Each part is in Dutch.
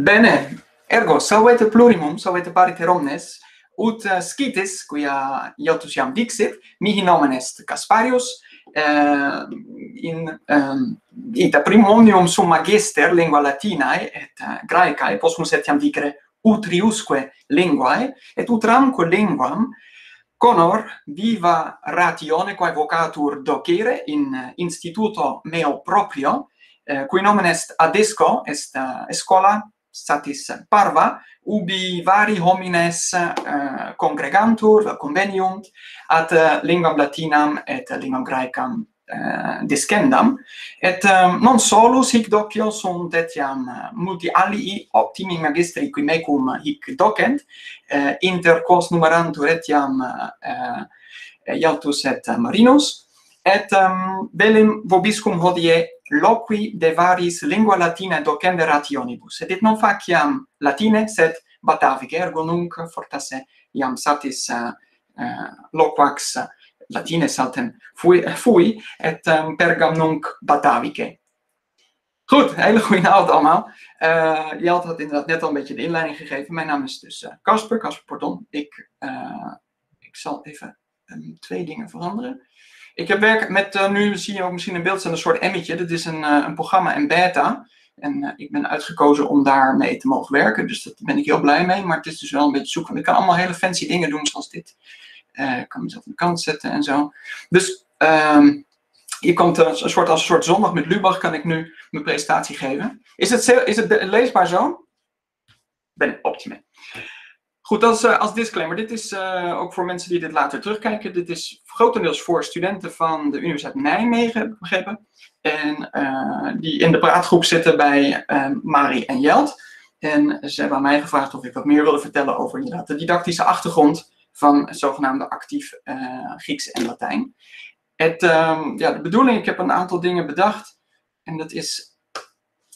Bene, ergo salvete plurimum, salvete pariter omnes, ut uh, scitis, quia iotus iam dixit, mihi nomen est Casparius, uh, in um, ita primum omnium sum magister lingua latinae et uh, graecae, possumus etiam dicere utriusque linguae, et utramque linguam conor viva ratione quae vocatur docere in instituto meo proprio, eh, cui nomen est Adesco, est uh, Escola satis parva ubi vari homines uh, congregantur conveniunt ad uh, eh, linguam latinam et linguam graecam eh, uh, descendam et um, non solus hic docio sunt etiam multi alii optimi magistri qui mecum hic docent uh, inter quos numerantur etiam uh, Iautus et Marinus. Et ehm, um, velim vobiscum hodie loqui de varis lingua latina docende rationibus et et non faciam latine sed batavige ergo nunc fortasse iam satis uh, loquax latine saltem fui, fui et um, pergam nunc batavice. Goed, hele goede avond allemaal. Uh, eh, Jelt had inderdaad net al een beetje de inleiding gegeven. Mijn naam is dus Casper, uh, Casper Pardon. Ik, uh, ik zal even um, ehm, twee dingen veranderen. Ik heb werk met, uh, nu zie je ook misschien een beeld, een soort emmetje. Dat is een, uh, een programma in beta. En uh, ik ben uitgekozen om daarmee te mogen werken. Dus daar ben ik heel blij mee. Maar het is dus wel een beetje zoeken. Ik kan allemaal hele fancy dingen doen zoals dit. ik kan mezelf aan de kant zetten en zo. Dus um, je komt een soort, als een soort zondag met Lubach kan ik nu mijn presentatie geven. Is het, is het leesbaar zo? Ben optimaal. Goed, is uh, als disclaimer. Dit is uh, ook voor mensen die dit later terugkijken. Dit is grotendeels voor studenten van de Universiteit Nijmegen, begrepen. En uh, die in de praatgroep zitten bij Mari en Jelt. En ze hebben aan mij gevraagd of ik wat meer wilde vertellen over de didactische achtergrond van het zogenaamde actief Grieks en Latijn. Het, ehm, ja, de bedoeling, ik heb een aantal dingen bedacht. En dat is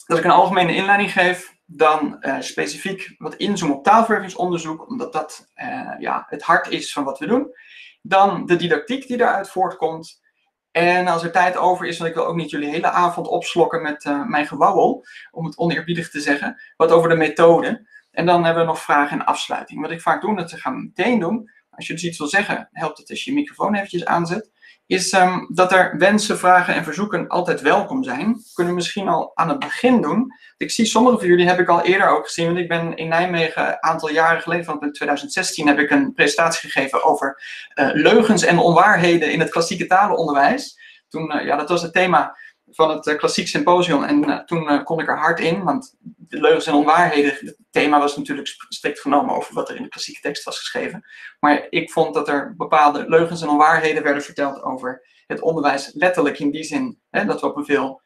dat ik een algemene inleiding geef dan uh, specifiek wat inzoom op taalverwervingsonderzoek, omdat dat uh, ja, het hart is van wat we doen. Dan de didactiek die daaruit voortkomt. En als er tijd over is, want ik wil ook niet jullie hele avond opslokken met uh, mijn gewauwel, om het oneerbiedig te zeggen, wat over de methode. En dan hebben we nog vragen en afsluiting. Wat ik vaak doe, dat gaan we meteen doen. Als je dus iets wil zeggen, helpt het als je je microfoon eventjes aanzet is um, dat er wensen, vragen en verzoeken altijd welkom zijn. Kunnen we misschien al aan het begin doen. Ik zie sommige van jullie heb ik al eerder ook gezien, want ik ben in Nijmegen een aantal jaren geleden, van 2016, heb ik een presentatie gegeven over uh, leugens en onwaarheden in het klassieke talenonderwijs. Toen, uh, ja, dat was het thema van het uh, klassiek symposium en toen kon ik er hard in, want de leugens en onwaarheden, het thema was natuurlijk strikt genomen over wat er in de klassieke tekst was geschreven. Maar ik vond dat er bepaalde leugens en onwaarheden werden verteld over het onderwijs, letterlijk in die zin hè, dat we op een veel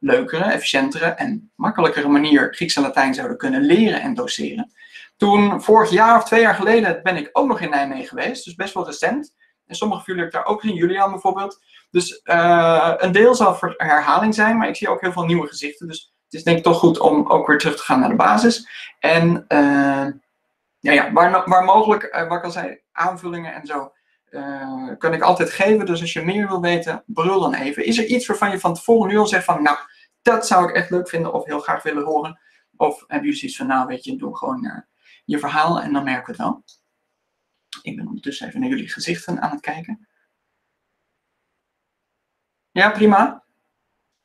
leukere, efficiëntere en makkelijkere manier Grieks en Latijn zouden kunnen leren en doseren. Toen, vorig jaar of twee jaar geleden, ben ik ook nog in Nijmegen geweest, dus best wel recent. En sommige ik daar ook gezien, Julian bijvoorbeeld. Dus uh, een deel zal voor herhaling zijn, maar ik zie ook heel veel nieuwe gezichten. Dus het is denk ik toch goed om ook weer terug te gaan naar de basis. En uh, ja, ja, waar, waar mogelijk, uh, wat ik al zei, aanvullingen en zo, kan ik altijd geven. Dus als je meer wil weten, brul dan even. Is er iets waarvan je van tevoren nu al zegt van, nou, dat zou ik echt leuk vinden of heel graag willen horen? Of hebben jullie zoiets van, nou, weet je, doe gewoon je verhaal en dan merken we het wel. Ik ben ondertussen even naar jullie gezichten aan het kijken. Ja, prima.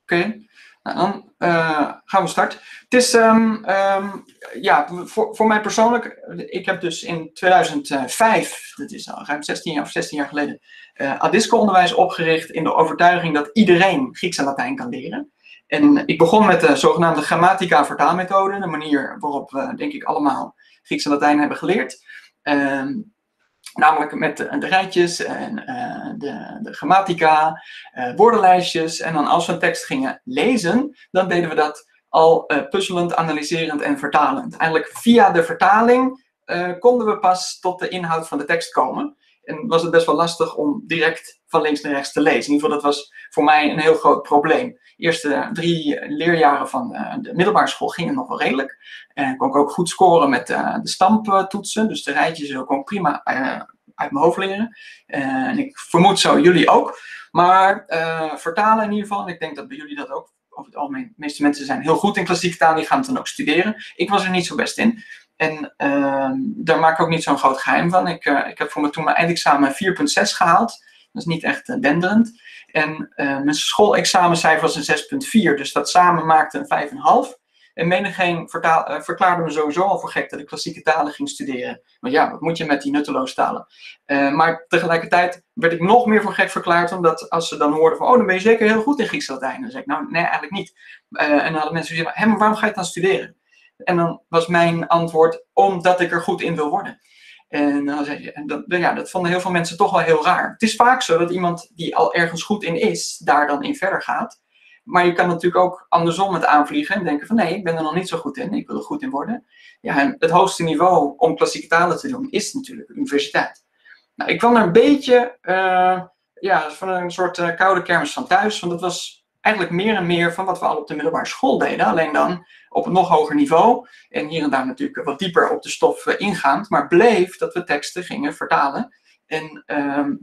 Oké. Nou, dan uh, gaan we starten. Het is, um, um, ja, voor, voor mij persoonlijk, ik heb dus in 2005, dat is al ruim 16 jaar of 16 jaar geleden, uh, Adisco-onderwijs opgericht in de overtuiging dat iedereen Grieks en Latijn kan leren. En ik begon met de zogenaamde grammatica-vertaalmethode, de manier waarop we, denk ik, allemaal Grieks en Latijn hebben geleerd. Um, Namelijk met de, rijtjes en uh, de, de grammatica, uh, woordenlijstjes. En dan als we een tekst gingen lezen, dan deden we dat al uh, puzzelend, analyserend en vertalend. Eigenlijk via de vertaling konden we pas tot de inhoud van de tekst komen. En was het best wel lastig om direct van links naar rechts te lezen. In ieder geval, dat was voor mij een heel groot probleem. De eerste drie leerjaren van de middelbare school gingen nog wel redelijk. En kon ik ook goed scoren met de stamptoetsen. Dus de rijtjes kon prima uit mijn hoofd leren. en ik vermoed zo jullie ook. Maar vertalen in ieder geval, ik denk dat bij jullie dat ook over het algemeen, de meeste mensen zijn heel goed in klassieke taal, die gaan het dan ook studeren. Ik was er niet zo best in. En ehm, daar maak ik ook niet zo'n groot geheim van. Ik, uh, ik heb voor me toen mijn eindexamen 4,6 gehaald. Dat is niet echt uh, denderend. En mijn schoolexamencijfer was een 6,4. Dus dat samen maakte een 5,5. En menigeen verklaarde me sowieso al voor gek dat ik klassieke talen ging studeren. Maar ja, wat moet je met die nutteloze talen? maar tegelijkertijd werd ik nog meer voor gek verklaard, omdat als ze dan hoorden van, oh, dan ben je zeker heel goed in Grieks Latijn. Dan zei ik, nou, nee, eigenlijk niet. en dan hadden mensen gezegd, hé, maar waarom ga je dan studeren? En dan was mijn antwoord, omdat ik er goed in wil worden. En dan je, dat, ja, dat vonden heel veel mensen toch wel heel raar. Het is vaak zo dat iemand die al ergens goed in is, daar dan in verder gaat. Maar je kan natuurlijk ook andersom het aanvliegen en denken van nee, ik ben er nog niet zo goed in, ik wil er goed in worden. Ja, en het hoogste niveau om klassieke talen te doen is natuurlijk universiteit. Nou, ik kwam er een beetje uh, ja, van een soort uh, koude kermis van thuis, want dat was eigenlijk meer en meer van wat we al op de middelbare school deden, alleen dan op een nog hoger niveau. En hier en daar natuurlijk wat dieper op de stof uh, ingaand, maar bleef dat we teksten gingen vertalen. En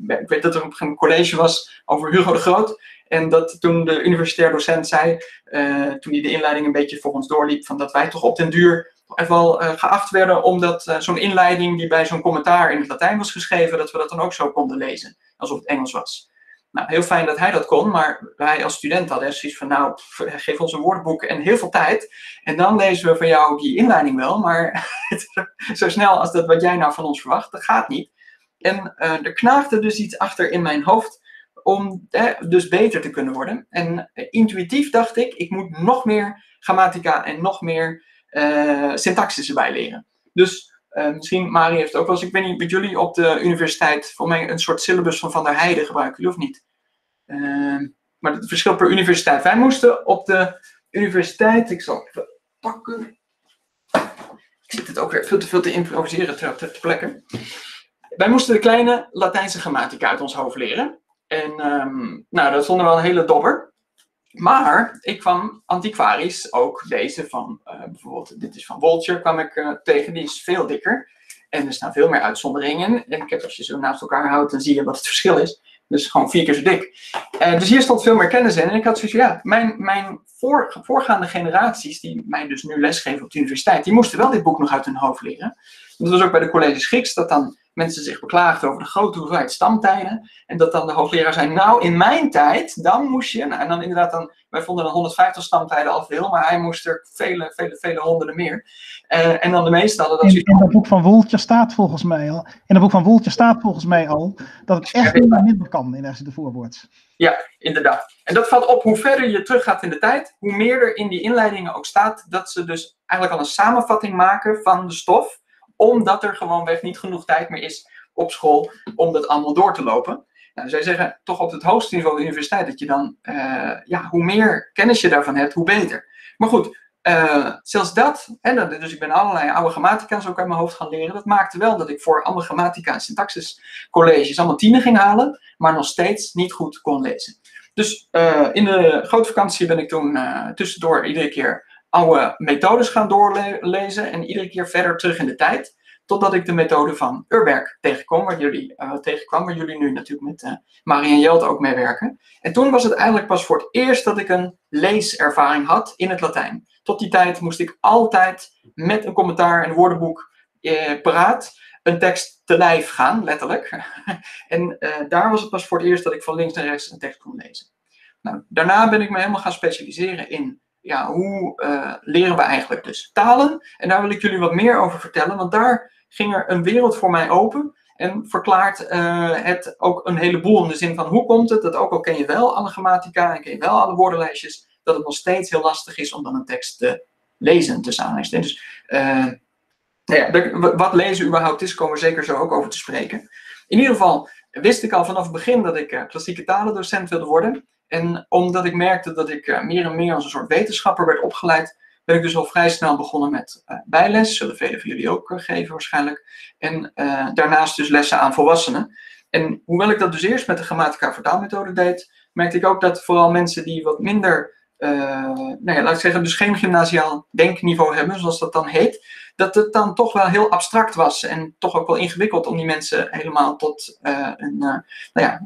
ik weet dat er op een college was over Hugo de Groot. En dat toen de universitair docent zei, uh, toen hij de inleiding een beetje voor ons doorliep, van dat wij toch op den duur echt wel uh, geacht werden omdat zo'n inleiding die bij zo'n commentaar in het Latijn was geschreven, dat we dat dan ook zo konden lezen, alsof het Engels was. Nou, heel fijn dat hij dat kon, maar wij als student hadden zoiets van, nou, geef ons een woordenboek en heel veel tijd. En dan lezen we van jou die inleiding wel, maar zo snel als dat wat jij nou van ons verwacht, dat gaat niet. En er knaagde dus iets achter in mijn hoofd om dus beter te kunnen worden. En eh, intuïtief dacht ik, ik moet nog meer grammatica en nog meer uh, syntaxis erbij leren. Dus uh, misschien, Marie heeft ook wel eens, ik weet niet, met jullie op de universiteit, voor mij een soort syllabus van Van der Heijden gebruiken jullie of niet? Uh, maar het verschil per universiteit. Wij moesten op de universiteit, ik zal even pakken. Ik zit het ook weer veel te veel te improviseren ter, ter plekke. Wij moesten de kleine Latijnse grammatica uit ons hoofd leren. En um, nou, dat vonden we wel een hele dobber. Maar ik kwam antiquarisch ook deze van, uh, bijvoorbeeld, dit is van Woltjer, kwam ik uh, tegen. Die is veel dikker. En er staan veel meer uitzonderingen. En ik heb, als je zo naast elkaar houdt, dan zie je wat het verschil is. Dus gewoon vier keer zo dik. Uh, dus hier stond veel meer kennis in. En ik had zoiets ja, mijn, mijn voor, voorgaande generaties, die mij dus nu lesgeven op de universiteit, die moesten wel dit boek nog uit hun hoofd leren. Dat was ook bij de colleges Grieks, dat dan mensen zich beklaagden over de grote hoeveelheid stamtijden. En dat dan de hoogleraar zei, nou in mijn tijd, dan moest je, nou, en dan inderdaad dan, wij vonden dan 150 stamtijden al veel, maar hij moest er vele, vele, vele honderden meer. Uh, en dan de meeste hadden dat... In, in dat boek van Woeltje staat volgens mij al, in het boek van Woeltje staat volgens mij al, dat het echt helemaal minder kan in de voorwoord. Ja, inderdaad. En dat valt op hoe verder je teruggaat in de tijd, hoe meer er in die inleidingen ook staat, dat ze dus eigenlijk al een samenvatting maken van de stof omdat er gewoonweg niet genoeg tijd meer is op school om dat allemaal door te lopen. Nou, zij zeggen toch op het hoogste niveau de universiteit dat je dan, uh, ja, hoe meer kennis je daarvan hebt, hoe beter. Maar goed, uh, zelfs dat, dus ik ben allerlei oude grammatica's ook uit mijn hoofd gaan leren. Dat maakte wel dat ik voor alle grammatica en syntaxis colleges allemaal tienen ging halen, maar nog steeds niet goed kon lezen. Dus uh, in de grote vakantie ben ik toen tussendoor iedere keer oude methodes gaan doorlezen en iedere keer verder terug in de tijd. Totdat ik de methode van Urberg tegenkwam, waar jullie, uh, tegenkwam, waar jullie nu natuurlijk met uh, Marie en Jelte ook mee werken. En toen was het eigenlijk pas voor het eerst dat ik een leeservaring had in het Latijn. Tot die tijd moest ik altijd met een commentaar en woordenboek eh, paraat een tekst te lijf gaan, letterlijk. en uh, daar was het pas voor het eerst dat ik van links naar rechts een tekst kon lezen. Nou, daarna ben ik me helemaal gaan specialiseren in ja, hoe uh, leren we eigenlijk dus talen? En daar wil ik jullie wat meer over vertellen, want daar ging er een wereld voor mij open. En verklaart uh, het ook een heleboel in de zin van hoe komt het dat ook al ken je wel alle grammatica en ken je wel alle woordenlijstjes, dat het nog steeds heel lastig is om dan een tekst te lezen tussen aanhalingstekens. Dus uh, nou ja, wat lezen überhaupt is, komen we zeker zo ook over te spreken. In ieder geval wist ik al vanaf het begin dat ik klassieke talendocent wilde worden. En omdat ik merkte dat ik uh, meer en meer als een soort wetenschapper werd opgeleid, ben ik dus al vrij snel begonnen met uh, bijles. Zullen velen van jullie ook geven waarschijnlijk. En daarnaast dus lessen aan volwassenen. En hoewel ik dat dus eerst met de grammatica vertaalmethode deed, merkte ik ook dat vooral mensen die wat minder nou ja, laat ik zeggen, dus geen gymnasiaal denkniveau hebben, zoals dat dan heet, dat het dan toch wel heel abstract was en toch ook wel ingewikkeld om die mensen helemaal tot een, nou ja,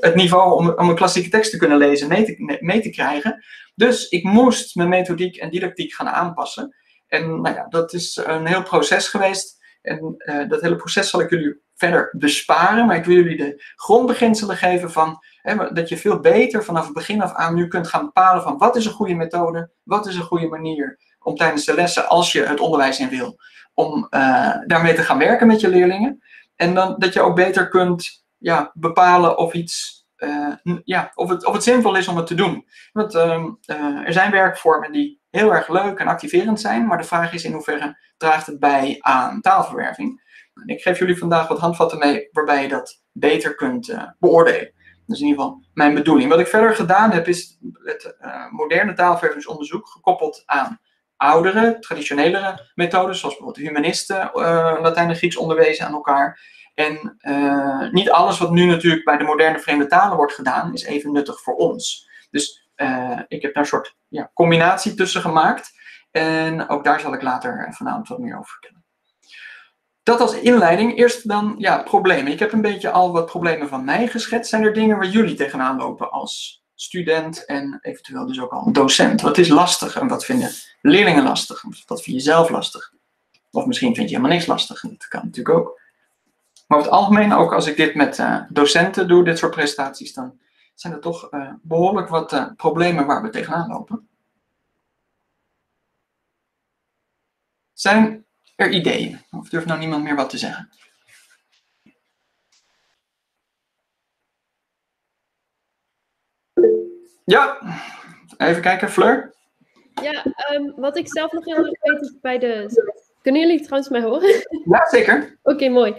het niveau om, om een klassieke tekst te kunnen lezen mee te, mee te krijgen. Dus ik moest mijn methodiek en didactiek gaan aanpassen. En nou ja, dat is een heel proces geweest. En dat hele proces zal ik jullie verder besparen. Maar ik wil jullie de grondbeginselen geven van dat je veel beter vanaf het begin af aan nu kunt gaan bepalen van wat is een goede methode, wat is een goede manier om tijdens de lessen, als je het onderwijs in wil, om uh, daarmee te gaan werken met je leerlingen. En dan dat je ook beter kunt ja, bepalen of iets uh, ja, of, het, of het zinvol is om het te doen. Want uh, uh, er zijn werkvormen die heel erg leuk en activerend zijn, maar de vraag is in hoeverre draagt het bij aan taalverwerving. Ik geef jullie vandaag wat handvatten mee waarbij je dat beter kunt beoordelen. Dat is in ieder geval mijn bedoeling. Wat ik verder gedaan heb, is het moderne taalverwervingsonderzoek gekoppeld aan oudere, traditionelere methodes, zoals bijvoorbeeld humanisten Latijn en Grieks onderwezen aan elkaar. En uh, niet alles wat nu natuurlijk bij de moderne vreemde talen wordt gedaan, is even nuttig voor ons. Dus ik heb daar een soort ja, combinatie tussen gemaakt. En ook daar zal ik later vanavond wat meer over vertellen. Dat als inleiding. Eerst dan ja, problemen. Ik heb een beetje al wat problemen van mij geschetst. Zijn er dingen waar jullie tegenaan lopen als student en eventueel dus ook al docent? Wat is lastig en wat vinden leerlingen lastig? Wat vind je zelf lastig? Of misschien vind je helemaal niks lastig. Dat kan natuurlijk ook. Maar over het algemeen, ook als ik dit met uh, docenten doe, dit soort presentaties, dan zijn er toch uh, behoorlijk wat uh, problemen waar we tegenaan lopen. Zijn er ideeën? Of durft nou niemand meer wat te zeggen? Ja, even kijken, Fleur. Ja, um, wat ik zelf nog heel erg weet is bij de. Kunnen jullie trouwens mij horen? Ja, zeker. Oké, okay, mooi.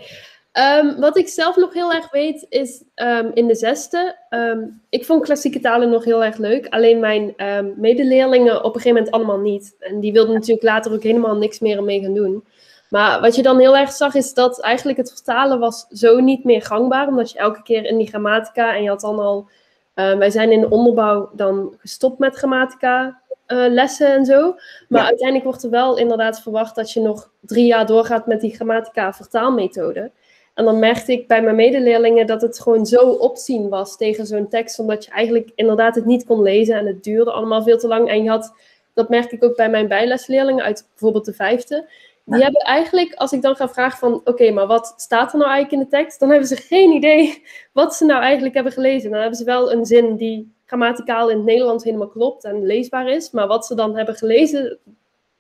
Um, wat ik zelf nog heel erg weet is um, in de zesde. Um, ik vond klassieke talen nog heel erg leuk. Alleen mijn medeleerlingen op een gegeven moment allemaal niet. En die wilden natuurlijk later ook helemaal niks meer mee gaan doen. Maar wat je dan heel erg zag is dat eigenlijk het vertalen was zo niet meer gangbaar. Omdat je elke keer in die grammatica en je had dan al... wij zijn in de onderbouw dan gestopt met grammatica uh, lessen en zo. Maar ja. uiteindelijk wordt er wel inderdaad verwacht dat je nog drie jaar doorgaat met die grammatica vertaalmethode. En dan merkte ik bij mijn medeleerlingen dat het gewoon zo opzien was tegen zo'n tekst, omdat je eigenlijk inderdaad het niet kon lezen en het duurde allemaal veel te lang. En je had, dat merk ik ook bij mijn bijlesleerlingen uit bijvoorbeeld de vijfde, die hebben eigenlijk, als ik dan ga vragen van, oké, maar wat staat er nou eigenlijk in de tekst? Dan hebben ze geen idee wat ze nou eigenlijk hebben gelezen. Dan hebben ze wel een zin die grammaticaal in het Nederlands helemaal klopt en leesbaar is, maar wat ze dan hebben gelezen,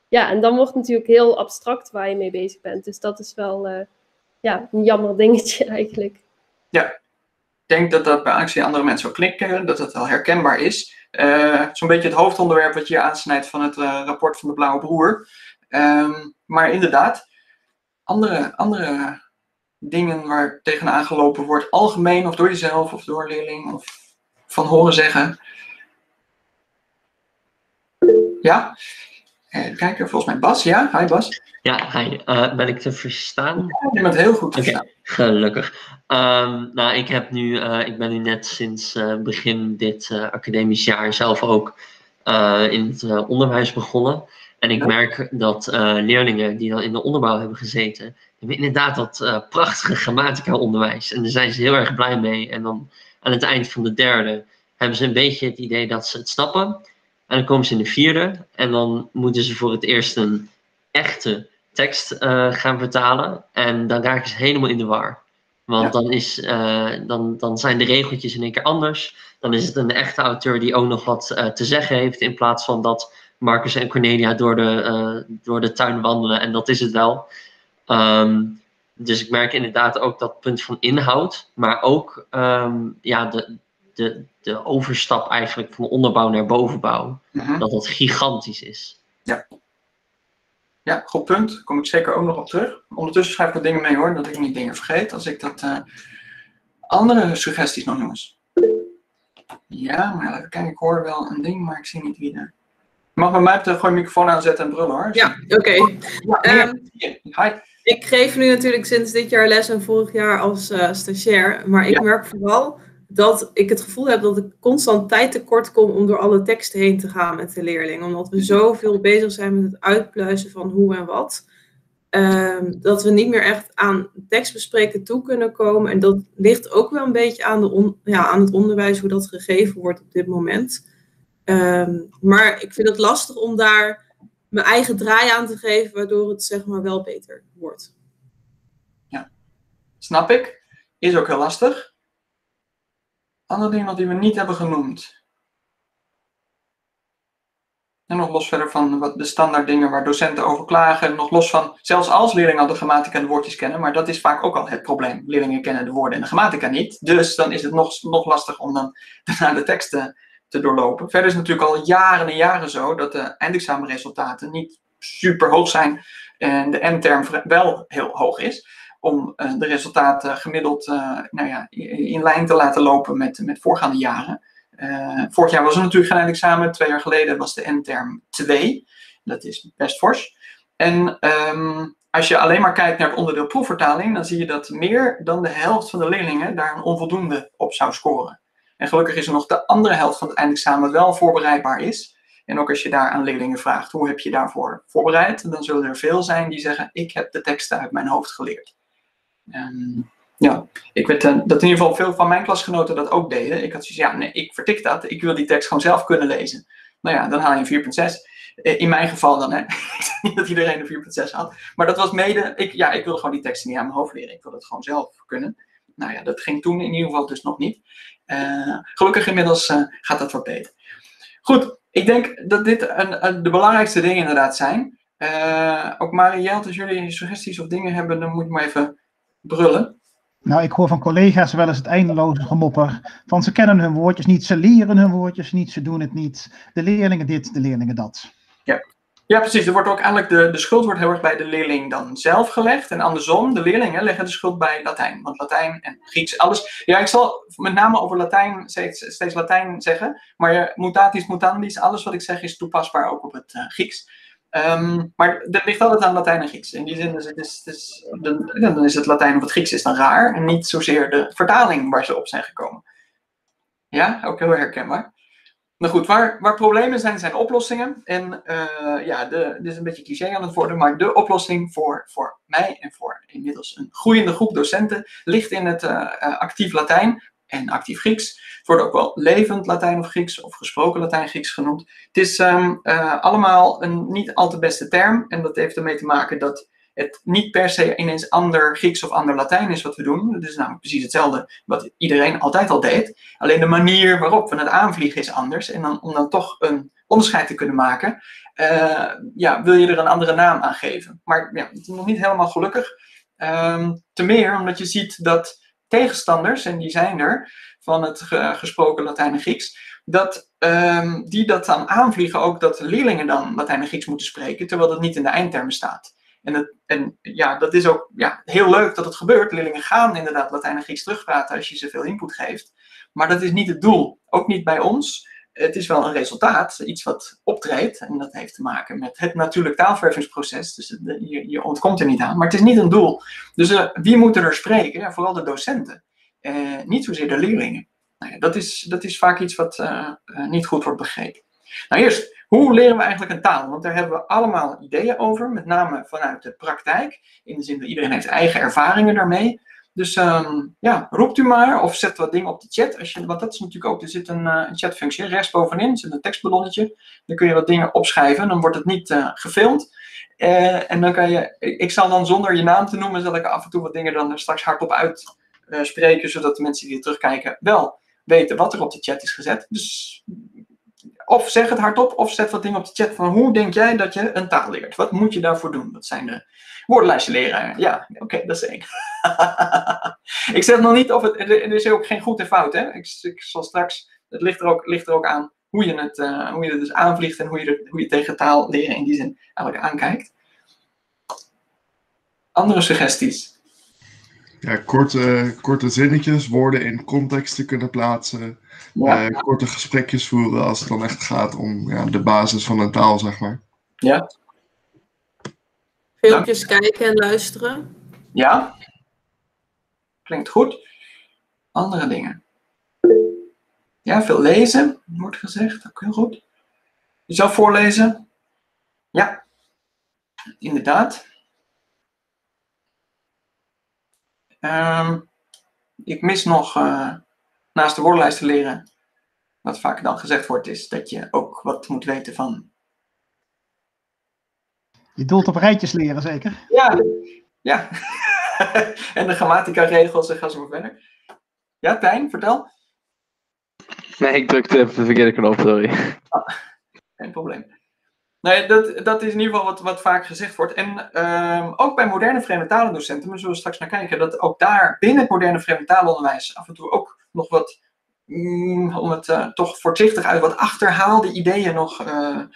ja, en dan wordt het natuurlijk heel abstract waar je mee bezig bent. Dus dat is wel... Uh, ja, een jammer dingetje eigenlijk. Ja, ik denk dat dat bij actie andere mensen ook klikken, dat het wel herkenbaar is. Uh, Zo'n beetje het hoofdonderwerp wat je aansnijdt van het uh, rapport van de Blauwe Broer. Um, maar inderdaad, andere, andere dingen waar tegenaan gelopen wordt, algemeen of door jezelf of door leerling of van horen zeggen. Ja, kijken, volgens mij Bas. Ja, hi Bas. Ja, hi. Uh, ben ik te verstaan? Ja, je bent heel goed te verstaan. Okay, gelukkig. Um, nou, ik, heb nu, uh, ik ben nu net sinds uh, begin dit academisch jaar zelf ook in het onderwijs begonnen. En ik ja. merk dat leerlingen die dan in de onderbouw hebben gezeten, hebben inderdaad dat prachtige grammatica-onderwijs. En daar zijn ze heel erg blij mee. En dan aan het eind van de derde hebben ze een beetje het idee dat ze het snappen. En dan komen ze in de vierde en dan moeten ze voor het eerst een echte tekst uh, gaan vertalen. En dan raken ze helemaal in de war. Want ja. dan, is, uh, dan, dan zijn de regeltjes in één keer anders. Dan is het een echte auteur die ook nog wat uh, te zeggen heeft. In plaats van dat Marcus en Cornelia door de, door de tuin wandelen. En dat is het wel. Um, dus ik merk inderdaad ook dat punt van inhoud. Maar ook um, ja, de, de, de overstap eigenlijk van onderbouw naar bovenbouw, Mhm. dat dat gigantisch is. Ja. Ja, goed punt. Daar kom ik zeker ook nog op terug. Ondertussen schrijf ik wat dingen mee hoor, dat ik niet dingen vergeet. Als ik dat... eh, andere suggesties nog, jongens. Ja, maar even kijken. Ik hoor wel een ding, maar ik zie niet wie er... Je mag bij mij gewoon microfoon aanzetten en brullen hoor. Ja, oké. Ja, Ehm. Hi. Ik geef nu natuurlijk sinds dit jaar les en vorig jaar als eh, stagiair. Maar ik Ja. merk vooral dat ik het gevoel heb dat ik constant tijd tekort kom om door alle teksten heen te gaan met de leerling. Omdat we zoveel bezig zijn met het uitpluizen van hoe en wat. Ehm, dat we niet meer echt aan tekstbespreken toe kunnen komen. En dat ligt ook wel een beetje aan, de ja, aan het onderwijs, hoe dat gegeven wordt op dit moment. Ehm, maar ik vind het lastig om daar mijn eigen draai aan te geven, waardoor het zeg maar wel beter wordt. Ja, snap ik. Is ook heel lastig. Andere dingen die we niet hebben genoemd. En nog los verder van wat de standaard dingen waar docenten over klagen. Nog los van, zelfs als leerlingen al de grammatica en de woordjes kennen. Maar dat is vaak ook al het probleem. Leerlingen kennen de woorden en de grammatica niet. Dus dan is het nog, nog lastig om dan naar de teksten te doorlopen. Verder is het natuurlijk al jaren en jaren zo dat de eindexamenresultaten niet super hoog zijn. En de M-term wel heel hoog is. Om uh, de resultaten gemiddeld uh, nou ja, in lijn te laten lopen met, met voorgaande jaren. Uh, vorig jaar was er natuurlijk geen eindexamen. Twee jaar geleden was de N-term 2. Dat is best fors. En um, als je alleen maar kijkt naar het onderdeel proefvertaling, dan zie je dat meer dan de helft van de leerlingen daar een onvoldoende op zou scoren. En gelukkig is er nog de andere helft van het eindexamen wel voorbereidbaar is. En ook als je daar aan leerlingen vraagt, hoe heb je daarvoor voorbereid? Dan zullen er veel zijn die zeggen, ik heb de teksten uit mijn hoofd geleerd. Um, ja, ik weet uh, dat in ieder geval veel van mijn klasgenoten dat ook deden. Ik had zoiets ja, nee, ik vertik dat. Ik wil die tekst gewoon zelf kunnen lezen. Nou ja, dan haal je een 4.6. Eh, in mijn geval dan, hè. niet dat iedereen een 4.6 had. Maar dat was mede, ik, ja, ik wilde gewoon die teksten niet aan mijn hoofd leren. Ik wilde het gewoon zelf kunnen. Nou ja, dat ging toen in ieder geval dus nog niet. Uh, gelukkig inmiddels gaat dat wat beter. Goed, ik denk dat dit een, de belangrijkste dingen inderdaad zijn. Uh, ook Marielle, als jullie suggesties of dingen hebben, dan moet je maar even brullen. Nou, ik hoor van collega's wel eens het eindeloze gemopper. Van ze kennen hun woordjes niet, ze leren hun woordjes niet, ze doen het niet. De leerlingen dit, de leerlingen dat. Ja, ja precies. Er wordt ook eigenlijk de, de schuld wordt heel erg bij de leerling dan zelf gelegd. En andersom, de leerlingen leggen de schuld bij Latijn. Want Latijn en Grieks, alles. Ja, ik zal met name over Latijn steeds, steeds Latijn zeggen. Maar mutatis mutandis, alles wat ik zeg is toepasbaar ook op het uh, Grieks. Um, maar dat ligt altijd aan Latijn en Grieks. In die zin is het, is, het is, dan is het Latijn of het Grieks is dan raar. En niet zozeer de vertaling waar ze op zijn gekomen. Ja, ook heel herkenbaar. Maar goed, waar, waar problemen zijn, zijn oplossingen. En uh, ja, de, dit is een beetje cliché aan het worden, maar de oplossing voor, voor mij en voor inmiddels een groeiende groep docenten ligt in het uh, actief Latijn en actief Grieks. Het wordt ook wel levend Latijn of Grieks of gesproken Latijn-Grieks genoemd. Het is um, uh, allemaal een niet al te beste term en dat heeft ermee te maken dat het niet per se ineens ander Grieks of ander Latijn is wat we doen. Het is namelijk precies hetzelfde wat iedereen altijd al deed. Alleen de manier waarop we het aanvliegen is anders. En dan, om dan toch een onderscheid te kunnen maken, uh, ja, wil je er een andere naam aan geven. Maar ja, het is nog niet helemaal gelukkig. Um, te meer omdat je ziet dat tegenstanders, en die zijn er, van het gesproken Latijn en Grieks, dat um, die dat dan aanvliegen ook dat leerlingen dan Latijn en Grieks moeten spreken, terwijl dat niet in de eindtermen staat. En, het, en ja, dat is ook ja, heel leuk dat het gebeurt. Leerlingen gaan inderdaad Latijn en Grieks terugpraten als je ze veel input geeft. Maar dat is niet het doel. Ook niet bij ons. Het is wel een resultaat, iets wat optreedt. En dat heeft te maken met het natuurlijk taalvervingsproces. Dus je, je, ontkomt er niet aan. Maar het is niet een doel. Dus uh, wie moet er spreken? Ja, vooral de docenten. Uh, niet zozeer de leerlingen. Nou ja, dat, is, dat is vaak iets wat uh, niet goed wordt begrepen. Nou, eerst, hoe leren we eigenlijk een taal? Want daar hebben we allemaal ideeën over, met name vanuit de praktijk. In de zin dat iedereen heeft eigen ervaringen daarmee. Dus um, ja, roept u maar of zet wat dingen op de chat. Als je, want dat is natuurlijk ook, er zit een, uh, chatfunctie rechtsbovenin, zit een tekstballonnetje. Dan kun je wat dingen opschrijven, dan wordt het niet uh, gefilmd. Uh, en dan kan je, ik zal dan zonder je naam te noemen, zal ik af en toe wat dingen dan straks hardop uitspreken, zodat de mensen die er terugkijken wel weten wat er op de chat is gezet. Dus of zeg het hardop, of zet wat dingen op de chat van hoe denk jij dat je een taal leert? Wat moet je daarvoor doen? Dat zijn de woordenlijsten leren. Ja, oké, okay, dat is één. ik zeg nog niet of het, er is ook geen goed en fout. Hè? Ik, ik zal straks, het ligt er ook, ligt er ook aan hoe je het, uh, hoe je het dus aanvliegt en hoe je, er, hoe je tegen taal leren in die zin eigenlijk aankijkt. Andere suggesties? Ja, korte, korte zinnetjes, woorden in context te kunnen plaatsen. Ja. Uh, korte gesprekjes voeren als het dan echt gaat om ja, de basis van een taal, zeg maar. Ja. Filmpjes ja. kijken en luisteren. Ja. Klinkt goed. Andere dingen. Ja, veel lezen, wordt gezegd. Ook heel goed. Jezelf voorlezen. Ja, inderdaad. Ehm, ik mis nog, uh, naast de woordenlijst te leren, wat vaak dan gezegd wordt, is dat je ook wat moet weten van. Je doelt op rijtjes leren, zeker? Ja, ja. en de grammatica-regels en ga zo maar verder. Ja, Tijn, vertel. Nee, ik drukte even de verkeerde knop, sorry. Ah, geen probleem. Nee, dat, dat is in ieder geval wat, wat vaak gezegd wordt. En uh, ook bij moderne vreemde talendocenten, we zullen straks naar kijken, dat ook daar binnen het moderne vreemde talenonderwijs af en toe ook nog wat, mm, om het uh, toch voorzichtig uit, wat achterhaalde ideeën nog uh, nou,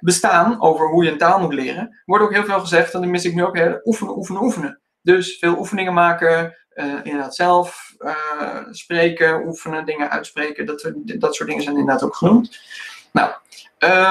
bestaan over hoe je een taal moet leren. Wordt ook heel veel gezegd, en dan mis ik nu ook heel oefenen, oefenen, oefenen. Dus veel oefeningen maken, uh, inderdaad zelf uh, spreken, oefenen, dingen uitspreken. Dat, dat soort dingen zijn inderdaad ook genoemd. Nou,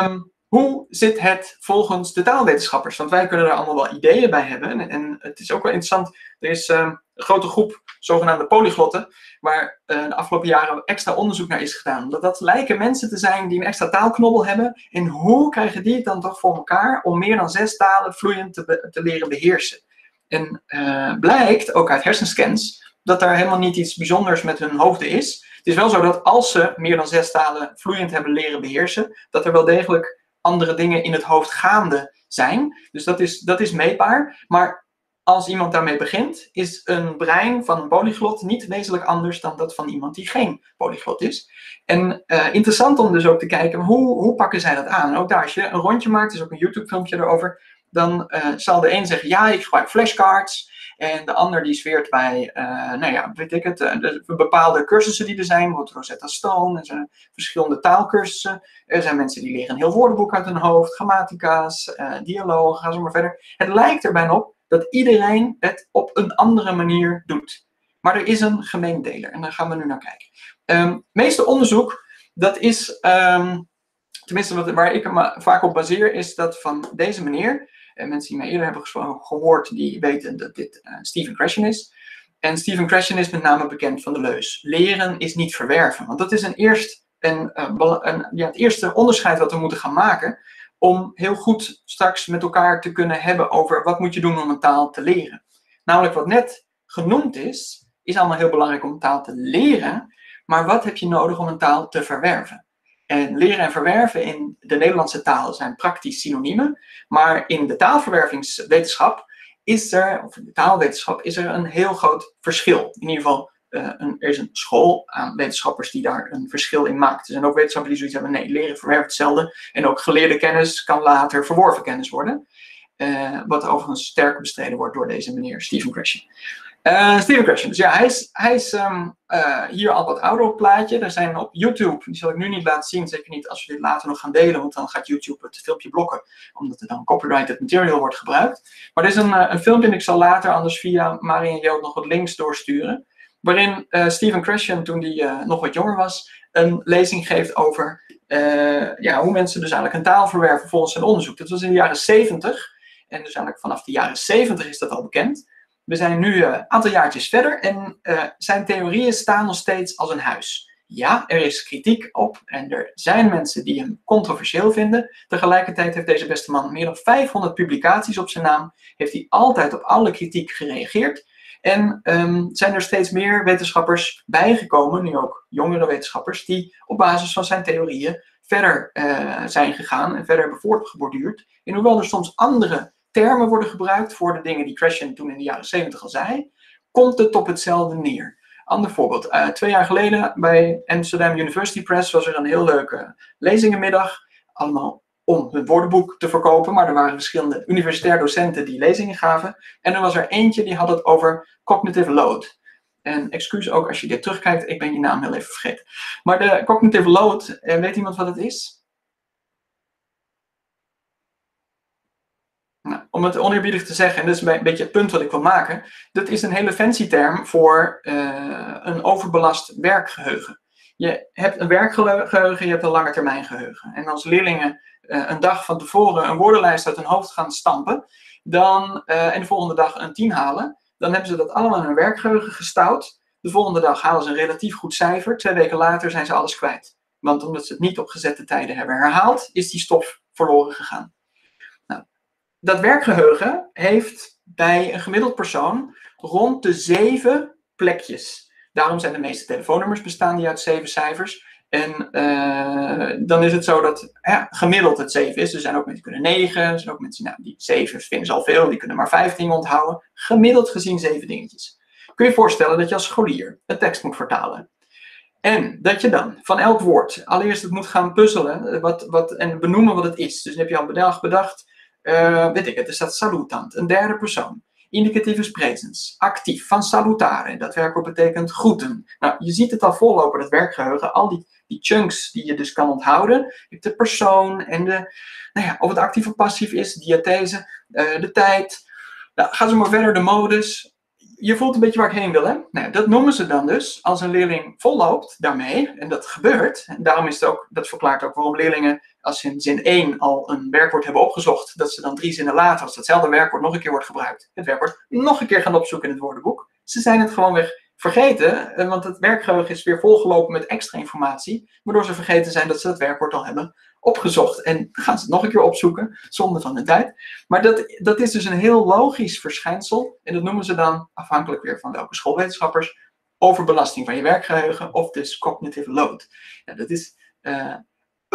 um, hoe zit het volgens de taalwetenschappers? Want wij kunnen er allemaal wel ideeën bij hebben. En, het is ook wel interessant. Er is een grote groep zogenaamde polyglotten, waar uh, de afgelopen jaren extra onderzoek naar is gedaan. Dat dat lijken mensen te zijn die een extra taalknobbel hebben. En hoe krijgen die het dan toch voor elkaar om meer dan zes talen vloeiend te, leren beheersen? En uh, blijkt, ook uit hersenscans, dat daar helemaal niet iets bijzonders met hun hoofden is. Het is wel zo dat als ze meer dan zes talen vloeiend hebben leren beheersen, dat er wel degelijk andere dingen in het hoofd gaande zijn. Dus dat is, dat is meetbaar. Maar als iemand daarmee begint, is een brein van een polyglot niet wezenlijk anders dan dat van iemand die geen polyglot is. En uh, interessant om dus ook te kijken, hoe, hoe pakken zij dat aan? ook daar, als je een rondje maakt, is ook een YouTube-filmpje erover, dan uh, zal de een zeggen, ja, ik gebruik flashcards. En de ander die zweert bij, uh, nou ja, weet ik het, de bepaalde cursussen die er zijn, bijvoorbeeld Rosetta Stone, er zijn verschillende taalkursussen. Er zijn mensen die leren een heel woordenboek uit hun hoofd, grammatica's, dialogen, ga zo maar verder. Het lijkt er bijna op dat iedereen het op een andere manier doet. Maar er is een gemeendeler en daar gaan we nu naar kijken. Het meeste onderzoek, dat is, um, tenminste wat, waar ik me vaak op baseer, is dat van deze meneer. En mensen die mij eerder hebben gehoord, die weten dat dit uh, Stephen Krashen is. En Stephen Krashen is met name bekend van de leus. Leren is niet verwerven. Want dat is een eerst een, een, ja, het eerste onderscheid wat we moeten gaan maken. Om heel goed straks met elkaar te kunnen hebben over wat moet je doen om een taal te leren. Namelijk wat net genoemd is, is allemaal heel belangrijk om taal te leren. Maar wat heb je nodig om een taal te verwerven? En leren en verwerven in de Nederlandse taal zijn praktisch synoniemen. Maar in de taalverwervingswetenschap is er, of in de taalwetenschap, is er een heel groot verschil. In ieder geval, een, er is een school aan wetenschappers die daar een verschil in maakt. Er zijn ook wetenschappers die zoiets hebben, nee, leren verwerft hetzelfde. En ook geleerde kennis kan later verworven kennis worden. Uh, wat overigens sterk bestreden wordt door deze meneer Stephen Krashen. Uh, Steven Krashen, dus ja, hij is, hij is uh, hier al wat ouder op plaatje. Er zijn op YouTube, die zal ik nu niet laten zien, zeker niet als we dit later nog gaan delen, want dan gaat YouTube het filmpje blokken, omdat er dan copyrighted material wordt gebruikt. Maar er is een, een filmpje en ik zal later anders via Marie en Jood nog wat links doorsturen, waarin Steven Krashen, toen hij nog wat jonger was, een lezing geeft over ja, hoe mensen dus eigenlijk een taal verwerven volgens zijn onderzoek. Dat was in de jaren 70 en dus eigenlijk vanaf de jaren 70 is dat al bekend. We zijn nu een uh, aantal jaartjes verder en uh, zijn theorieën staan nog steeds als een huis. Ja, er is kritiek op en er zijn mensen die hem controversieel vinden. Tegelijkertijd heeft deze beste man meer dan 500 publicaties op zijn naam. Heeft hij altijd op alle kritiek gereageerd. En um, zijn er steeds meer wetenschappers bijgekomen, nu ook jongere wetenschappers, die op basis van zijn theorieën verder uh, zijn gegaan en verder hebben voortgeborduurd. En hoewel er soms andere termen worden gebruikt voor de dingen die Krashen toen in de jaren 70 al zei, komt het op hetzelfde neer. Ander voorbeeld. Uh, twee jaar geleden bij Amsterdam University Press was er een heel leuke lezingenmiddag. Allemaal om hun woordenboek te verkopen, maar er waren verschillende universitair docenten die lezingen gaven. En er was er eentje die had het over cognitive load. En excuus ook als je dit terugkijkt, ik ben je naam heel even vergeten. Maar de cognitive load, weet iemand wat het is? Nou, om het oneerbiedig te zeggen, en dat is een beetje het punt wat ik wil maken, dat is een hele fancy term voor uh, een overbelast werkgeheugen. Je hebt een werkgeheugen, je hebt een langetermijngeheugen. En als leerlingen een dag van tevoren een woordenlijst uit hun hoofd gaan stampen, dan, uh, en de volgende dag een 10 halen, dan hebben ze dat allemaal in hun werkgeheugen gestouwd. De volgende dag halen ze een relatief goed cijfer. Twee weken later zijn ze alles kwijt. Want omdat ze het niet op gezette tijden hebben herhaald, is die stof verloren gegaan. Nou, dat werkgeheugen heeft bij een gemiddeld persoon rond de zeven plekjes. Daarom zijn de meeste telefoonnummers bestaan die uit zeven cijfers. En uh, dan is het zo dat ja, gemiddeld het 7 is. Er zijn ook mensen die kunnen 9. Er zijn ook mensen nou, die 7 vinden ze al veel. Die kunnen maar 15 onthouden. Gemiddeld gezien 7 dingetjes. Kun je je voorstellen dat je als scholier een tekst moet vertalen. En dat je dan van elk woord allereerst het moet gaan puzzelen wat, wat, en benoemen wat het is. Dus dan heb je al bedacht, bedacht uh, weet ik het, er staat salutant, een derde persoon. Indicatieve presens, actief, van salutare. Dat werkwoord betekent groeten. Nou, je ziet het al vollopen, dat werkgeheugen. Al die, die chunks die je dus kan onthouden. Je hebt de persoon en de, nou ja, of het actief of passief is, diathese, uh, de tijd. Nou, ga zo maar verder, de modus je voelt een beetje waar ik heen wil, hè? Nou, dat noemen ze dan dus als een leerling volloopt daarmee, en dat gebeurt. En daarom is het ook, dat verklaart ook waarom leerlingen, als ze in zin 1 al een werkwoord hebben opgezocht, dat ze dan drie zinnen later, als datzelfde werkwoord nog een keer wordt gebruikt, het werkwoord nog een keer gaan opzoeken in het woordenboek. Ze zijn het gewoon weer vergeten, eh, want het werkgeheugen is weer volgelopen met extra informatie, waardoor ze vergeten zijn dat ze het werkwoord al hebben opgezocht. En dan gaan ze het nog een keer opzoeken, zonder van de tijd. Maar dat, dat is dus een heel logisch verschijnsel. En dat noemen ze dan, afhankelijk weer van welke schoolwetenschappers, overbelasting van je werkgeheugen of dus cognitive load. Ja, dat is uh,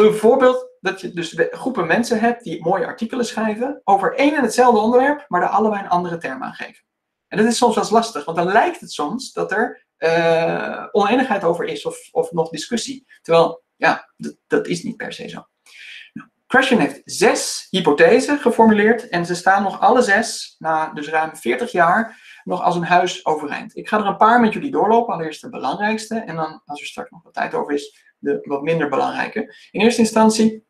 een voorbeeld dat je dus groepen mensen hebt die mooie artikelen schrijven over één en hetzelfde onderwerp, maar daar allebei een andere term aan geven. En dat is soms wel eens lastig, want dan lijkt het soms dat er uh, oneenigheid over is of, of nog discussie. Terwijl, ja, dat is niet per se zo. Question heeft zes hypothesen geformuleerd en ze staan nog alle zes, na dus ruim 40 jaar, nog als een huis overeind. Ik ga er een paar met jullie doorlopen, allereerst de belangrijkste en dan, als er straks nog wat tijd over is, de wat minder belangrijke. In eerste instantie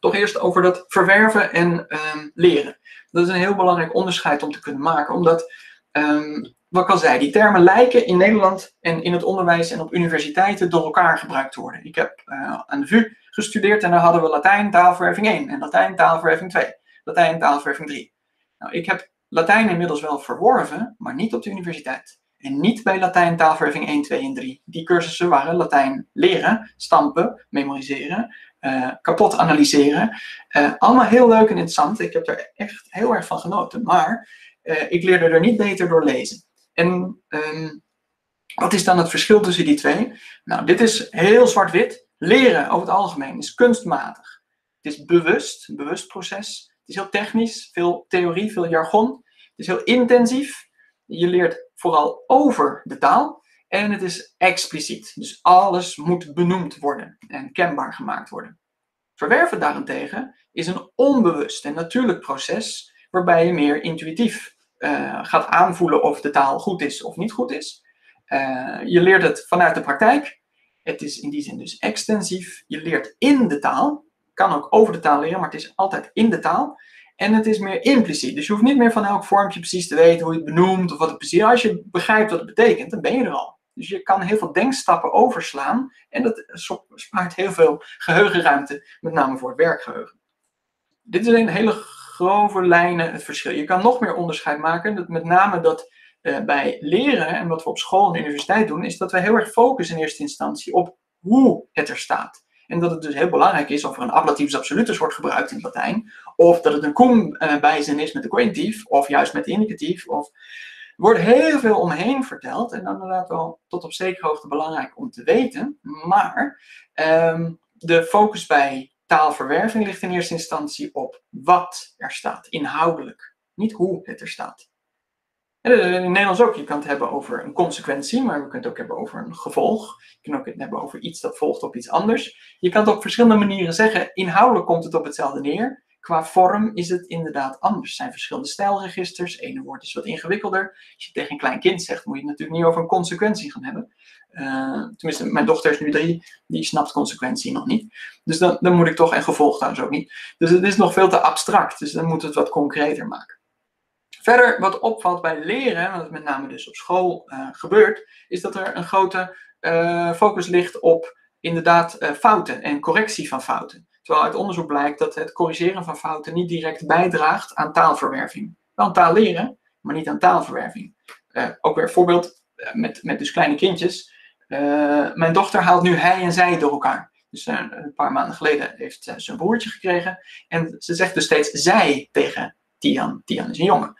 toch eerst over dat verwerven en um, leren. Dat is een heel belangrijk onderscheid om te kunnen maken, omdat um, wat ik al zei, die termen lijken in Nederland en in het onderwijs en op universiteiten door elkaar gebruikt te worden. Ik heb uh, aan de VU gestudeerd en daar hadden we Latijn taalverwerving 1 en Latijn taalverwerving 2, Latijn taalverwerving 3. Nou, ik heb Latijn inmiddels wel verworven, maar niet op de universiteit. En niet bij Latijn taalverwerving 1, 2 en 3. Die cursussen waren Latijn leren, stampen, memoriseren, uh, kapot analyseren. Uh, allemaal heel leuk en interessant. Ik heb er echt heel erg van genoten. Maar uh, ik leerde er niet beter door lezen. En um, wat is dan het verschil tussen die twee? Nou, dit is heel zwart-wit. Leren over het algemeen is kunstmatig. Het is bewust, een bewust proces. Het is heel technisch, veel theorie, veel jargon. Het is heel intensief. Je leert vooral over de taal. En het is expliciet. Dus alles moet benoemd worden en kenbaar gemaakt worden. Verwerven daarentegen is een onbewust en natuurlijk proces waarbij je meer intuïtief uh, gaat aanvoelen of de taal goed is of niet goed is. Uh, je leert het vanuit de praktijk. Het is in die zin dus extensief. Je leert in de taal. Kan ook over de taal leren, maar het is altijd in de taal. En het is meer impliciet. Dus je hoeft niet meer van elk vormpje precies te weten hoe je het benoemt of wat het precies is. Als je begrijpt wat het betekent, dan ben je er al. Dus je kan heel veel denkstappen overslaan. En dat spaart heel veel geheugenruimte, met name voor het werkgeheugen. Dit is een hele grove lijnen het verschil. Je kan nog meer onderscheid maken. Dat met name dat uh, bij leren en wat we op school en universiteit doen, is dat we heel erg focussen in eerste instantie op hoe het er staat. En dat het dus heel belangrijk is of er een ablativus absolutus wordt gebruikt in het Latijn, of dat het een cum uh, bijzin is met de cognitief, of juist met de indicatief. Of... Er wordt heel veel omheen verteld en dan inderdaad wel tot op zekere hoogte belangrijk om te weten. Maar um, de focus bij taalverwerving ligt in eerste instantie op wat er staat, inhoudelijk. Niet hoe het er staat. In het Nederlands ook, je kan het hebben over een consequentie, maar we kunnen het ook hebben over een gevolg. Je kan ook het hebben over iets dat volgt op iets anders. Je kan het op verschillende manieren zeggen. Inhoudelijk komt het op hetzelfde neer. Qua vorm is het inderdaad anders. Er zijn verschillende stijlregisters. Ene woord is wat ingewikkelder. Als je tegen een klein kind zegt, moet je het natuurlijk niet over een consequentie gaan hebben. Uh, tenminste, mijn dochter is nu drie, die snapt consequentie nog niet. Dus dan, dan moet ik toch, en gevolg trouwens ook niet. Dus het is nog veel te abstract, dus dan moet het wat concreter maken. Verder, wat opvalt bij leren, wat met name dus op school uh, gebeurt, is dat er een grote uh, focus ligt op inderdaad fouten en correctie van fouten. Terwijl uit onderzoek blijkt dat het corrigeren van fouten niet direct bijdraagt aan taalverwerving. Wel aan taal leren, maar niet aan taalverwerving. ook weer voorbeeld, met, met dus kleine kindjes. Eh, mijn dochter haalt nu hij en zij door elkaar. Dus eh, een paar maanden geleden heeft ze een broertje gekregen. En ze zegt dus steeds zij tegen Tian. Tian is een jongen.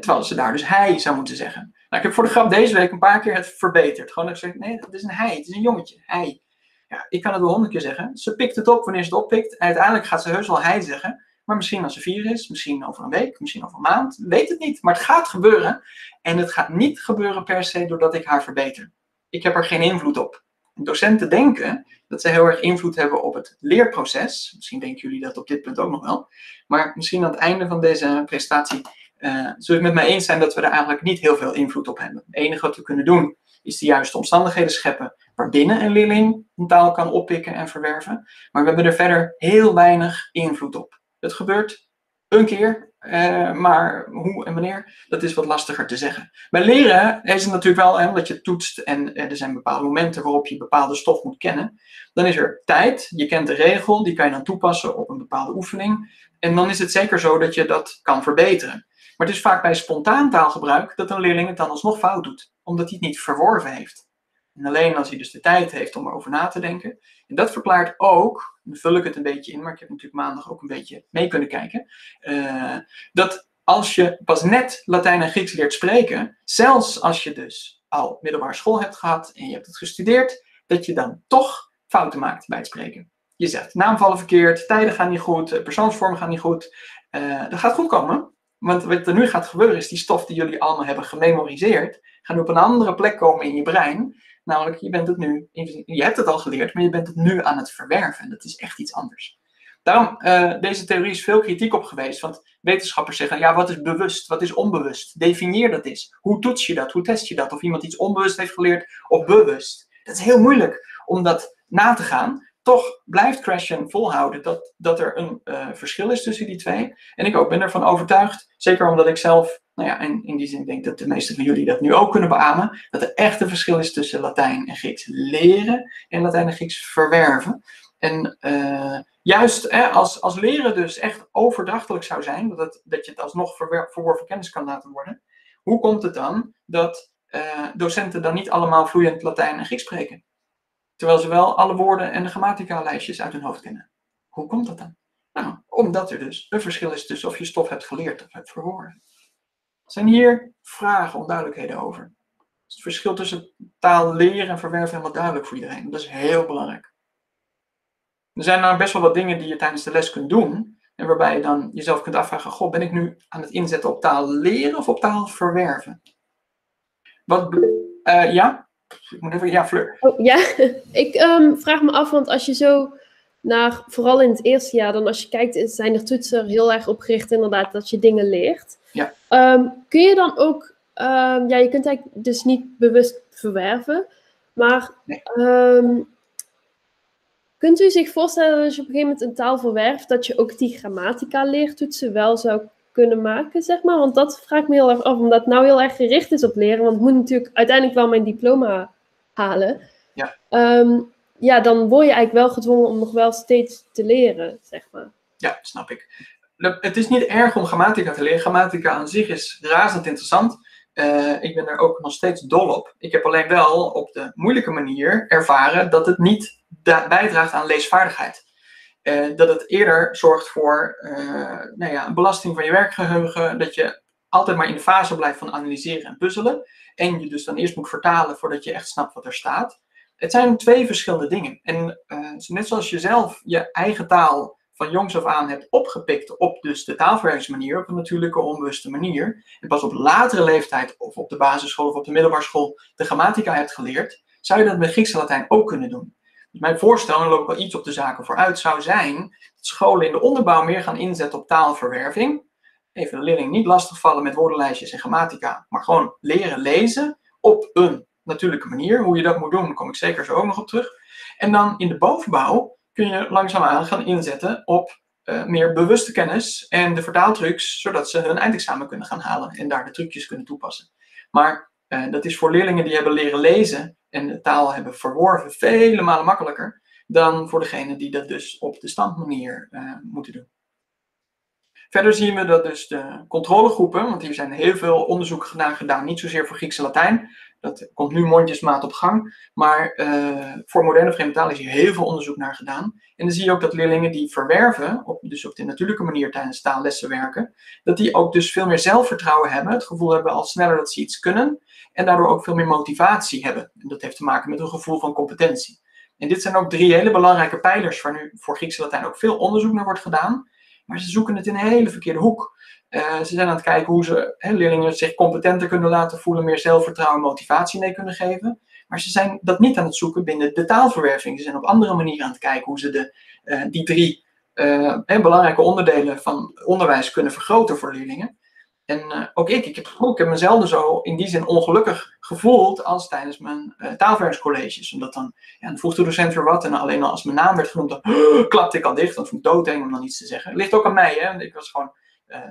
terwijl ze daar dus hij zou moeten zeggen. Nou, ik heb voor de grap deze week een paar keer het verbeterd. Gewoon dat ik zeg, nee, het is een hij, het is een jongetje, hij. Ja, ik kan het wel honderd keer zeggen. Ze pikt het op wanneer ze het oppikt. Uiteindelijk gaat ze heus wel hij zeggen. Maar misschien als ze vier is, misschien over een week, misschien over een maand. Weet het niet. Maar het gaat gebeuren. En het gaat niet gebeuren per se doordat ik haar verbeter. Ik heb er geen invloed op. Docenten denken dat ze heel erg invloed hebben op het leerproces. Misschien denken jullie dat op dit punt ook nog wel. Maar misschien aan het einde van deze presentatie uh, zullen het met mij eens zijn dat we er eigenlijk niet heel veel invloed op hebben. Het enige wat we kunnen doen is de juiste omstandigheden scheppen waarbinnen een leerling een taal kan oppikken en verwerven. Maar we hebben er verder heel weinig invloed op. Het gebeurt een keer, uh, maar hoe en wanneer, dat is wat lastiger te zeggen. Bij leren is het natuurlijk wel, hè, omdat je toetst en er zijn bepaalde momenten waarop je bepaalde stof moet kennen. Dan is er tijd, je kent de regel, die kan je dan toepassen op een bepaalde oefening. En dan is het zeker zo dat je dat kan verbeteren. Maar het is vaak bij spontaan taalgebruik dat een leerling het dan alsnog fout doet, omdat hij het niet verworven heeft. En alleen als hij dus de tijd heeft om erover na te denken. En dat verklaart ook, dan vul ik het een beetje in, maar ik heb natuurlijk maandag ook een beetje mee kunnen kijken. Uh, dat als je pas net Latijn en Grieks leert spreken, zelfs als je dus al middelbare school hebt gehad en je hebt het gestudeerd, dat je dan toch fouten maakt bij het spreken. Je zegt naamvallen verkeerd, tijden gaan niet goed, persoonsvormen gaan niet goed. Uh, dat gaat goed komen, want wat er nu gaat gebeuren is die stof die jullie allemaal hebben gememoriseerd, gaat op een andere plek komen in je brein. Namelijk, je bent het nu, je hebt het al geleerd, maar je bent het nu aan het verwerven. En dat is echt iets anders. Daarom, uh, deze theorie is veel kritiek op geweest. Want wetenschappers zeggen, ja, wat is bewust, wat is onbewust? Definieer dat eens. Hoe toets je dat? Hoe test je dat? Of iemand iets onbewust heeft geleerd of bewust? Dat is heel moeilijk om dat na te gaan toch blijft Christian volhouden dat, dat er een uh, verschil is tussen die twee. En ik ook ben ervan overtuigd, zeker omdat ik zelf, nou ja, en in die zin denk dat de meeste van jullie dat nu ook kunnen beamen, dat er echt een verschil is tussen Latijn en Grieks leren en Latijn en Grieks verwerven. En uh, juist hè, als, als leren dus echt overdrachtelijk zou zijn, dat, dat je het alsnog verworven kennis kan laten worden, hoe komt het dan dat uh, docenten dan niet allemaal vloeiend Latijn en Grieks spreken? Terwijl ze wel alle woorden en de grammatica-lijstjes uit hun hoofd kennen. Hoe komt dat dan? Nou, omdat er dus een verschil is tussen of je stof hebt geleerd of hebt verhoord. Zijn hier vragen, onduidelijkheden over? Is het verschil tussen taal leren en verwerven helemaal duidelijk voor iedereen? Dat is heel belangrijk. Er zijn nou best wel wat dingen die je tijdens de les kunt doen. En waarbij je dan jezelf kunt afvragen: Goh, ben ik nu aan het inzetten op taal leren of op taal verwerven? Wat, uh, ja? Ik moet even, ja, Fleur. Oh, ja, ik um, vraag me af, want als je zo naar, vooral in het eerste jaar, dan als je kijkt, zijn er toetsen heel erg opgericht inderdaad dat je dingen leert. Ja. Um, kun je dan ook, um, ja, je kunt eigenlijk dus niet bewust verwerven, maar Nee. kunt u zich voorstellen dat als je op een gegeven moment een taal verwerft, dat je ook die grammatica leertoetsen wel zou kunnen maken, zeg maar? Want dat vraag ik me heel erg af, omdat het nou heel erg gericht is op leren. Want ik moet natuurlijk uiteindelijk wel mijn diploma halen. Ja. Ehm, ja, dan word je eigenlijk wel gedwongen om nog wel steeds te leren, zeg maar. Ja, snap ik. Het is niet erg om grammatica te leren. Grammatica aan zich is razend interessant. Uh, ik ben er ook nog steeds dol op. Ik heb alleen wel op de moeilijke manier ervaren dat het niet bijdraagt aan leesvaardigheid. Uh, dat het eerder zorgt voor uh, nou ja, een belasting van je werkgeheugen. Dat je altijd maar in de fase blijft van analyseren en puzzelen. En je dus dan eerst moet vertalen voordat je echt snapt wat er staat. Het zijn twee verschillende dingen. En uh, net zoals je zelf je eigen taal van jongs af aan hebt opgepikt op dus de taalverwerkingsmanier, op een natuurlijke, onbewuste manier. En pas op latere leeftijd, of op de basisschool of op de middelbare school, de grammatica hebt geleerd, zou je dat met Grieks en Latijn ook kunnen doen. Mijn voorstel, en loop ik wel iets op de zaken vooruit, zou zijn dat scholen in de onderbouw meer gaan inzetten op taalverwerving. Even de leerling niet lastigvallen met woordenlijstjes en grammatica, maar gewoon leren lezen op een natuurlijke manier. Hoe je dat moet doen, daar kom ik zeker zo ook nog op terug. En dan in de bovenbouw kun je langzaamaan gaan inzetten op uh, meer bewuste kennis en de vertaaltrucs, zodat ze hun eindexamen kunnen gaan halen en daar de trucjes kunnen toepassen. Maar uh, dat is voor leerlingen die hebben leren lezen en de taal hebben verworven vele malen makkelijker dan voor degenen die dat dus op de standmanier uh, moeten doen. Verder zien we dat dus de controlegroepen, want hier zijn heel veel onderzoeken naar gedaan, niet zozeer voor Grieks en Latijn, dat komt nu mondjesmaat op gang, maar eh, voor moderne vreemde taal is hier heel veel onderzoek naar gedaan. En dan zie je ook dat leerlingen die verwerven, op, dus op de natuurlijke manier tijdens taallessen werken, dat die ook dus veel meer zelfvertrouwen hebben, het gevoel hebben al sneller dat ze iets kunnen, en daardoor ook veel meer motivatie hebben. En dat heeft te maken met een gevoel van competentie. En dit zijn ook drie hele belangrijke pijlers waar nu voor Grieks en Latijn ook veel onderzoek naar wordt gedaan. Maar ze zoeken het in een hele verkeerde hoek. Uh, ze zijn aan het kijken hoe ze leerlingen zich competenter kunnen laten voelen, meer zelfvertrouwen en motivatie mee kunnen geven. Maar ze zijn dat niet aan het zoeken binnen de taalverwerving. Ze zijn op andere manieren aan het kijken hoe ze de, uh, die drie uh, belangrijke onderdelen van onderwijs kunnen vergroten voor leerlingen. En uh, ook ik, ik heb, ik mezelf zo in die zin ongelukkig gevoeld als tijdens mijn uh. Omdat dan, ja, vroeg de docent weer wat en alleen al als mijn naam werd genoemd, dan klapte ik al dicht. Dan vond ik doodeng om dan iets te zeggen. Ligt ook aan mij, hè. Ik was gewoon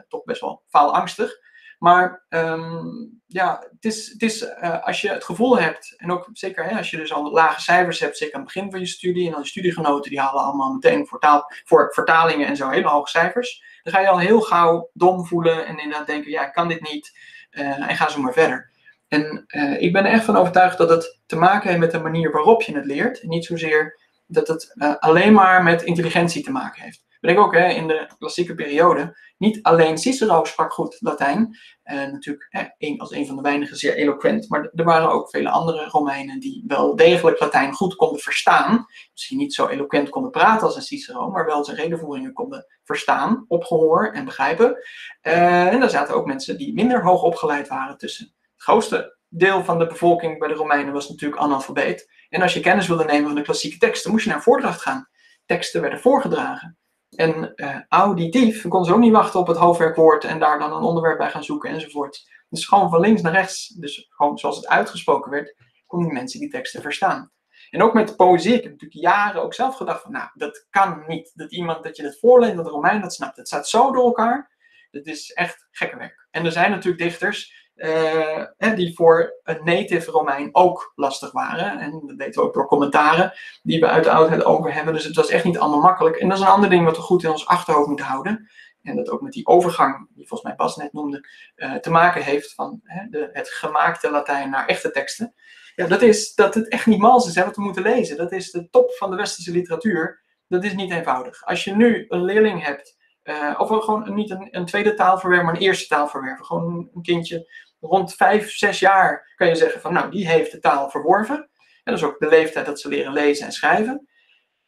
toch best wel faalangstig. Maar um, ja, het is, het is als je het gevoel hebt, en ook zeker hè, als je dus al lage cijfers hebt, zeker aan het begin van je studie, en dan je studiegenoten die halen allemaal meteen voor, taal, voor vertalingen en zo hele hoge cijfers dan ga je al heel gauw dom voelen en inderdaad denken, ja, ik kan dit niet. Uh, en ga zo maar verder. En uh, ik ben er echt van overtuigd dat het te maken heeft met de manier waarop je het leert. En niet zozeer dat het uh, alleen maar met intelligentie te maken heeft. Bedenk ook, hè, in de klassieke periode, niet alleen Cicero sprak goed Latijn. natuurlijk hè, als een van de weinigen zeer eloquent. Maar er waren ook vele andere Romeinen die wel degelijk Latijn goed konden verstaan. Misschien niet zo eloquent konden praten als een Cicero, maar wel zijn redenvoeringen konden verstaan, opgehoor en begrijpen. Uh, en daar zaten ook mensen die minder hoog opgeleid waren tussen. Het grootste deel van de bevolking bij de Romeinen was natuurlijk analfabeet. En als je kennis wilde nemen van de klassieke teksten, moest je naar voordracht gaan. Teksten werden voorgedragen. En uh, auditief kon ze ook niet wachten op het hoofdwerkwoord en daar dan een onderwerp bij gaan zoeken enzovoort. Dus gewoon van links naar rechts, dus gewoon zoals het uitgesproken werd, konden mensen die teksten verstaan. En ook met de poëzie, ik heb natuurlijk jaren ook zelf gedacht van, nou, dat kan niet. Dat iemand, dat je dat voorleest, dat Romein dat snapt. Het staat zo door elkaar. Dat is echt gekke werk. En er zijn natuurlijk dichters uh, die voor een native Romein ook lastig waren. En dat weten we ook door commentaren die we uit de oudheid over hebben. Dus het was echt niet allemaal makkelijk. En dat is een ander ding wat we goed in ons achterhoofd moeten houden. En dat ook met die overgang, die volgens mij Bas net noemde, uh, te maken heeft van de, het gemaakte Latijn naar echte teksten. Ja, dat is dat het echt niet mals is hè, wat we moeten lezen. Dat is de top van de westerse literatuur. Dat is niet eenvoudig. Als je nu een leerling hebt, uh, of gewoon niet een, een, tweede taalverwerver, maar een eerste taalverwerver. Gewoon een kindje rond vijf, zes jaar kan je zeggen van nou, die heeft de taal verworven. En dat is ook de leeftijd dat ze leren lezen en schrijven.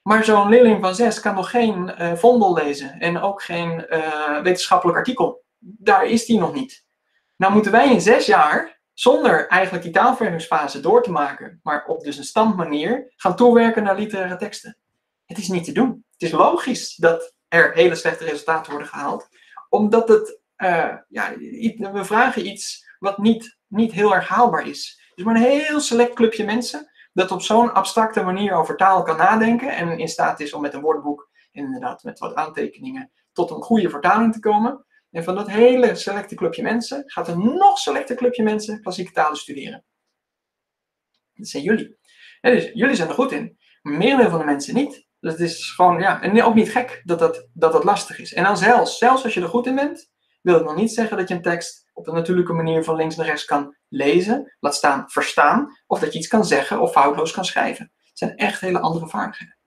Maar zo'n leerling van zes kan nog geen uh, vondel lezen en ook geen uh, wetenschappelijk artikel. Daar is die nog niet. Nou moeten wij in zes jaar zonder eigenlijk die taalverwervingsfase door te maken, maar op dus een standmanier, gaan toewerken naar literaire teksten. Het is niet te doen. Het is logisch dat er hele slechte resultaten worden gehaald, omdat het, uh, ja, we vragen iets wat niet, niet heel erg haalbaar is. Dus maar een heel select clubje mensen dat op zo'n abstracte manier over taal kan nadenken en in staat is om met een woordenboek, inderdaad met wat aantekeningen, tot een goede vertaling te komen. En van dat hele selecte clubje mensen gaat een nog selecte clubje mensen klassieke talen studeren. Dat zijn jullie. En dus jullie zijn er goed in, maar merendeel van de mensen niet. Dus het is gewoon, ja, en ook niet gek dat dat, dat dat lastig is. En dan zelfs, zelfs als je er goed in bent, wil het nog niet zeggen dat je een tekst op een natuurlijke manier van links naar rechts kan lezen, laat staan verstaan, of dat je iets kan zeggen of foutloos kan schrijven. Het zijn echt hele andere vaardigheden.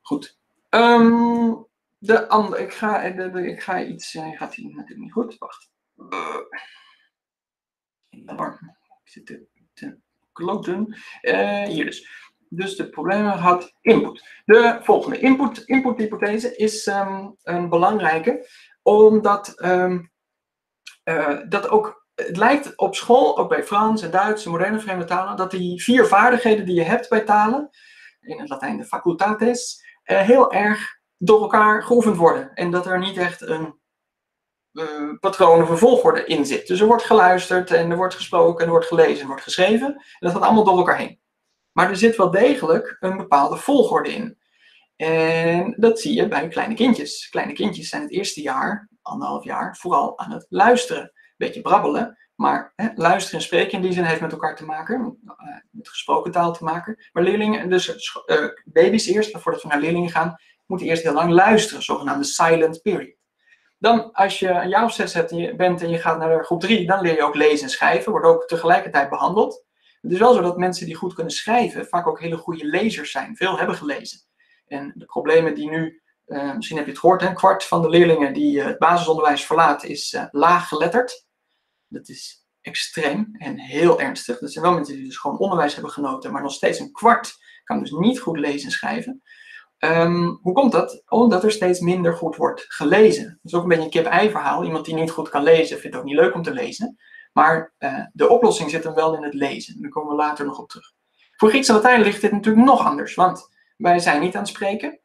Goed. Um, de andere, ik ga, de, ik ga iets, uh, gaat hier natuurlijk niet goed, wacht. Uh, ik zit te, te kloten. Hier dus. Dus de problemen had input. De volgende input, input-hypothese is um, een belangrijke, omdat um, uh, dat ook, het lijkt op school, ook bij Frans en Duits en moderne vreemde talen, dat die vier vaardigheden die je hebt bij talen, in het Latijn de facultates, uh, heel erg door elkaar geoefend worden. En dat er niet echt een uh, patroon of volgorde in zit. Dus er wordt geluisterd en er wordt gesproken en er wordt gelezen en wordt geschreven. En dat gaat allemaal door elkaar heen. Maar er zit wel degelijk een bepaalde volgorde in. En dat zie je bij kleine kindjes. Kleine kindjes zijn het eerste jaar, anderhalf jaar, vooral aan het luisteren. Een beetje brabbelen, maar hè, luisteren en spreken in die zin heeft met elkaar te maken, uh, met gesproken taal te maken. Maar leerlingen, dus uh, baby's eerst, voordat we naar leerlingen gaan, moeten eerst heel lang luisteren, zogenaamde silent period. Dan, als je een jaar of zes bent en je gaat naar groep drie, dan leer je ook lezen en schrijven. Wordt ook tegelijkertijd behandeld. Het is wel zo dat mensen die goed kunnen schrijven vaak ook hele goede lezers zijn. Veel hebben gelezen. En de problemen die nu, eh, misschien heb je het gehoord, een kwart van de leerlingen die eh, het basisonderwijs verlaten is uh, laag geletterd. Dat is extreem en heel ernstig. Dat zijn wel mensen die dus gewoon onderwijs hebben genoten, maar nog steeds een kwart kan dus niet goed lezen en schrijven. Ehm, hoe komt dat? Omdat er steeds minder goed wordt gelezen. Dat is ook een beetje een kip-ei verhaal. Iemand die niet goed kan lezen vindt het ook niet leuk om te lezen. Maar de oplossing zit hem wel in het lezen. Daar komen we later nog op terug. Voor Grieks en Latijn ligt dit natuurlijk nog anders. Want wij zijn niet aan het spreken.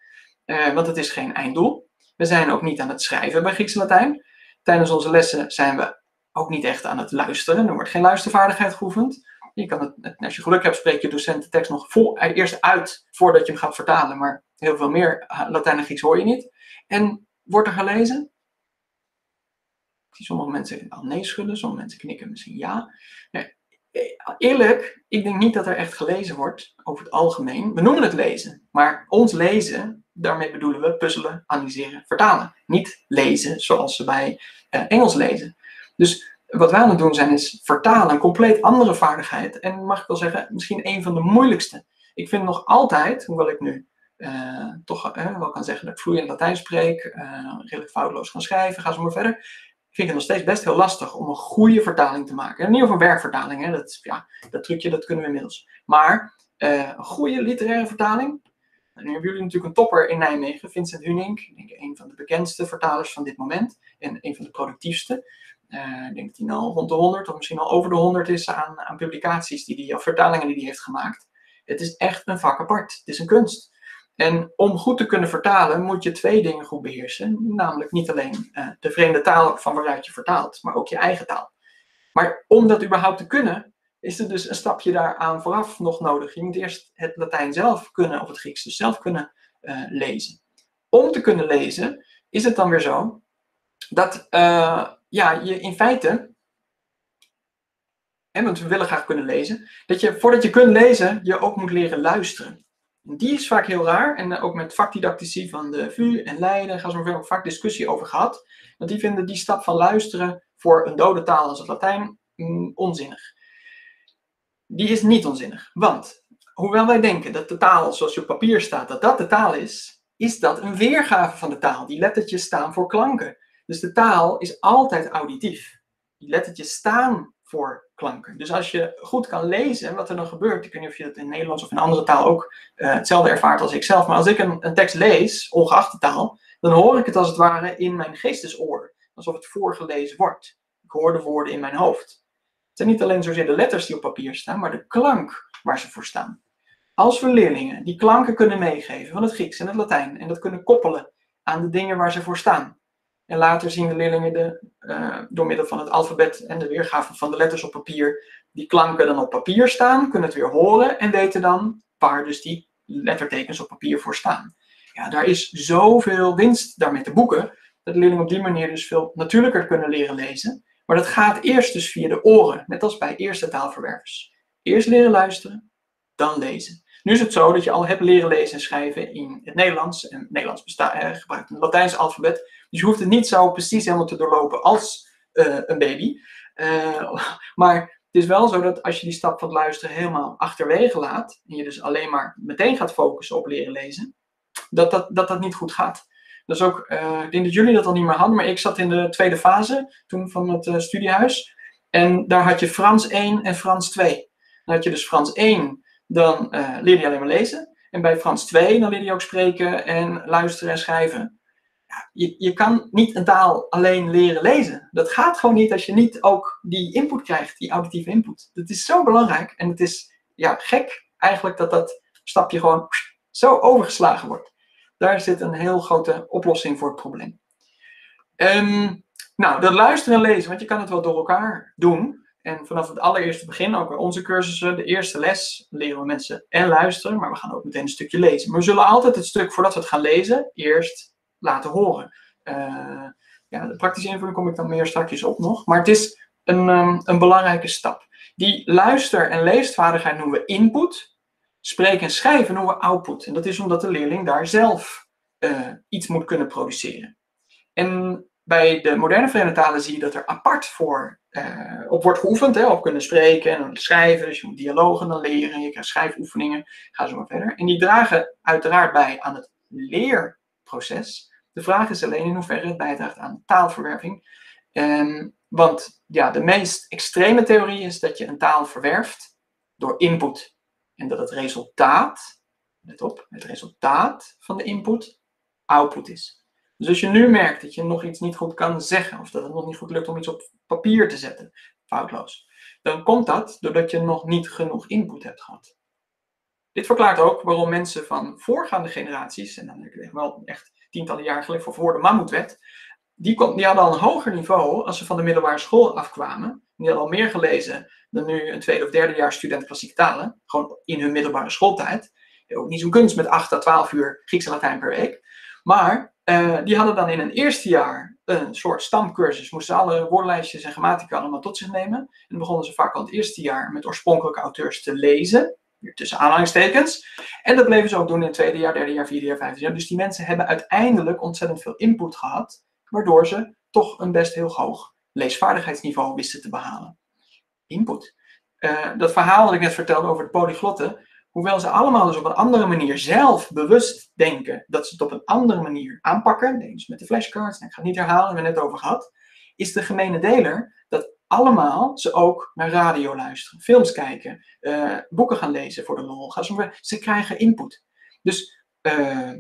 Uh, want het is geen einddoel. We zijn ook niet aan het schrijven bij Grieks en Latijn. Tijdens onze lessen zijn we ook niet echt aan het luisteren. Er wordt geen luistervaardigheid geoefend. Je kan het, als je geluk hebt, spreek je docent de tekst nog vol, eh, eerst uit voordat je hem gaat vertalen. Maar heel veel meer Latijn en Grieks hoor je niet. En wordt er gelezen? Ik zie sommige mensen al nee schudden, sommige mensen knikken misschien ja. Eh, eerlijk, ik denk niet dat er echt gelezen wordt over het algemeen. We noemen het lezen, maar ons lezen, daarmee bedoelen we puzzelen, analyseren, vertalen. Niet lezen zoals ze bij uh, Engels lezen. Dus wat wij aan het doen zijn is vertalen, een compleet andere vaardigheid. En mag ik wel zeggen, misschien een van de moeilijkste. Ik vind nog altijd, hoewel ik nu uh, toch uh, wel kan zeggen dat ik vloeiend Latijn spreek, redelijk foutloos kan schrijven, ga zo maar verder. Vind ik het nog steeds best heel lastig om een goede vertaling te maken. En niet over een werkvertaling. Dat, ja, dat trucje dat kunnen we inmiddels. Maar een goede literaire vertaling. Nu hebben jullie natuurlijk een topper in Nijmegen, Vincent Hunink. Ik denk een van de bekendste vertalers van dit moment. En een van de productiefste. Uh, ik denk dat hij nou rond de 100 of misschien al over de 100 is aan, aan publicaties die die, of vertalingen die hij heeft gemaakt. Het is echt een vak apart. Het is een kunst. En om goed te kunnen vertalen moet je twee dingen goed beheersen. Namelijk niet alleen uh, de vreemde taal van waaruit je vertaalt, maar ook je eigen taal. Maar om dat überhaupt te kunnen, is er dus een stapje daaraan vooraf nog nodig. Je moet eerst het Latijn zelf kunnen, of het Grieks dus zelf kunnen uh, lezen. Om te kunnen lezen is het dan weer zo dat uh, ja, je in feite, want we willen graag kunnen lezen, dat je voordat je kunt lezen, je ook moet leren luisteren. En die is vaak heel raar. En ook met vakdidactici van de VU en Leiden gaan ze er vaak discussie over gehad. Want die vinden die stap van luisteren voor een dode taal als het Latijn mm, onzinnig. Die is niet onzinnig. Want hoewel wij denken dat de taal zoals op papier staat, dat dat de taal is, is dat een weergave van de taal. Die lettertjes staan voor klanken. Dus de taal is altijd auditief. Die lettertjes staan voor klanken. Dus als je goed kan lezen wat er dan gebeurt, ik weet niet of je dat in Nederlands of in andere taal ook uh, hetzelfde ervaart als ik zelf, maar als ik een, een, tekst lees, ongeacht de taal, dan hoor ik het als het ware in mijn geestesoor, alsof het voorgelezen wordt. Ik hoor de woorden in mijn hoofd. Zijn niet alleen zozeer de letters die op papier staan, maar de klank waar ze voor staan. Als we leerlingen die klanken kunnen meegeven van het Grieks en het Latijn en dat kunnen koppelen aan de dingen waar ze voor staan, en later zien de leerlingen de, uh, door middel van het alfabet en de weergave van de letters op papier, die klanken dan op papier staan, kunnen het weer horen en weten dan waar dus die lettertekens op papier voor staan. Ja, daar is zoveel winst daarmee te boeken, dat de leerlingen op die manier dus veel natuurlijker kunnen leren lezen. Maar dat gaat eerst dus via de oren, net als bij eerste taalverwervers. Eerst leren luisteren, dan lezen. Nu is het zo dat je al hebt leren lezen en schrijven in het Nederlands. En het Nederlands bestaat, eh, gebruikt een Latijns alfabet. Dus je hoeft het niet zo precies helemaal te doorlopen als uh, een baby. Uh, maar het is wel zo dat als je die stap van luisteren helemaal achterwege laat, en je dus alleen maar meteen gaat focussen op leren lezen, dat dat, dat, dat niet goed gaat. Is ook, uh, ik denk dat jullie dat al niet meer hadden, maar ik zat in de tweede fase toen van het studiehuis. En daar had je Frans 1 en Frans 2. Dan had je dus Frans 1, dan leerde je alleen maar lezen. En bij Frans 2, dan leerde je ook spreken en luisteren en schrijven je, je kan niet een taal alleen leren lezen. Dat gaat gewoon niet als je niet ook die input krijgt, die auditieve input. Dat is zo belangrijk en het is ja, gek eigenlijk dat dat stapje gewoon zo overgeslagen wordt. Daar zit een heel grote oplossing voor het probleem. Um, nou, dat luisteren en lezen, want je kan het wel door elkaar doen. En vanaf het allereerste begin, ook bij onze cursussen, de eerste les, leren we mensen en luisteren, maar we gaan ook meteen een stukje lezen. Maar we zullen altijd het stuk, voordat we het gaan lezen, eerst laten horen. Uh, ja, de praktische invulling kom ik dan meer straks op nog. Maar het is een, um, een belangrijke stap. Die luister- en leesvaardigheid noemen we input. Spreken en schrijven noemen we output. En dat is omdat de leerling daar zelf uh, iets moet kunnen produceren. En bij de moderne Verenigde talen zie je dat er apart voor uh, op wordt geoefend, hè, op kunnen spreken en schrijven. Dus je moet dialogen dan leren, je krijgt schrijfoefeningen, ga zo maar verder. En die dragen uiteraard bij aan het leerproces. De vraag is alleen in hoeverre het bijdraagt aan taalverwerving. Um, want ja, de meest extreme theorie is dat je een taal verwerft door input. En dat het resultaat, let op, het resultaat van de input output is. Dus als je nu merkt dat je nog iets niet goed kan zeggen, of dat het nog niet goed lukt om iets op papier te zetten, foutloos, dan komt dat doordat je nog niet genoeg input hebt gehad. Dit verklaart ook waarom mensen van voorgaande generaties, en dan heb ik wel echt tientallen jaar geleden voor voor de mammoetwet, die, kon, die hadden al een hoger niveau als ze van de middelbare school afkwamen. Die hadden al meer gelezen dan nu een tweede of derde jaar student klassieke talen, gewoon in hun middelbare schooltijd. Ook niet zo'n kunst met 8 à 12 uur Grieks en Latijn per week. Maar uh, die hadden dan in een eerste jaar een soort stamcursus, moesten alle woordenlijstjes en grammatica allemaal tot zich nemen. En begonnen ze vaak al het eerste jaar met oorspronkelijke auteurs te lezen, tussen aanhalingstekens. En dat bleven ze ook doen in het tweede jaar, derde jaar, vierde jaar, vijfde jaar. Dus die mensen hebben uiteindelijk ontzettend veel input gehad, waardoor ze toch een best heel hoog leesvaardigheidsniveau wisten te behalen. Input. Uh, dat verhaal dat ik net vertelde over de polyglotten, Hoewel ze allemaal dus op een andere manier zelf bewust denken dat ze het op een andere manier aanpakken, dus met de flashcards, ik ga het niet herhalen, hebben we het net over gehad, is de gemene deler dat allemaal ze ook naar radio luisteren, films kijken, uh, boeken gaan lezen voor de lol. Gaan ze, krijgen input. Dus uh,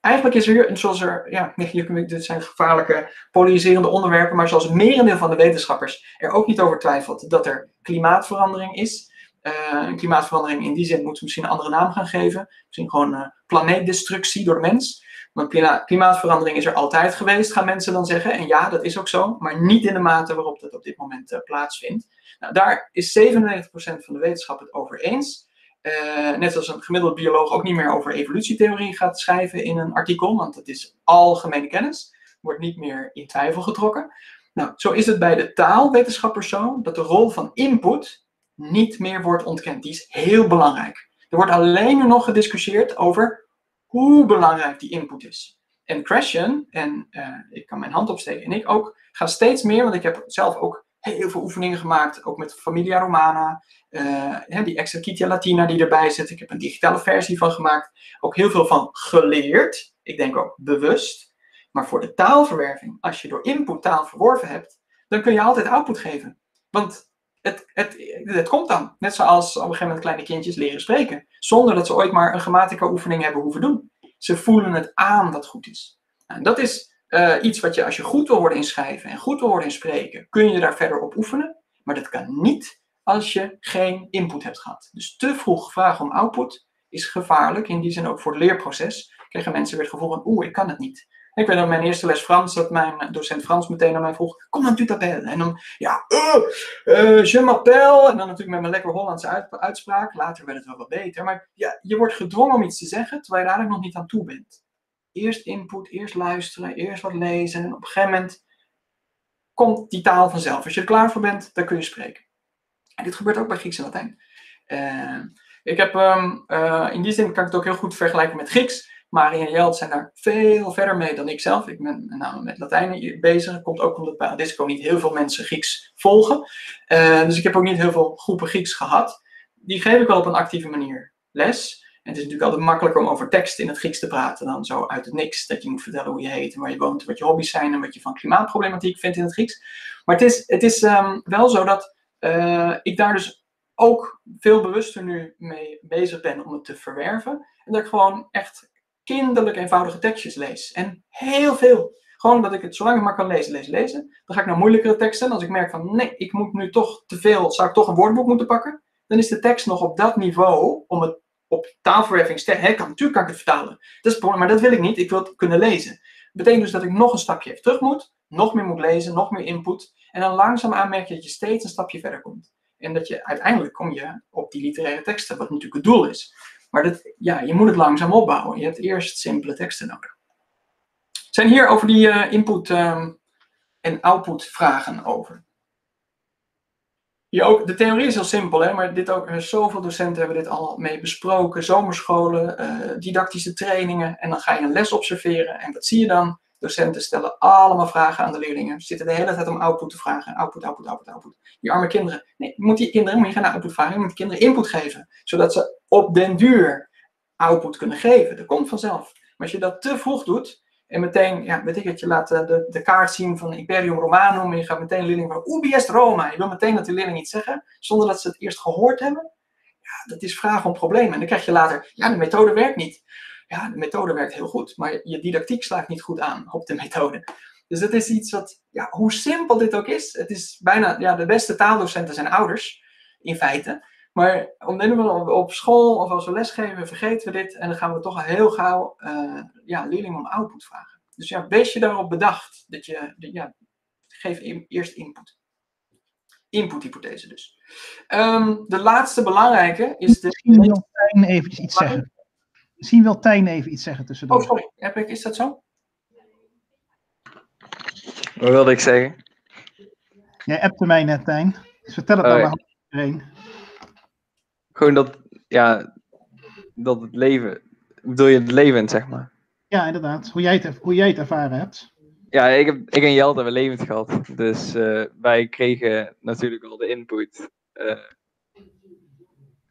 eigenlijk is er, zoals er, ja, dit zijn gevaarlijke polariserende onderwerpen, maar zoals het merendeel van de wetenschappers er ook niet over twijfelt dat er klimaatverandering is, uh, klimaatverandering in die zin moeten we misschien een andere naam gaan geven. Misschien gewoon uh, planeetdestructie door de mens. Want klimaatverandering is er altijd geweest, gaan mensen dan zeggen. En ja, dat is ook zo, maar niet in de mate waarop dat op dit moment uh, plaatsvindt. Nou, daar is 97% van de wetenschap het over eens. Net als een gemiddelde bioloog ook niet meer over evolutietheorie gaat schrijven in een artikel, want dat is algemene kennis, wordt niet meer in twijfel getrokken. Nou, zo is het bij de taalwetenschappers zo dat de rol van input niet meer wordt ontkend. Die is heel belangrijk. Er wordt alleen nu nog gediscussieerd over hoe belangrijk die input is. En Christian, en uh, ik kan mijn hand opsteken, en ik ook, gaan steeds meer, want ik heb zelf ook heel veel oefeningen gemaakt, ook met Familia Romana, uh, die Exercitia Latina die erbij zit. Ik heb een digitale versie van gemaakt. Ook heel veel van geleerd. Ik denk ook bewust. Maar voor de taalverwerving, als je door input taal verworven hebt, dan kun je altijd output geven. Want het, het, het komt dan. Net zoals op een gegeven moment kleine kindjes leren spreken. Zonder dat ze ooit maar een grammatica-oefening hebben hoeven doen. Ze voelen het aan dat goed is. En dat is uh, iets wat je, als je goed wil worden in schrijven en goed wil worden in spreken, kun je daar verder op oefenen. Maar dat kan niet als je geen input hebt gehad. Dus te vroeg vragen om output is gevaarlijk. In die zin ook voor het leerproces. Krijgen mensen weer het gevoel van, oeh, ik kan het niet. Ik weet nog mijn eerste les Frans, dat mijn docent Frans meteen aan mij vroeg, kom dan tu t'appelles? En dan, ja, uh, uh, je m'appelle. En dan natuurlijk met mijn lekker Hollandse uitspraak. Later werd het wel wat beter. Maar ja, je wordt gedwongen om iets te zeggen, terwijl je daar eigenlijk nog niet aan toe bent. Eerst input, eerst luisteren, eerst wat lezen. En op een gegeven moment komt die taal vanzelf. Als je er klaar voor bent, dan kun je spreken. En dit gebeurt ook bij Grieks en Latijn. Uh, ik heb, um, in die zin kan ik het ook heel goed vergelijken met Grieks. Marie en Jelt zijn daar veel verder mee dan ik zelf. Ik ben met name met Latijn bezig. Dat komt ook omdat bij Adisco niet heel veel mensen Grieks volgen. Uh, dus ik heb ook niet heel veel groepen Grieks gehad. Die geef ik wel op een actieve manier les. En het is natuurlijk altijd makkelijker om over tekst in het Grieks te praten dan zo uit het niks. Dat je moet vertellen hoe je heet en waar je woont, wat je hobby's zijn en wat je van klimaatproblematiek vindt in het Grieks. Maar het is, het is um, wel zo dat uh, ik daar dus ook veel bewuster nu mee bezig ben om het te verwerven. En dat ik gewoon echt kinderlijk eenvoudige tekstjes lees. En heel veel. Gewoon dat ik het, zolang ik maar kan lezen, lezen, lezen. Dan ga ik naar moeilijkere teksten. En als ik merk van, nee, ik moet nu toch te veel, zou ik toch een woordboek moeten pakken? Dan is de tekst nog op dat niveau, om het op taalverwerving te kan, natuurlijk kan ik het vertalen. Dat is maar dat wil ik niet. Ik wil het kunnen lezen. Dat betekent dus dat ik nog een stapje even terug moet, nog meer moet lezen, nog meer input. En dan langzaam aanmerk je dat je steeds een stapje verder komt. En dat je uiteindelijk kom je op die literaire teksten, wat natuurlijk het doel is. Maar dat, ja, je moet het langzaam opbouwen. Je hebt eerst simpele teksten nodig. Zijn hier over die uh, input um, en output vragen over? De theorie is heel simpel, hè, maar dit ook, zoveel docenten hebben dit al mee besproken. Zomerscholen, uh, didactische trainingen. En dan ga je een les observeren. En wat zie je dan? Docenten stellen allemaal vragen aan de leerlingen. Ze zitten de hele tijd om output te vragen. Output, output, output, output. Die arme kinderen. Nee, moet die kinderen moet je output vragen. Je moet die kinderen input geven. Zodat ze op den duur output kunnen geven. Dat komt vanzelf. Maar als je dat te vroeg doet, en meteen, ja, weet ik het, je laat eh, de, de kaart zien van Imperium Romanum en je gaat meteen leerlingen van Ubi Roma. Je wil meteen dat de leerlingen iets zeggen, zonder dat ze het eerst gehoord hebben. Ja, dat is vragen om problemen. En dan krijg je later, ja, de methode werkt niet. Ja, de methode werkt heel goed, maar je didactiek slaagt niet goed aan op de methode. Dus dat is iets wat, ja, hoe simpel dit ook is, het is bijna, ja, de beste taaldocenten zijn ouders, in feite. Maar om de op, op school of als we lesgeven, vergeten we dit en dan gaan we toch heel gauw uh, ja, leerlingen om output vragen. Dus ja, wees je daarop bedacht dat je, ja, geef eerst input. Inputhypothese dus. Um, de laatste belangrijke is de... Misschien wil Tijn even iets zeggen. Misschien wil Tijn even iets zeggen tussendoor. Oh, sorry. Heb ik, is dat zo? Wat wilde ik zeggen? Jij appte mij net, Tijn. Dus vertel het oh, nou maar iedereen. Gewoon dat, ja, dat het leven, bedoel je het leven, zeg maar? Ja, inderdaad. Hoe jij het, hoe jij het ervaren hebt. Ja, ik, heb, ik en Jelte hebben levend gehad. Dus uh, wij kregen natuurlijk al de input uh,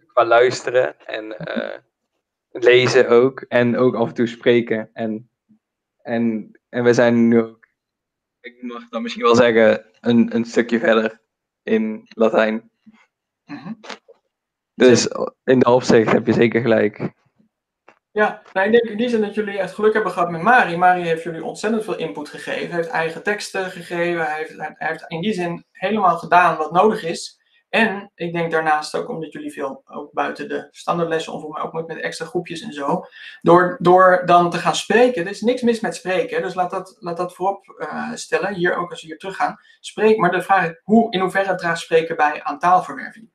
qua luisteren en uh, lezen ook. En ook af en toe spreken. En, en, en we zijn nu ook, ik mag dan misschien wel zeggen, een, een stukje verder in Latijn. Mm dus in de opzicht heb je zeker gelijk. Ja, nou, ik denk in die zin dat jullie echt geluk hebben gehad met Mari. Mari heeft jullie ontzettend veel input gegeven. Hij heeft eigen teksten gegeven. Hij heeft, hij heeft in die zin helemaal gedaan wat nodig is. En ik denk daarnaast ook omdat jullie veel ook buiten de standaardlessen of ook met, met extra groepjes en zo. Door, door dan te gaan spreken. Er is niks mis met spreken. Dus laat dat, laat dat voorop uh, stellen. Hier ook als we hier teruggaan. Spreek, maar de vraag is hoe, in hoeverre draagt spreken bij aan taalverwerving?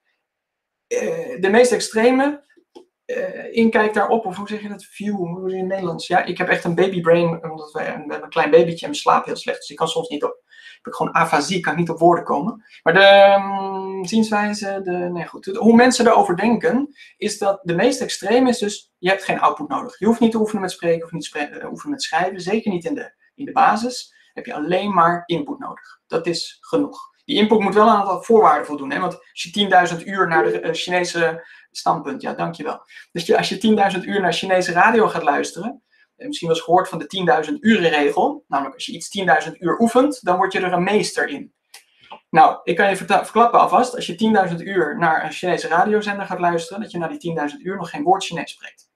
Eh, de meest extreme uh, inkijk daarop, of hoe zeg je dat? View, hoe zeg je in het Nederlands? Ja, ik heb echt een babybrain, omdat we, hebben een klein babytje en we slapen heel slecht. Dus ik kan soms niet op, heb ik gewoon afasie, kan niet op woorden komen. Maar de um, zienswijze, de, nee goed, hoe mensen erover denken, is dat de meest extreme is dus, je hebt geen output nodig. Je hoeft niet te oefenen met spreken of niet spreken, uh, oefenen met schrijven, zeker niet in de, in de basis. Heb je alleen maar input nodig. Dat is genoeg. Die input moet wel aan een aantal voorwaarden voldoen. Hè? Want als je 10.000 uur naar de uh, Chinese standpunt, ja, dankjewel. Dus als je 10.000 uur naar Chinese radio gaat luisteren, en misschien wel eens gehoord van de 10.000 uren regel, namelijk als je iets 10.000 uur oefent, dan word je er een meester in. Nou, ik kan je verklappen alvast, als je 10.000 uur naar een Chinese radiozender gaat luisteren, dat je na die 10.000 uur nog geen woord Chinees spreekt.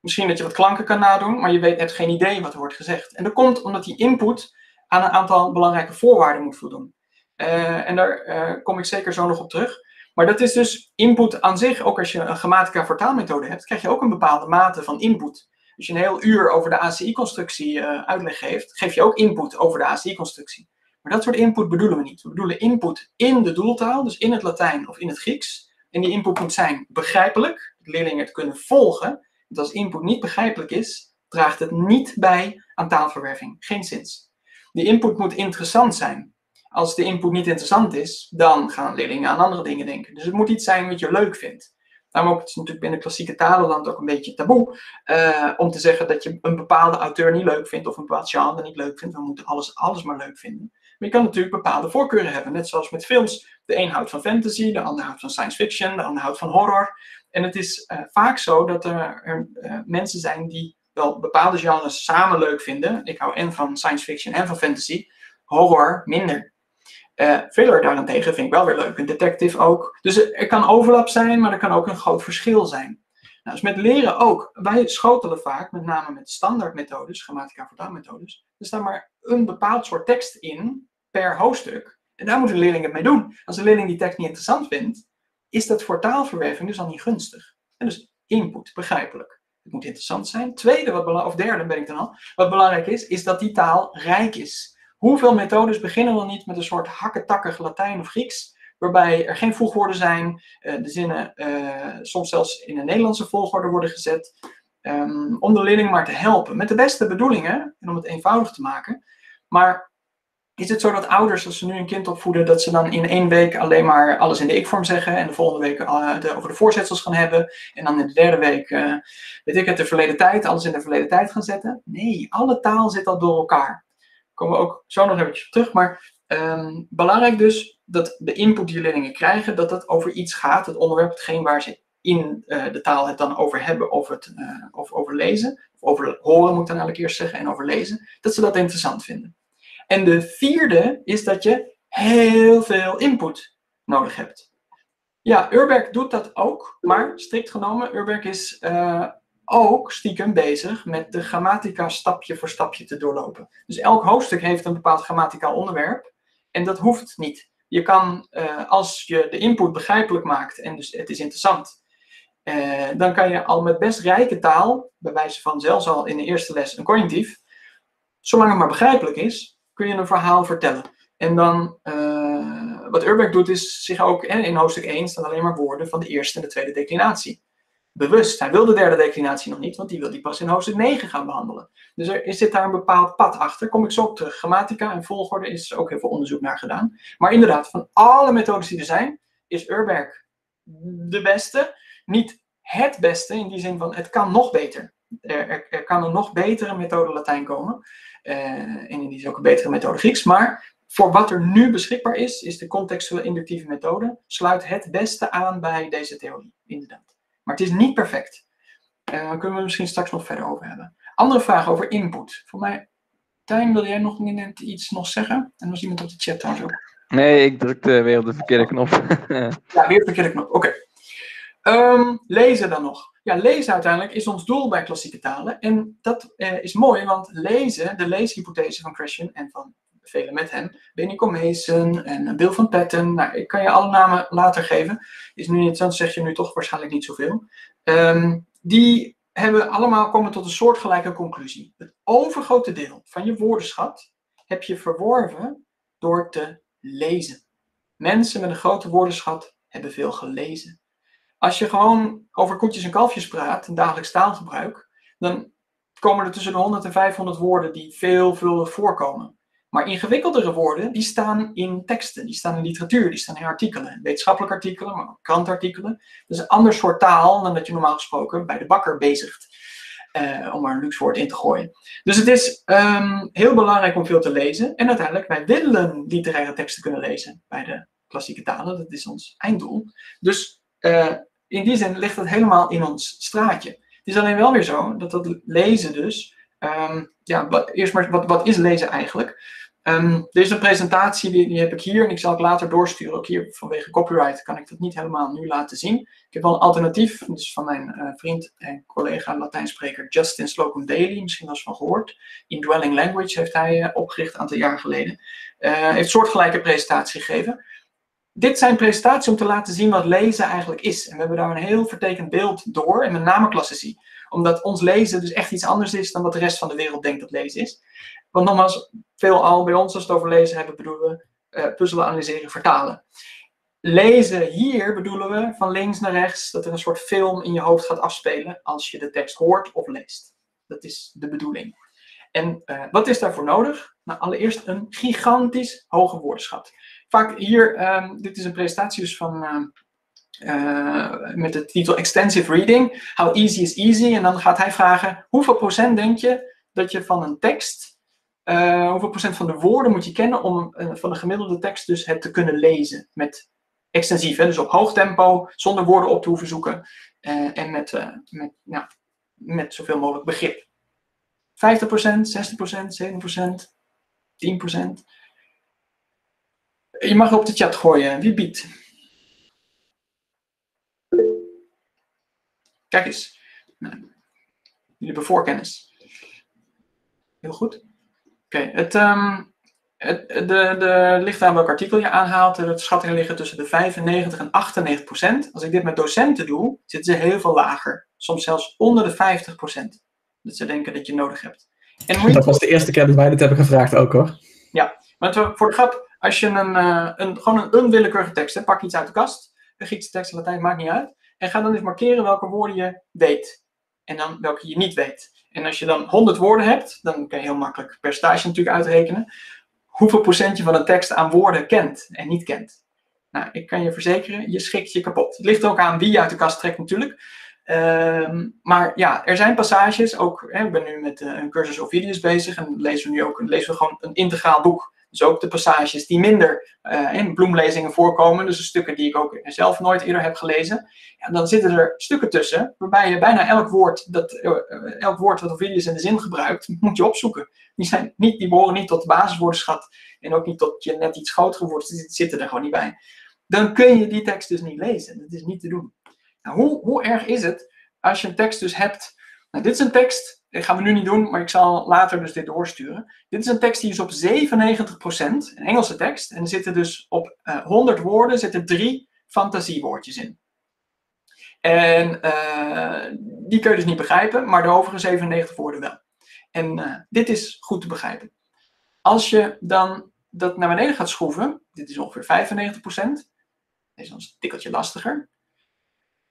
Misschien dat je wat klanken kan nadoen, maar je weet, hebt geen idee wat er wordt gezegd. En dat komt omdat die input aan een aantal belangrijke voorwaarden moet voldoen. Uh, en daar uh, kom ik zeker zo nog op terug. Maar dat is dus input aan zich. Ook als je een grammatica vertaalmethode hebt, krijg je ook een bepaalde mate van input. Als je een heel uur over de ACI-constructie uh, uitleg geeft, geef je ook input over de ACI-constructie. Maar dat soort input bedoelen we niet. We bedoelen input in de doeltaal, dus in het Latijn of in het Grieks. En die input moet zijn begrijpelijk, dat leerlingen het kunnen volgen. Want als input niet begrijpelijk is, draagt het niet bij aan taalverwerving. Geen zins. Die input moet interessant zijn als de input niet interessant is, dan gaan leerlingen aan andere dingen denken. Dus het moet iets zijn wat je leuk vindt. Daarom ook, het is natuurlijk binnen klassieke talenland ook een beetje taboe uh, om te zeggen dat je een bepaalde auteur niet leuk vindt of een bepaald genre niet leuk vindt. We moeten alles, alles maar leuk vinden. Maar je kan natuurlijk bepaalde voorkeuren hebben. Net zoals met films. De een houdt van fantasy, de ander houdt van science fiction, de ander houdt van horror. En het is uh, vaak zo dat er, er uh, mensen zijn die wel bepaalde genres samen leuk vinden. Ik hou en van science fiction en van fantasy. Horror minder. Uh, daarentegen vind ik wel weer leuk. Een detective ook. Dus er kan overlap zijn, maar er kan ook een groot verschil zijn. Nou, dus met leren ook. Wij schotelen vaak, met name met standaardmethodes, grammatica vertaalmethodes. Er staat maar een bepaald soort tekst in per hoofdstuk. En daar moet een leerling het mee doen. Als een leerling die tekst niet interessant vindt, is dat voor taalverwerving dus al niet gunstig. En dus input, begrijpelijk. Het moet interessant zijn. Tweede, wat of derde ben ik dan al. Wat belangrijk is, is dat die taal rijk is. Hoeveel methodes beginnen dan niet met een soort hakketakkig Latijn of Grieks, waarbij er geen voegwoorden zijn, uh, de zinnen uh, soms zelfs in een Nederlandse volgorde worden gezet, um, om de leerling maar te helpen. Met de beste bedoelingen en om het eenvoudig te maken. Maar is het zo dat ouders, als ze nu een kind opvoeden, dat ze dan in één week alleen maar alles in de ik-vorm zeggen en de volgende week uh, de, over de voorzetsels gaan hebben en dan in de derde week, weet ik het, de verleden tijd, alles in de verleden tijd gaan zetten? Nee, alle taal zit al door elkaar. Komen we ook zo nog eventjes terug, maar um, belangrijk dus dat de input die leerlingen krijgen, dat dat over iets gaat, het onderwerp, hetgeen waar ze in uh, de taal het dan over hebben, of, het, of over lezen, of over horen moet ik dan elke keer zeggen, en over lezen, dat ze dat interessant vinden. En de vierde is dat je heel veel input nodig hebt. Ja, Urberg doet dat ook, maar strikt genomen, Urberg is uh, ook stiekem bezig met de grammatica stapje voor stapje te doorlopen. Dus elk hoofdstuk heeft een bepaald grammaticaal onderwerp en dat hoeft niet. Je kan, uh, als je de input begrijpelijk maakt en dus het is interessant, uh, dan kan je al met best rijke taal, bij wijze van zelfs al in de eerste les een cognitief, zolang het maar begrijpelijk is, kun je een verhaal vertellen. En dan, uh, wat Urbeck doet, is zich ook, in hoofdstuk 1 staan alleen maar woorden van de eerste en de tweede declinatie. Bewust. Hij wil de derde declinatie nog niet, want die wil hij pas in hoofdstuk 9 gaan behandelen. Dus er zit daar een bepaald pad achter. Kom ik zo op terug. Grammatica en volgorde is ook heel veel onderzoek naar gedaan. Maar inderdaad, van alle methodes die er zijn, is Urberg de beste. Niet het beste, in die zin van het kan nog beter. Er, er, kan een nog betere methode Latijn komen. Uh, en in die is ook een betere methode Grieks. Maar voor wat er nu beschikbaar is, is de contextuele inductieve methode, sluit het beste aan bij deze theorie, inderdaad. Maar het is niet perfect. Uh, daar kunnen we misschien straks nog verder over hebben. Andere vragen over input. Voor mij, Tijn, wil jij nog net iets nog zeggen? En was iemand op de chat trouwens ook. Nee, ik drukte weer op de verkeerde knop. ja, weer op de verkeerde knop. Oké. Okay. Um, lezen dan nog. Ja, lezen uiteindelijk is ons doel bij klassieke talen. En dat uh, is mooi, want lezen, de leeshypothese van Christian en van velen met hem, Benny en Bill van Patten, nou, ik kan je alle namen later geven, is nu dan zeg je nu toch waarschijnlijk niet zoveel. Um, die hebben allemaal komen tot een soortgelijke conclusie. Het overgrote deel van je woordenschat heb je verworven door te lezen. Mensen met een grote woordenschat hebben veel gelezen. Als je gewoon over koetjes en kalfjes praat, een dagelijks taalgebruik, dan komen er tussen de 100 en 500 woorden die veelvuldig voorkomen. Maar ingewikkeldere woorden, die staan in teksten, die staan in literatuur, die staan in artikelen. Wetenschappelijke artikelen, maar ook krantartikelen. Dus een ander soort taal dan dat je normaal gesproken bij de bakker bezigt. Uh, om maar een luxe woord in te gooien. Dus het is um, heel belangrijk om veel te lezen. En uiteindelijk, wij willen literaire teksten kunnen lezen bij de klassieke talen. Dat is ons einddoel. Dus uh, in die zin ligt het helemaal in ons straatje. Het is alleen wel weer zo dat dat lezen dus. Um, ja, wat, eerst maar, wat, wat is lezen eigenlijk? Um, is een presentatie, die, heb ik hier en ik zal het later doorsturen. Ook hier vanwege copyright kan ik dat niet helemaal nu laten zien. Ik heb wel een alternatief, dus van mijn uh, vriend en collega Latijnspreker Justin Slocum Daly, misschien wel eens van gehoord. Indwelling Language heeft hij uh, opgericht een aantal jaar geleden. Uh, heeft soortgelijke presentatie gegeven dit zijn presentaties om te laten zien wat lezen eigenlijk is. En we hebben daar een heel vertekend beeld door, en met name klassici. Omdat ons lezen dus echt iets anders is dan wat de rest van de wereld denkt dat lezen is. Want nogmaals, veelal bij ons als we het over lezen hebben, bedoelen we uh, puzzelen, analyseren, vertalen. Lezen hier bedoelen we van links naar rechts dat er een soort film in je hoofd gaat afspelen als je de tekst hoort of leest. Dat is de bedoeling. En uh, wat is daarvoor nodig? Nou, allereerst een gigantisch hoge woordenschat vaak hier, um, dit is een presentatie dus van, uh, met de titel Extensive Reading. How easy is easy? En dan gaat hij vragen, hoeveel procent denk je dat je van een tekst, uh, hoeveel procent van de woorden moet je kennen om uh, van de gemiddelde tekst dus het te kunnen lezen met extensief, hè? dus op hoog tempo, zonder woorden op te hoeven zoeken en met, met, ja, met zoveel mogelijk begrip. 50%, 60%, 7%, 10%. Je mag op de chat gooien. Wie biedt? Kijk eens. Nou, jullie hebben voorkennis. Heel goed. Oké, okay, het, um, het, de, de ligt aan welk artikel je aanhaalt. De schattingen liggen tussen de 95 en 98 procent. Als ik dit met docenten doe, zitten ze heel veel lager. Soms zelfs onder de 50 procent. Dat ze denken dat je nodig hebt. En dat was de eerste keer dat wij dit hebben gevraagd ook hoor. Ja, maar voor de grap, als je een, uh, een, gewoon een onwillekeurige tekst hebt, pak iets uit de kast, een Griekse tekst, Latijn, maakt niet uit. En ga dan eens markeren welke woorden je weet. En dan welke je niet weet. En als je dan 100 woorden hebt, dan kan je heel makkelijk percentage natuurlijk uitrekenen. hoeveel procentje van een tekst aan woorden kent en niet kent. Nou, ik kan je verzekeren, je schikt je kapot. Het ligt ook aan wie je uit de kast trekt natuurlijk. Ehm, maar ja, er zijn passages, ook, hè, ik ben nu met uh, een cursus Ovidius bezig en lezen we nu ook lezen we gewoon een integraal boek. Dus ook de passages die minder uh, in bloemlezingen voorkomen, dus de stukken die ik ook zelf nooit eerder heb gelezen. Ja, dan zitten er stukken tussen waarbij je bijna elk woord, dat, uh, elk woord wat Ovidius in de zin gebruikt, moet je opzoeken. Die, zijn niet, die behoren niet tot de basiswoordenschat en ook niet tot je net iets grotere woorden, die zitten er gewoon niet bij. Dan kun je die tekst dus niet lezen. Dat is niet te doen. Nou, hoe, hoe erg is het als je een tekst dus hebt. Nou, dit is een tekst, dat gaan we nu niet doen, maar ik zal later dus dit doorsturen. Dit is een tekst die is op 97%, een Engelse tekst. En er zitten dus op uh, 100 woorden zitten drie fantasiewoordjes in. En uh, die kun je dus niet begrijpen, maar de overige 97 woorden wel. En uh, dit is goed te begrijpen. Als je dan dat naar beneden gaat schroeven, dit is ongeveer 95%, deze is een tikkeltje lastiger.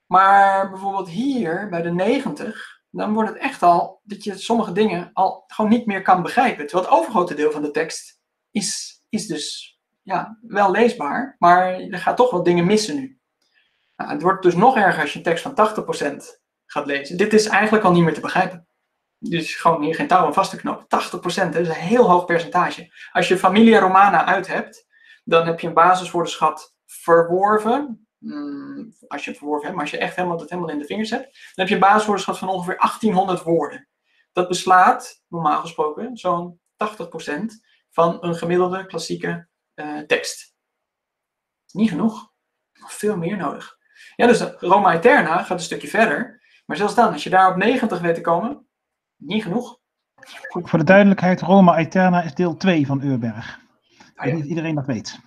Maar bijvoorbeeld hier bij de 90, dan wordt het echt al dat je sommige dingen al gewoon niet meer kan begrijpen. Terwijl het overgrote deel van de tekst is, is dus ja, wel leesbaar, maar er gaat toch wat dingen missen nu. Nou, het wordt dus nog erger als je een tekst van 80% gaat lezen. Dit is eigenlijk al niet meer te begrijpen. Dus gewoon hier geen touw aan vast te knopen. 80% dat is een heel hoog percentage. Als je Familia Romana uit hebt, dan heb je een basiswoordenschat verworven. Hmm, als je het verworven hebt, maar als je echt helemaal, het helemaal in de vingers hebt, dan heb je een basiswoordenschat van ongeveer 1800 woorden. Dat beslaat, normaal gesproken, zo'n 80% van een gemiddelde klassieke uh, tekst. Niet genoeg. Nog veel meer nodig. Ja, dus Roma Eterna gaat een stukje verder. Maar zelfs dan, als je daar op 90 weet te komen, niet genoeg. Goed, voor de duidelijkheid, Roma Eterna is deel 2 van Urberg. Ah, ja. Niet iedereen dat weet.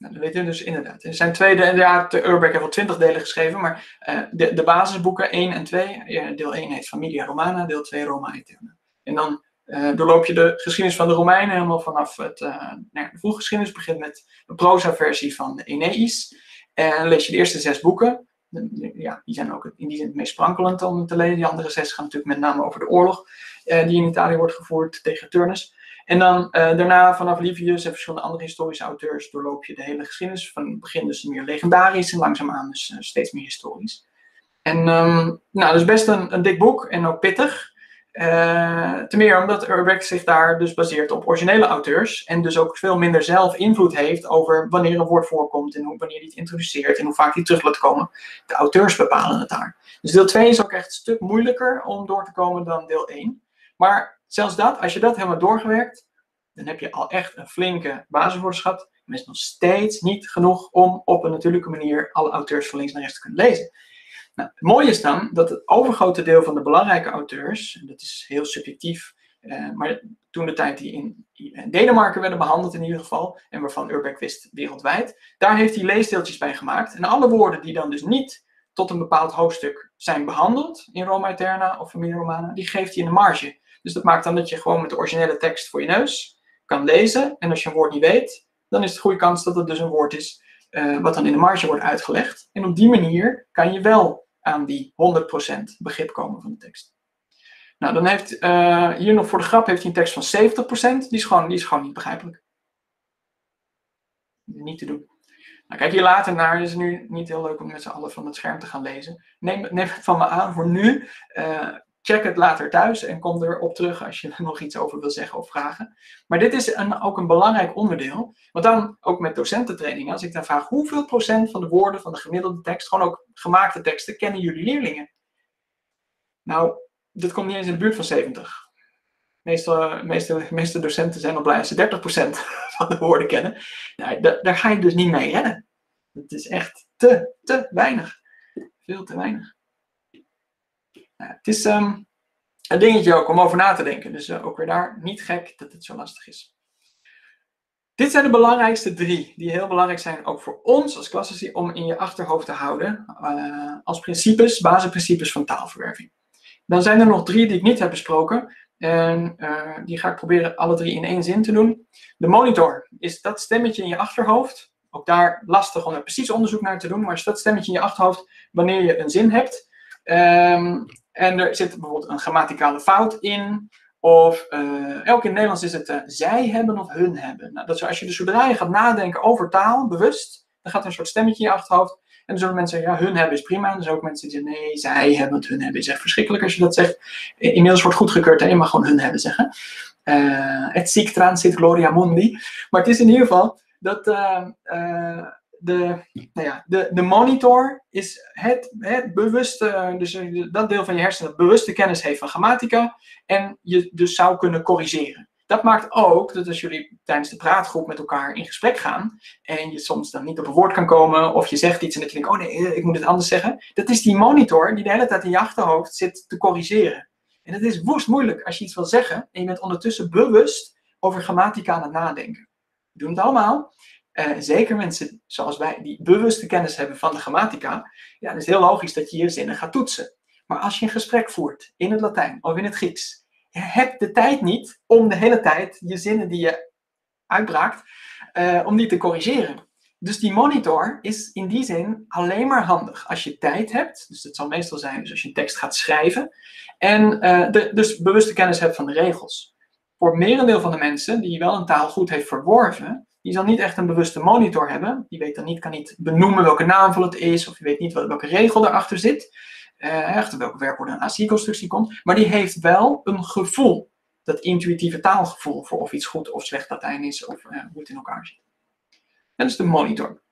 Nou, dat weten we dus inderdaad. Er zijn twee delen, ja, de Urbeck heeft wel twintig delen geschreven, maar uh, de, de basisboeken 1 en 2, deel 1 heet Familia Romana, deel 2 Roma Eterna. En dan uh, doorloop je de geschiedenis van de Romeinen helemaal vanaf het, uh, nou, de vroege geschiedenis, begint met een proza-versie van de Aeneis. En lees je de eerste zes boeken, ja, die zijn ook in die zin het meest sprankelend om te lezen. Die andere zes gaan natuurlijk met name over de oorlog die in Italië wordt gevoerd tegen Turnus. En dan uh, daarna vanaf Livius en verschillende andere historische auteurs doorloop je de hele geschiedenis. Van het begin dus meer legendarisch en langzaamaan dus uh, steeds meer historisch. En um, nou, is best een, een dik boek en ook pittig. Uh, ten meer omdat Urbeck zich daar dus baseert op originele auteurs en dus ook veel minder zelf invloed heeft over wanneer een woord voorkomt en hoe, wanneer hij het introduceert en hoe vaak hij terug laat komen. De auteurs bepalen het daar. Dus deel 2 is ook echt een stuk moeilijker om door te komen dan deel 1. Maar zelfs dat, als je dat helemaal doorgewerkt, dan heb je al echt een flinke basiswoordenschat. Maar is nog steeds niet genoeg om op een natuurlijke manier alle auteurs van links naar rechts te kunnen lezen. Nou, het mooie is dan dat het overgrote deel van de belangrijke auteurs, en dat is heel subjectief, uh, maar toen de tijd die in, Denemarken werden behandeld in ieder geval, en waarvan Urbeck wist wereldwijd, daar heeft hij leesdeeltjes bij gemaakt. En alle woorden die dan dus niet tot een bepaald hoofdstuk zijn behandeld in Roma Eterna of Familia Romana, die geeft hij in de marge. Dus dat maakt dan dat je gewoon met de originele tekst voor je neus kan lezen. En als je een woord niet weet, dan is het goede kans dat het dus een woord is uh, wat dan in de marge wordt uitgelegd. En op die manier kan je wel aan die 100% begrip komen van de tekst. Nou, dan heeft uh, hier nog voor de grap heeft hij een tekst van 70%. Die is gewoon, die is gewoon niet begrijpelijk. Niet te doen. Nou, kijk hier later naar. Het is nu niet heel leuk om met z'n allen van het scherm te gaan lezen. Neem, neem het van me aan voor nu. Uh, check het later thuis en kom erop terug als je er nog iets over wil zeggen of vragen. Maar dit is een, ook een belangrijk onderdeel. Want dan, ook met docententrainingen, als ik dan vraag hoeveel procent van de woorden van de gemiddelde tekst, gewoon ook gemaakte teksten, kennen jullie leerlingen? Nou, dit komt niet eens in de buurt van 70. Meeste, meeste, meeste docenten zijn al blij als ze 30% van de woorden kennen. Nou, daar ga je dus niet mee redden. Het is echt te, te weinig. Veel te weinig. Nou, het is um, een dingetje ook om over na te denken. Dus uh, ook weer daar niet gek dat het zo lastig is. Dit zijn de belangrijkste drie, die heel belangrijk zijn ook voor ons als klassici om in je achterhoofd te houden uh, als principes, basisprincipes van taalverwerving. Dan zijn er nog drie die ik niet heb besproken. En uh, die ga ik proberen alle drie in één zin te doen. De monitor is dat stemmetje in je achterhoofd. Ook daar lastig om er precies onderzoek naar te doen, maar is dat stemmetje in je achterhoofd wanneer je een zin hebt. Um, en er zit bijvoorbeeld een grammaticale fout in, Of uh, ook in het Nederlands is het uh, zij hebben of hun hebben. Nou, dat als je dus zodra je gaat nadenken over taal, bewust, dan gaat er een soort stemmetje in je achterhoofd. En dan zullen mensen zeggen, ja, hun hebben is prima. En er zijn ook mensen die zeggen, nee, zij hebben het, hun hebben is echt verschrikkelijk als je dat zegt. Inmiddels wordt goedgekeurd, hè? je mag gewoon hun hebben zeggen. Uh, et sic transit gloria mundi. Maar het is in ieder geval dat de, nou ja, de, de monitor is het, het bewuste, dus dat deel van je hersenen dat bewuste kennis heeft van grammatica en je dus zou kunnen corrigeren. Dat maakt ook dat als jullie tijdens de praatgroep met elkaar in gesprek gaan en je soms dan niet op een woord kan komen of je zegt iets en dat je denkt, oh nee, ik moet het anders zeggen. Dat is die monitor die de hele tijd in je achterhoofd zit te corrigeren. En het is woest moeilijk als je iets wil zeggen en je bent ondertussen bewust over grammatica aan het nadenken. We doen het allemaal. Uh, zeker mensen zoals wij, die bewuste kennis hebben van de grammatica, ja, is het heel logisch dat je je zinnen gaat toetsen. Maar als je een gesprek voert in het Latijn of in het Grieks, je hebt de tijd niet om de hele tijd je zinnen die je uitbraakt, uh, om die te corrigeren. Dus die monitor is in die zin alleen maar handig als je tijd hebt. Dus dat zal meestal zijn dus als je een tekst gaat schrijven. En uh, de, dus bewuste kennis hebt van de regels. Voor merendeel van de mensen die wel een taal goed heeft verworven, die zal niet echt een bewuste monitor hebben. Die weet dan niet, kan niet benoemen welke naamval het is, of je weet niet welke regel erachter zit. Uh, achter welke werkwoord een AC-constructie komt. Maar die heeft wel een gevoel. Dat intuïtieve taalgevoel voor of iets goed of slecht Latijn is, of uh, hoe het in elkaar zit. Dat is de monitor.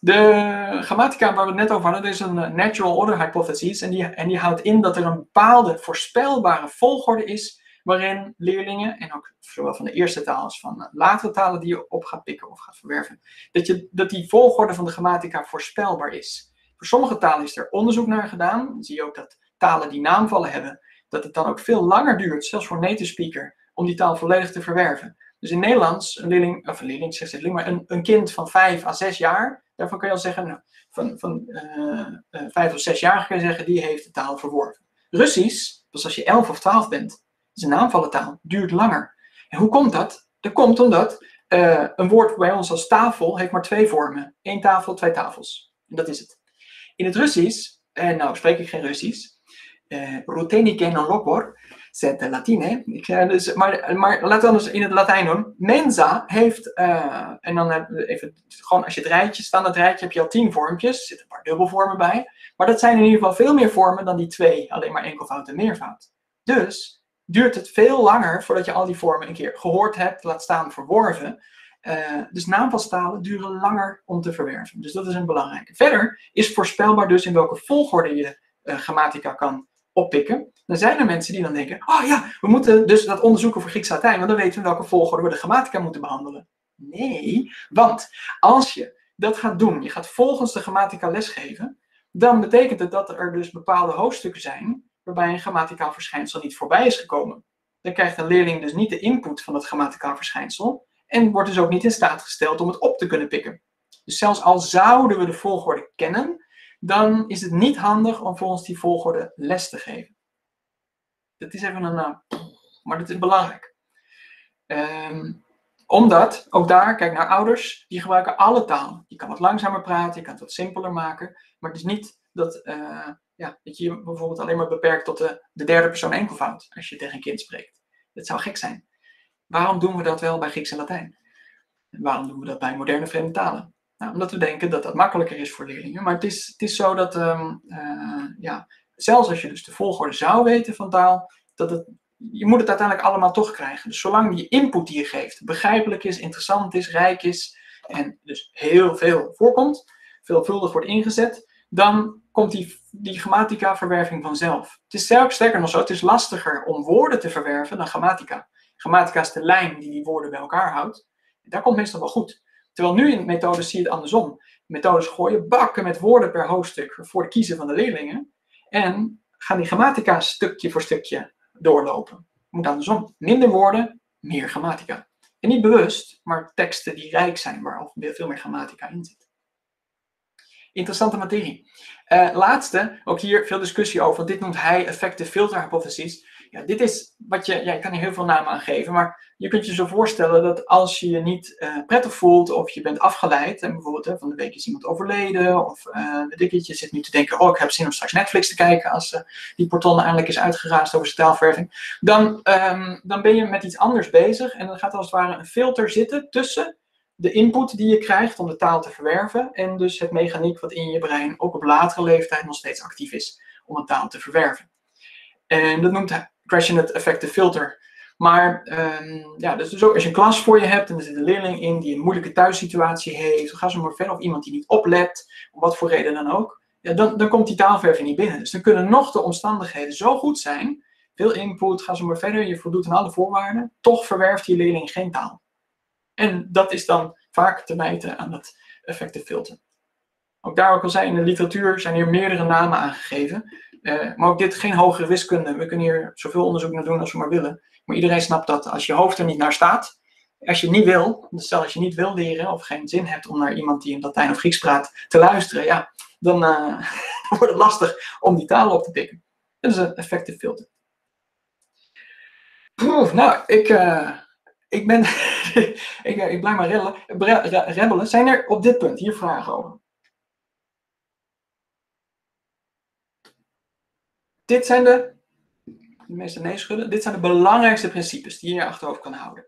De grammatica waar we het net over hadden, is een natural order hypothesis. En die, en die houdt in dat er een bepaalde voorspelbare volgorde is waarin leerlingen, en ook zowel van de eerste taal als van latere talen die je op gaat pikken of gaat verwerven, dat, je, dat die volgorde van de grammatica voorspelbaar is. Voor sommige talen is er onderzoek naar gedaan. Dan zie je ook dat talen die naamvallen hebben, dat het dan ook veel langer duurt, zelfs voor native speaker, om die taal volledig te verwerven. Dus in Nederlands, een leerling, of een leerling, zeg het maar een, kind van vijf à zes jaar, daarvan kun je al zeggen, nou, van, van uh, uh, vijf of zes jaar kun je zeggen, die heeft de taal verworven. Russisch, dus als je elf of twaalf bent, is een naamvallentaal, duurt langer. En hoe komt dat? Dat komt omdat uh, een woord bij ons als tafel heeft maar twee vormen. Eén tafel, twee tafels. En dat is het. In het Russisch, en nou spreek ik geen Russisch, uh, rutenike non locor, zet Latine. Ik, dus, maar, maar laten we anders in het Latijn doen. Mensa heeft, en dan even, gewoon als je het rijtje, standaard rijtje, heb je al tien vormpjes. Er zitten een paar dubbelvormen bij. Maar dat zijn in ieder geval veel meer vormen dan die twee, alleen maar enkelvoud en meervoud. Dus duurt het veel langer voordat je al die vormen een keer gehoord hebt, laat staan verworven. Uh, dus naamvalstalen duren langer om te verwerven. Dus dat is een belangrijke. Verder is voorspelbaar dus in welke volgorde je uh, grammatica kan oppikken. Dan zijn er mensen die dan denken, oh ja, we moeten dus dat onderzoeken voor Grieks Latijn, want dan weten we welke volgorde we de grammatica moeten behandelen. Nee, want als je dat gaat doen, je gaat volgens de grammatica lesgeven, dan betekent het dat er dus bepaalde hoofdstukken zijn waarbij een grammaticaal verschijnsel niet voorbij is gekomen. Dan krijgt een leerling dus niet de input van het grammaticaal verschijnsel en wordt dus ook niet in staat gesteld om het op te kunnen pikken. Dus zelfs al zouden we de volgorde kennen, dan is het niet handig om volgens die volgorde les te geven. Dat is even een, uh, maar dat is belangrijk. Um, omdat, ook daar, kijk naar ouders, die gebruiken alle taal. Je kan wat langzamer praten, je kan het wat simpeler maken, maar het is niet dat, uh, ja, dat je je bijvoorbeeld alleen maar beperkt tot de, de derde persoon enkelvoud als je tegen een kind spreekt. Dat zou gek zijn. Waarom doen we dat wel bij Grieks en Latijn? En waarom doen we dat bij moderne vreemde talen? Nou, omdat we denken dat dat makkelijker is voor leerlingen. Maar het is, het is zo dat, um, uh, ja, zelfs als je dus de volgorde zou weten van taal, dat het, je moet het uiteindelijk allemaal toch krijgen. Dus zolang die input die je geeft begrijpelijk is, interessant is, rijk is en dus heel veel voorkomt, veelvuldig wordt ingezet, dan komt die, die grammatica-verwerving vanzelf. Het is zelfs sterker nog zo, het is lastiger om woorden te verwerven dan grammatica. Grammatica is de lijn die die woorden bij elkaar houdt. Dat komt meestal wel goed. Terwijl nu in methodes zie je het andersom. Methodes gooien bakken met woorden per hoofdstuk voor het kiezen van de leerlingen. En gaan die grammatica stukje voor stukje doorlopen. Moet andersom. Minder woorden, meer grammatica. En niet bewust, maar teksten die rijk zijn, waar al veel meer grammatica in zit. Interessante materie. Uh, laatste, ook hier veel discussie over, dit noemt hij effective filter hypothesis. Ja, dit is wat je, ja, ik kan hier heel veel namen aan geven, maar je kunt je zo voorstellen dat als je je niet eh, prettig voelt of je bent afgeleid, en bijvoorbeeld van de week is iemand overleden, of uh, weet zit nu te denken, oh ik heb zin om straks Netflix te kijken als die porton eindelijk is uitgeraasd over zijn taalverving, dan, um, dan ben je met iets anders bezig en dan gaat als het ware een filter zitten tussen de input die je krijgt om de taal te verwerven en dus het mechaniek wat in je brein ook op latere leeftijd nog steeds actief is om een taal te verwerven. En dat noemt Gratian effective filter. Maar um, ja, dus ook als je een klas voor je hebt en er zit een leerling in die een moeilijke thuissituatie heeft, ga zo maar verder, of iemand die niet oplet, om wat voor reden dan ook, ja, dan, dan komt die taalverving niet binnen. Dus dan kunnen nog de omstandigheden zo goed zijn, veel input, ga zo maar verder, je voldoet aan alle voorwaarden, toch verwerft die leerling geen taal. En dat is dan vaak te wijten aan dat effective filter. Ook daar ook al zei, in de literatuur zijn hier meerdere namen aangegeven. Uh, maar ook dit geen hogere wiskunde. We kunnen hier zoveel onderzoek naar doen als we maar willen. Maar iedereen snapt dat als je hoofd er niet naar staat, als je niet wil, stel als je niet wil leren of geen zin hebt om naar iemand die in Latijn of Grieks praat te luisteren, ja, dan, dan wordt het lastig om die taal op te pikken. Dat is een effective filter. Nou, ik, uh, ik ben, ik, ik blijf maar rebellen. rebellen. Zijn er op dit punt hier vragen over? Dit zijn de, de meeste nee schudden, dit zijn de belangrijkste principes die je in je achterhoofd kan houden.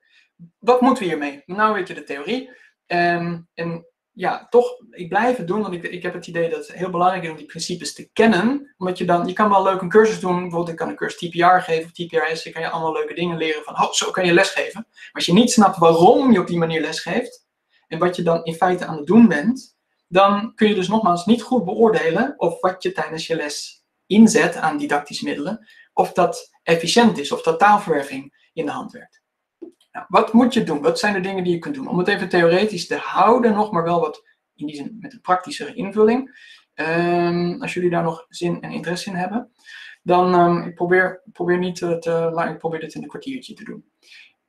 Wat moeten we hiermee? Nou weet je de theorie. Um, en ja, toch, ik blijf het doen, want ik, ik heb het idee dat het heel belangrijk is om die principes te kennen. Omdat je dan, je kan wel leuk een cursus doen, bijvoorbeeld ik kan een cursus TPR geven of TPRS, dan kan je allemaal leuke dingen leren van, oh, zo kan je lesgeven. Maar als je niet snapt waarom je op die manier lesgeeft, en wat je dan in feite aan het doen bent, dan kun je dus nogmaals niet goed beoordelen of wat je tijdens je les inzet aan didactische middelen, of dat efficiënt is, of dat taalverwerving in de hand werkt. Nou, wat moet je doen? Wat zijn de dingen die je kunt doen? Om het even theoretisch te houden, nog maar wel wat in die zin met een praktischere invulling. Um, als jullie daar nog zin en interesse in hebben, dan um, ik probeer, probeer niet te, te ik probeer dit in een kwartiertje te doen.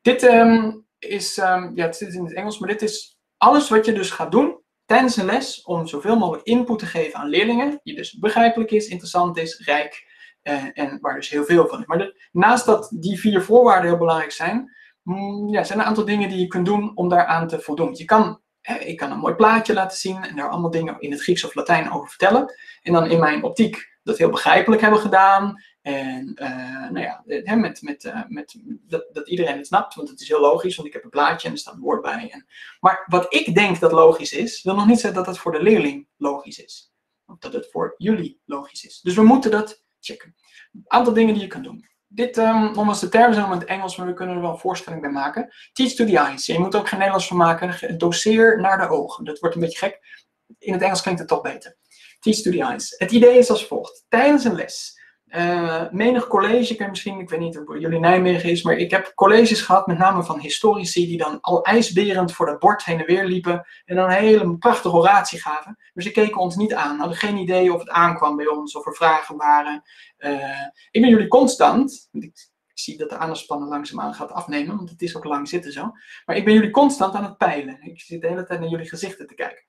Dit um, is, ja, het zit in het Engels, maar dit is alles wat je dus gaat doen tijdens een les om zoveel mogelijk input te geven aan leerlingen, die dus begrijpelijk is, interessant is, rijk eh, en waar dus heel veel van is. Maar naast dat die vier voorwaarden heel belangrijk zijn, mm, ja, zijn er een aantal dingen die je kunt doen om daaraan te voldoen. Je kan, ik kan een mooi plaatje laten zien en daar allemaal dingen in het Grieks of Latijn over vertellen. En dan in mijn optiek dat heel begrijpelijk hebben gedaan. En uh, nou ja, hè, met, met, uh, met, dat, dat iedereen het snapt, want het is heel logisch, want ik heb een plaatje en er staat een woord bij. En, maar wat ik denk dat logisch is, wil nog niet zeggen dat het voor de leerling logisch is. Of dat het voor jullie logisch is. Dus we moeten dat checken. Een aantal dingen die je kunt doen. Dit, um, nogmaals, de termen zijn in het Engels, maar we kunnen er wel een voorstelling bij maken. Teach to the eyes. Je moet ook geen Nederlands van maken. Doseer naar de ogen. Dat wordt een beetje gek. In het Engels klinkt het toch beter. Teach to the eyes. Het idee is als volgt. Tijdens een les uh, menig college, ik misschien, ik weet niet of jullie Nijmegen is, maar ik heb colleges gehad, met name van historici, die dan al ijsberend voor dat bord heen en weer liepen en dan een hele prachtige oratie gaven. Maar ze keken ons niet aan, hadden geen idee of het aankwam bij ons, of er vragen waren. Uh, ik ben jullie constant, ik, zie dat de aandachtspannen langzaamaan gaat afnemen, want het is ook lang zitten zo, maar ik ben jullie constant aan het peilen. Ik zit de hele tijd naar jullie gezichten te kijken.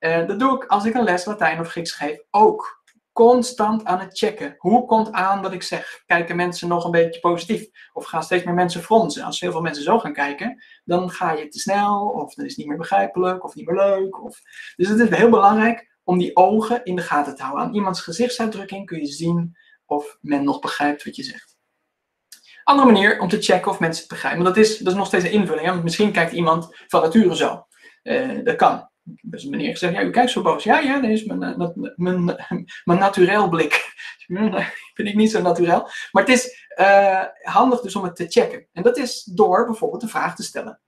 Uh, dat doe ik als ik een les Latijn of Grieks geef ook constant aan het checken. Hoe komt aan wat ik zeg? Kijken mensen nog een beetje positief? Of gaan steeds meer mensen fronsen? Als heel veel mensen zo gaan kijken, dan ga je te snel, of dan is niet meer begrijpelijk, of niet meer leuk. Of... Dus het is heel belangrijk om die ogen in de gaten te houden. Aan iemands gezichtsuitdrukking kun je zien of men nog begrijpt wat je zegt. Andere manier om te checken of mensen het begrijpen. Want dat is, dat is nog steeds een invulling. Hè? Misschien kijkt iemand van nature zo. Uh, dat kan. Dus meneer gezegd, ja, u kijkt zo boos. Ja, ja, dat is mijn, eh, mijn, mijn naturel blik. Vind ik niet zo naturel. Maar het is uh, handig dus om het te checken. En dat is door bijvoorbeeld een vraag te stellen.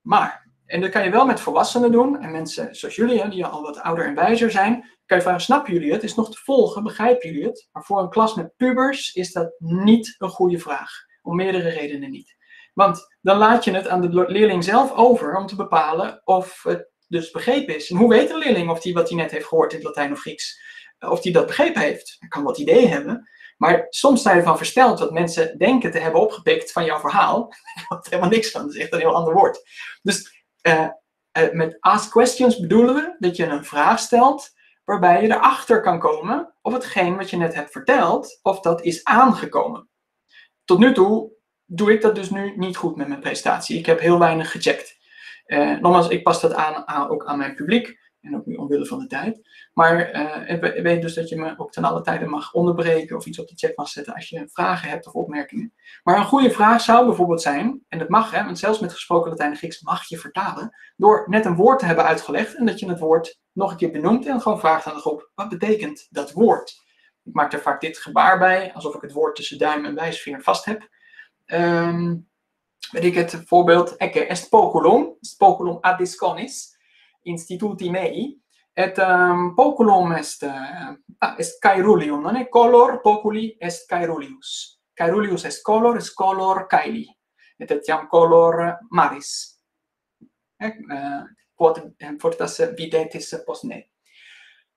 Maar, en dat kan je wel met volwassenen doen. En mensen zoals jullie, die al wat ouder en wijzer zijn. Kan je vragen, snappen jullie het? Is nog te volgen? Begrijpen jullie het? Maar voor een klas met pubers is dat niet een goede vraag. Om meerdere redenen niet. Want dan laat je het aan de leerling zelf over om te bepalen of het dus begrepen is. En hoe weet een leerling of hij wat hij net heeft gehoord in het Latijn of Grieks, eh, of hij dat begrepen heeft? Hij kan wat ideeën hebben, maar soms sta je ervan versteld wat mensen denken te hebben opgepikt van jouw verhaal, wat helemaal niks van, dat is echt een heel ander woord. Dus uh, uh, met ask questions bedoelen we dat je een vraag stelt waarbij je erachter kan komen of hetgeen wat je net hebt verteld, of dat is aangekomen. tot nu toe doe ik dat dus nu niet goed met mijn presentatie. Ik heb heel weinig gecheckt. Uh, nogmaals, ik pas dat aan, aan, ook aan mijn publiek. En ook nu omwille van de tijd. Maar uh, weet dus dat je me ook ten alle tijde mag onderbreken of iets op de chat mag zetten als je vragen hebt of opmerkingen. Maar een goede vraag zou bijvoorbeeld zijn, en dat mag, hè, want zelfs met gesproken Latijn en Grieks mag je vertalen, door net een woord te hebben uitgelegd en dat je het woord nog een keer benoemt en gewoon vraagt aan de groep, wat betekent dat woord? Ik maak er vaak dit gebaar bij, alsof ik het woord tussen duim en wijsvinger vast heb. Um, Ridicet voorbeeld ecce est poculum, poculum ad disconis instituti mei et um, poculum est uh, ah, est caerulium, non è color populi est caerulius. Caerulius est color, est color caeli. Et etiam color maris. Ec eh, uh, quod eh, fortas videtis postne.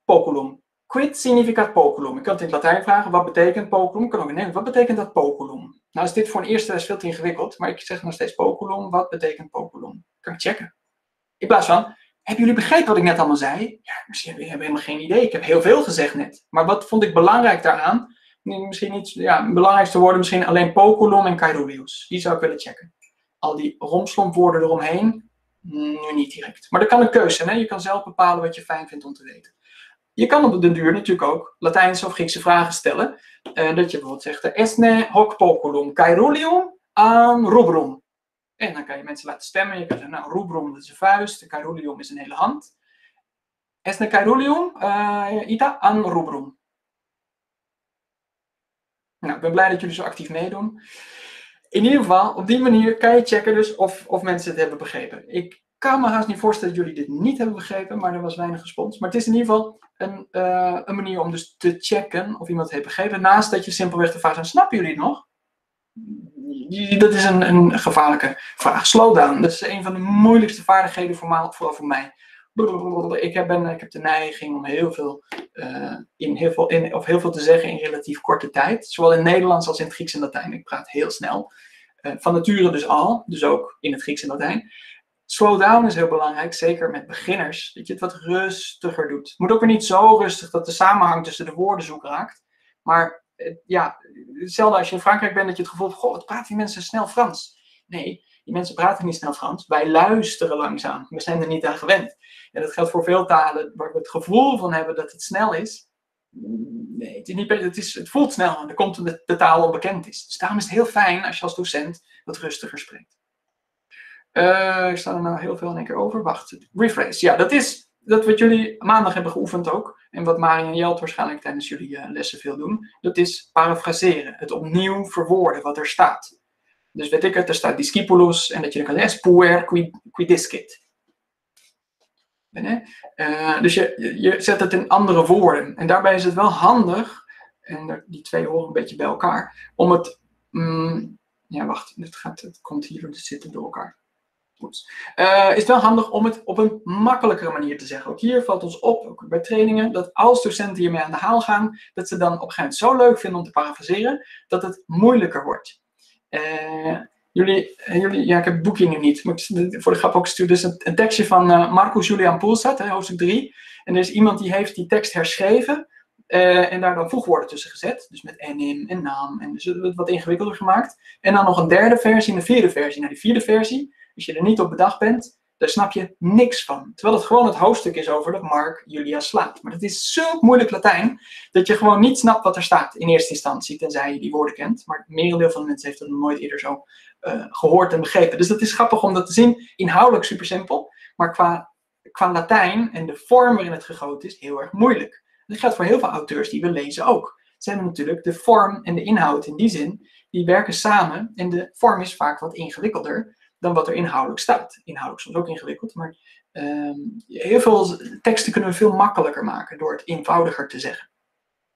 Poculum Quid significat poculum? Ik kan het in het Latijn vragen, wat betekent poculum? Ik kan ook in Nederland, wat betekent dat poculum? Nou is dit voor een eerste les veel te ingewikkeld, maar ik zeg nog steeds poculum. Wat betekent poculum? Kan ik checken. In plaats van, hebben jullie begrepen wat ik net allemaal zei? Ja, misschien hebben jullie helemaal geen idee. Ik heb heel veel gezegd net. Maar wat vond ik belangrijk daaraan? Misschien niet, ja, belangrijkste woorden misschien alleen poculum en kairoulius. Die zou ik willen checken. Al die romslompwoorden eromheen, nu niet direct. Maar dat kan een keuze zijn. Je kan zelf bepalen wat je fijn vindt om te weten. Je kan op de duur natuurlijk ook Latijnse of Griekse vragen stellen. Uh, dat je bijvoorbeeld zegt, esne hoc poculum caerulium an rubrum. En dan kan je mensen laten stemmen. Je kan zeggen, nou, rubrum is een vuist, caerulium is een hele hand. Esne caerulium uh, ita an rubrum. Nou, ik ben blij dat jullie zo actief meedoen. In ieder geval, op die manier kan je checken dus of, of mensen het hebben begrepen. Ik kan me haast niet voorstellen dat jullie dit niet hebben begrepen, maar er was weinig respons. Maar het is in ieder geval een, uh, een manier om dus te checken of iemand het heeft begrepen. Naast dat je simpelweg de vraag stelt, snappen jullie het nog? Dat is een, een gevaarlijke vraag. Slowdown, dat is een van de moeilijkste vaardigheden, vooral voor mij. Ik heb, ik heb de neiging om heel veel, uh, in heel veel, in, of heel veel te zeggen in relatief korte tijd. Zowel in Nederlands als in het Grieks en Latijn. Ik praat heel snel. Uh, van nature dus al, dus ook in het Grieks en Latijn. Slow down is heel belangrijk, zeker met beginners. Dat je het wat rustiger doet. Het moet ook weer niet zo rustig dat de samenhang tussen de woorden zoek raakt. Maar ja, hetzelfde als je in Frankrijk bent, dat je het gevoel hebt, goh, wat praten die mensen snel Frans? Nee, die mensen praten niet snel Frans. Wij luisteren langzaam. We zijn er niet aan gewend. En dat geldt voor veel talen waar we het gevoel van hebben dat het snel is. Nee, het, is niet, het, het voelt snel en dat komt omdat de taal onbekend is. Dus daarom is het heel fijn als je als docent wat rustiger spreekt. Uh, ik sta er nou heel veel in één keer over. Wacht, rephrase. Ja, dat is dat wat jullie maandag hebben geoefend ook. En wat Marie en Jelt waarschijnlijk tijdens jullie uh, lessen veel doen. Dat is parafraseren. Het opnieuw verwoorden wat er staat. Dus weet ik het, er staat discipulus en dat je dan kan puer quidiscit. Uh, dus je, je zet het in andere woorden. En daarbij is het wel handig, en die twee horen een beetje bij elkaar, om het. Mm, ja, wacht, het, gaat, het komt hier, het zitten door elkaar. Uh, is het wel handig om het op een makkelijkere manier te zeggen. Ook hier valt ons op, ook bij trainingen, dat als docenten hiermee aan de haal gaan, dat ze dan op een gegeven moment zo leuk vinden om te parafraseren, dat het moeilijker wordt. Uh, jullie, eh, jullie, ja, ik heb nu niet, maar voor de grap ook sturen. Dus een, tekstje van uh, Marcus Julian Poelsat, hoofdstuk 3. En er is iemand die heeft die tekst herschreven en daar dan voegwoorden tussen gezet. Dus met enim en naam. En dus wat ingewikkelder gemaakt. En dan nog een derde versie en een vierde versie. Nou, die vierde versie, als je er niet op bedacht bent, daar snap je niks van. Terwijl het gewoon het hoofdstuk is over dat Mark Julia slaat. Maar het is zo moeilijk Latijn dat je gewoon niet snapt wat er staat in eerste instantie, tenzij je die woorden kent. Maar het merendeel van de mensen heeft het nog nooit eerder zo uh, gehoord en begrepen. Dus dat is grappig om dat te zien. Inhoudelijk super simpel, maar qua, qua Latijn en de vorm waarin het gegoten is, heel erg moeilijk. Dat geldt voor heel veel auteurs die we lezen ook. Ze hebben natuurlijk de vorm en de inhoud in die zin, die werken samen en de vorm is vaak wat ingewikkelder dan wat er inhoudelijk staat. Inhoudelijk soms ook ingewikkeld, maar um, heel veel teksten kunnen we veel makkelijker maken door het eenvoudiger te zeggen.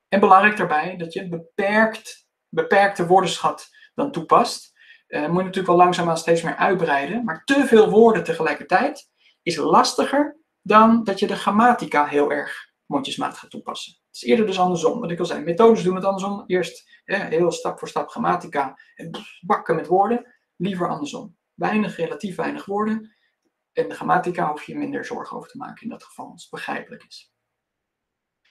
En belangrijk daarbij dat je beperkt, beperkte woordenschat dan toepast. Uh, moet je natuurlijk wel langzaamaan steeds meer uitbreiden, maar te veel woorden tegelijkertijd is lastiger dan dat je de grammatica heel erg mondjesmaat gaat toepassen. Het is eerder dus andersom. Wat ik al zei, methodes doen het andersom. Eerst heel stap voor stap grammatica en bakken met woorden. Liever andersom weinig, relatief weinig woorden. En de grammatica hoef je minder zorgen over te maken in dat geval, als het begrijpelijk is.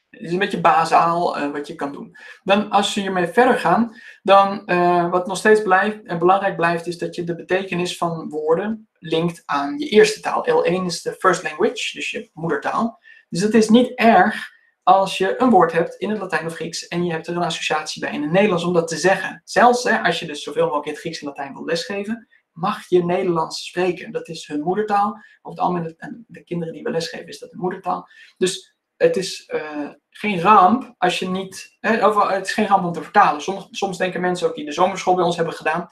Het is een beetje bazaal eh, wat je kan doen. Dan als je hiermee verder gaan, dan uh, wat nog steeds blijft, en belangrijk blijft, is dat je de betekenis van woorden linkt aan je eerste taal. L1 is de first language, dus je moedertaal. Dus het is niet erg als je een woord hebt in het Latijn of Grieks en je hebt er een associatie bij in het Nederlands om dat te zeggen. Zelfs hè, als je dus zoveel mogelijk in het Grieks en Latijn wil lesgeven, mag je Nederlands spreken. Dat is hun moedertaal. Over het algemeen, en de kinderen die we lesgeven, is dat de moedertaal. Dus het is uh, geen ramp als je niet. Hè, het is geen ramp om te vertalen. Soms, denken mensen ook die de zomerschool bij ons hebben gedaan.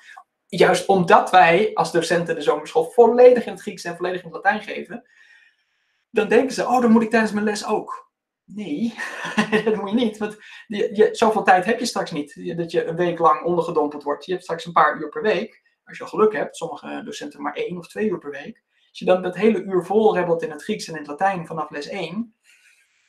Juist omdat wij als docenten de zomerschool volledig in het Grieks en volledig in het Latijn geven. Dan denken ze, oh, dan moet ik tijdens mijn les ook. Nee, dat moet je niet. Want je, zoveel tijd heb je straks niet. Dat je een week lang ondergedompeld wordt. Je hebt straks een paar uur per week. Als je geluk hebt, sommige docenten maar één of twee uur per week. Als je dan dat hele uur vol rebbelt in het Grieks en in het Latijn vanaf les 1,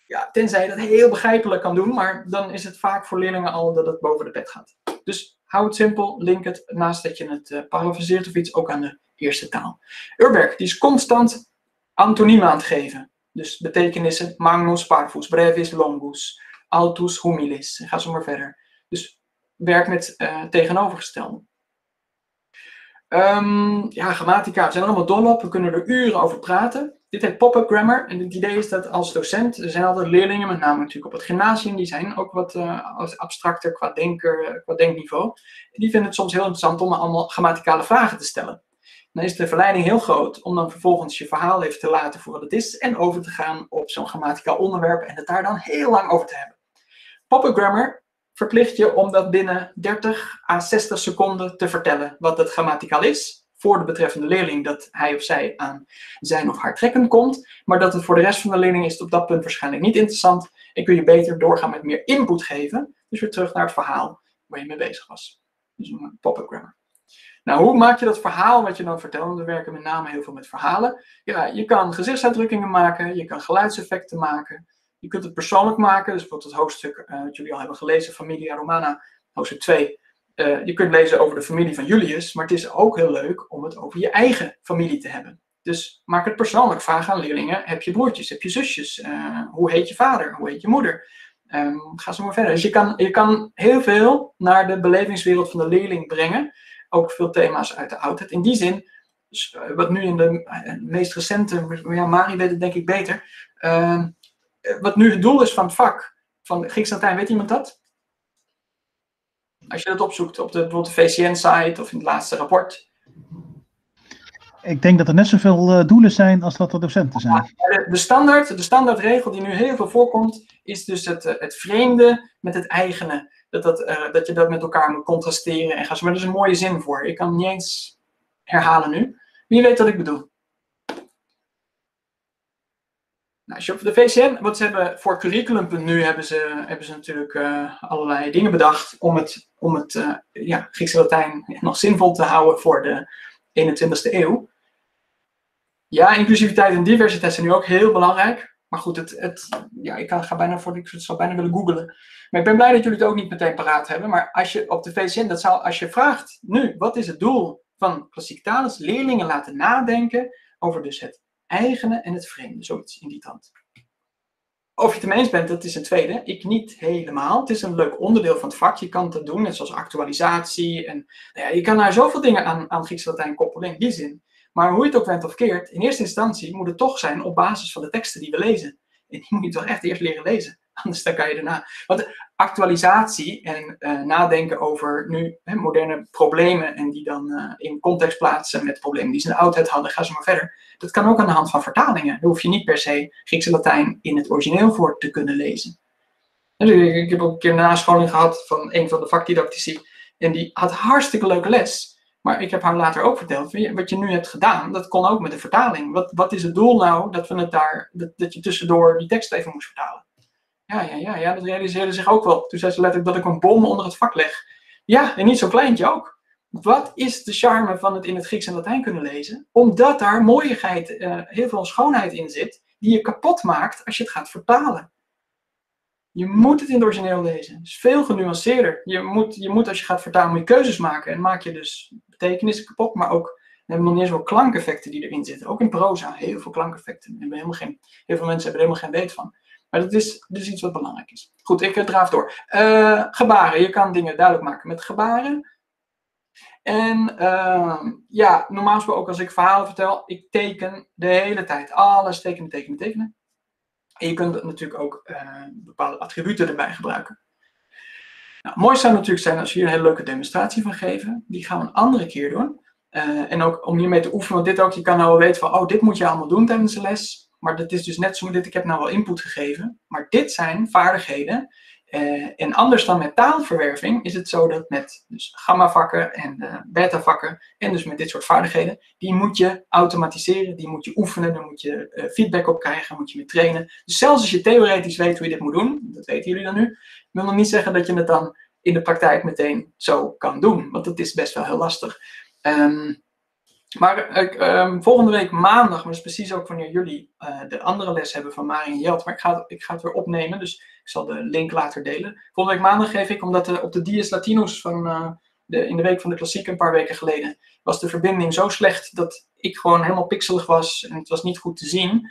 ja, tenzij je dat heel begrijpelijk kan doen, maar dan is het vaak voor leerlingen al dat het boven de pet gaat. Dus hou het simpel, link het naast dat je het uh, of iets ook aan de eerste taal. Urberg, die is constant antoniemen aan het geven. Dus betekenissen magnus parvus, brevis longus, altus humilis. ga zo maar verder. Dus werk met uh, tegenovergestelde. Um, ja, grammatica, we zijn allemaal dol op. We kunnen er uren over praten. Dit heet pop-up grammar. En het idee is dat als docent, er zijn altijd leerlingen, met name natuurlijk op het gymnasium, die zijn ook wat uh, abstracter qua, denker, qua denkniveau. Die vinden het soms heel interessant om allemaal grammaticale vragen te stellen. Dan is de verleiding heel groot om dan vervolgens je verhaal even te laten voor wat het is en over te gaan op zo'n grammaticaal onderwerp en het daar dan heel lang over te hebben. Pop-up grammar verplicht je om dat binnen 30 à 60 seconden te vertellen wat het grammaticaal is. Voor de betreffende leerling dat hij of zij aan zijn of haar trekken komt. Maar dat het voor de rest van de leerling is op dat punt waarschijnlijk niet interessant. En kun je beter doorgaan met meer input geven. Dus weer terug naar het verhaal waar je mee bezig was. Dus een pop-up grammar. Nou, hoe maak je dat verhaal wat je dan vertelt? We werken met name heel veel met verhalen. Ja, je kan gezichtsuitdrukkingen maken, je kan geluidseffecten maken. Je kunt het persoonlijk maken, dus bijvoorbeeld het hoofdstuk uh, dat jullie al hebben gelezen, Familia Romana, hoofdstuk 2. Uh, eh, je kunt lezen over de familie van Julius, maar het is ook heel leuk om het over je eigen familie te hebben. Dus maak het persoonlijk. Vraag aan leerlingen: heb je broertjes, heb je zusjes? Uh, hoe heet je vader? Hoe heet je moeder? Um, ga zo maar verder. Dus je kan, je kan heel veel naar de belevingswereld van de leerling brengen. Ook veel thema's uit de oudheid. In die zin, wat nu in de meest recente, ja, Mari weet het denk ik beter. Uh, wat nu het doel is van het vak, van Grieks-Latijn, weet iemand dat? Als je dat opzoekt op de, bijvoorbeeld de VCN-site of in het laatste rapport. Ik denk dat er net zoveel uh, doelen zijn als dat er docenten zijn. De, de, standaard, de standaardregel die nu heel veel voorkomt, is dus het, uh, het vreemde met het eigene. Dat, dat, uh, dat je dat met elkaar moet contrasteren en gaan. Maar er is een mooie zin voor. Ik kan het niet eens herhalen nu. Wie weet wat ik bedoel? Nou, als je op de VCN, wat ze hebben voor curriculum.nu hebben ze, hebben ze natuurlijk uh, allerlei dingen bedacht om het, om het uh, ja, Grieks en Latijn nog zinvol te houden voor de 21ste eeuw. Ja, inclusiviteit en diversiteit zijn nu ook heel belangrijk. Maar goed, het, het, ja, ik ga bijna voor, ik zou bijna willen googlen. Maar ik ben blij dat jullie het ook niet meteen paraat hebben. Maar als je op de VCN, dat zou, als je vraagt nu, wat is het doel van klassiek taal, is leerlingen laten nadenken over dus het eigene en het vreemde, zoiets in die trant. Of je het ermee eens bent, dat is een tweede. Ik niet helemaal. Het is een leuk onderdeel van het vak. Je kan het doen, net zoals actualisatie. En, nou ja, je kan daar zoveel dingen aan, aan Grieks-Latijn koppelen in die zin. Maar hoe je het ook went of keert, in eerste instantie moet het toch zijn op basis van de teksten die we lezen. En die moet je toch echt eerst leren lezen. Anders dan kan je daarna. Want actualisatie en uh, nadenken over nu hè, moderne problemen en die dan uh, in context plaatsen met problemen die ze in de oudheid hadden, ga zo maar verder. Dat kan ook aan de hand van vertalingen. Daar hoef je niet per se Grieks Latijn in het origineel voor te kunnen lezen. Dus ik heb ook een keer een nascholing gehad van een van de vakdidactici en die had hartstikke leuke les. Maar ik heb haar later ook verteld, wat je nu hebt gedaan, dat kon ook met de vertaling. Wat, wat is het doel nou dat, we het daar, dat je tussendoor die tekst even moest vertalen? Ja, ja, ja, ja, dat realiseerde zich ook wel. Toen zei ze letterlijk dat ik een bom onder het vak leg. Ja, en niet zo'n kleintje ook. Wat is de charme van het in het Grieks en Latijn kunnen lezen? Omdat daar mooiigheid, uh, heel veel schoonheid in zit, die je kapot maakt als je het gaat vertalen. Je moet het in het origineel lezen. Het is veel genuanceerder. Je moet, je moet als je gaat vertalen, moet je keuzes maken. En maak je dus betekenissen kapot, maar ook we hebben nog niet eens wel klankeffecten die erin zitten. Ook in proza, heel veel klankeffecten. Hebben helemaal geen, heel veel mensen hebben er helemaal geen weet van. Maar dat is dus iets wat belangrijk is. Goed, ik eh, draaf door. Eh, gebaren. Je kan dingen duidelijk maken met gebaren. En ehm, ja, normaal gesproken ook als ik verhalen vertel, ik teken de hele tijd. Alles tekenen, tekenen, tekenen. En je kunt natuurlijk ook eh, bepaalde attributen erbij gebruiken. Nou, mooi zou natuurlijk zijn als we hier een hele leuke demonstratie van geven. Die gaan we een andere keer doen. En ook om hiermee te oefenen, want dit ook, je kan nou wel weten van, oh, dit moet je allemaal doen tijdens de les. Maar dat is dus net zo dit, ik heb nou wel input gegeven. Maar dit zijn vaardigheden uh, en anders dan met taalverwerving is het zo dat met dus gamma-vakken en uh, beta-vakken en dus met dit soort vaardigheden, die moet je automatiseren, die moet je oefenen, daar moet je uh, feedback op krijgen, moet je mee trainen. Dus zelfs als je theoretisch weet hoe je dit moet doen, dat weten jullie dan nu, wil nog niet zeggen dat je het dan in de praktijk meteen zo kan doen, want dat is best wel heel lastig. Um, maar um, volgende week maandag, maar dat is precies ook wanneer jullie uh, de andere les hebben van Marie en Jelt. Maar ik ga, ik ga het weer opnemen, dus ik zal de link later delen. Volgende week maandag geef ik, omdat op de Dies Latinos van uh, de, in de week van de klassiek een paar weken geleden, was de verbinding zo slecht dat ik gewoon helemaal pixelig was en het was niet goed te zien.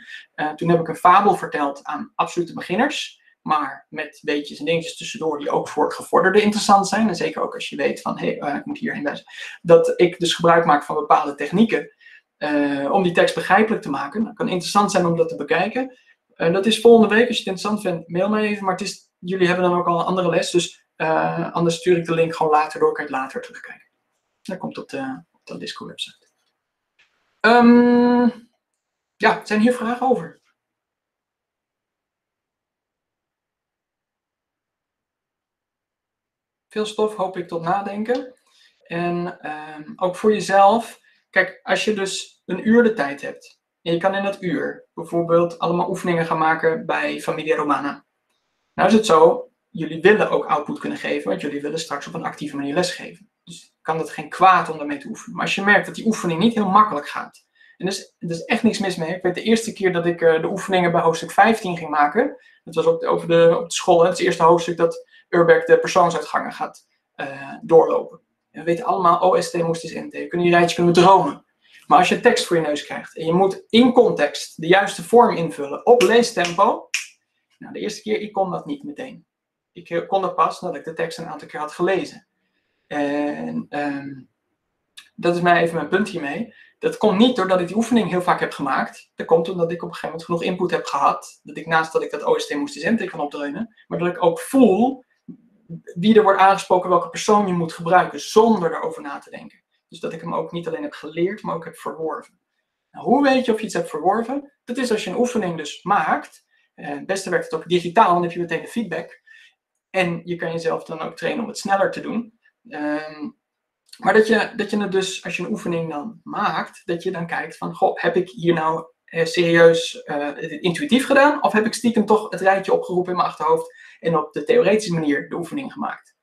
Toen heb ik een fabel verteld aan absolute beginners maar met beetjes en dingetjes tussendoor die ook voor gevorderden interessant zijn. En zeker ook als je weet van, hé, hey, uh, ik moet hierheen wijzen. Dat ik dus gebruik maak van bepaalde technieken uh, om die tekst begrijpelijk te maken. Dat kan interessant zijn om dat te bekijken. Uh, dat is volgende week, als je het interessant vindt, mail me even. Maar het is, jullie hebben dan ook al een andere les, dus anders stuur ik de link gewoon later door, kan je het later terugkijken. Dat komt op de, op de Disco-website. Um, ja, zijn hier vragen over? Veel stof, hoop ik, tot nadenken. En um, ook voor jezelf. Kijk, als je dus een uur de tijd hebt. En je kan in dat uur bijvoorbeeld allemaal oefeningen gaan maken bij Familie Romana. Nou is het zo, jullie willen ook output kunnen geven, want jullie willen straks op een actieve manier lesgeven. Dus kan dat geen kwaad om daarmee te oefenen. Maar als je merkt dat die oefening niet heel makkelijk gaat. En is, er is echt niks mis mee. Ik weet de eerste keer dat ik uh, de oefeningen bij hoofdstuk 15 ging maken. Dat was op de, over de, op de school. Het eerste hoofdstuk dat Urbeck de persoonsuitgangen gaat uh, doorlopen. En we weten allemaal, OST moest eens NT. Kunnen die rijtje kunnen dromen. Maar als je tekst voor je neus krijgt en je moet in context de juiste vorm invullen op leestempo. Nou, de eerste keer, ik kon dat niet meteen. Ik eh, kon dat pas nadat ik de tekst een aantal keer had gelezen. En um, dat is mij even mijn punt hiermee. Dat komt niet doordat ik die oefening heel vaak heb gemaakt. Dat komt omdat ik op een gegeven moment genoeg input heb gehad. Dat ik naast dat ik dat OST moest NT kan opdreunen. Maar dat ik ook voel wie er wordt aangesproken, welke persoon je moet gebruiken, zonder erover na te denken. Dus dat ik hem ook niet alleen heb geleerd, maar ook heb verworven. Nou, hoe weet je of je iets hebt verworven? Dat is als je een oefening dus maakt. Eh, beste werkt het ook digitaal, dan heb je meteen de feedback. En je kan jezelf dan ook trainen om het sneller te doen. Um, maar dat je, dat je het dus, als je een oefening dan maakt, dat je dan kijkt van, goh, heb ik hier nou serieus uh, intuïtief gedaan? Of heb ik stiekem toch het rijtje opgeroepen in mijn achterhoofd en op de theoretische manier de oefening gemaakt.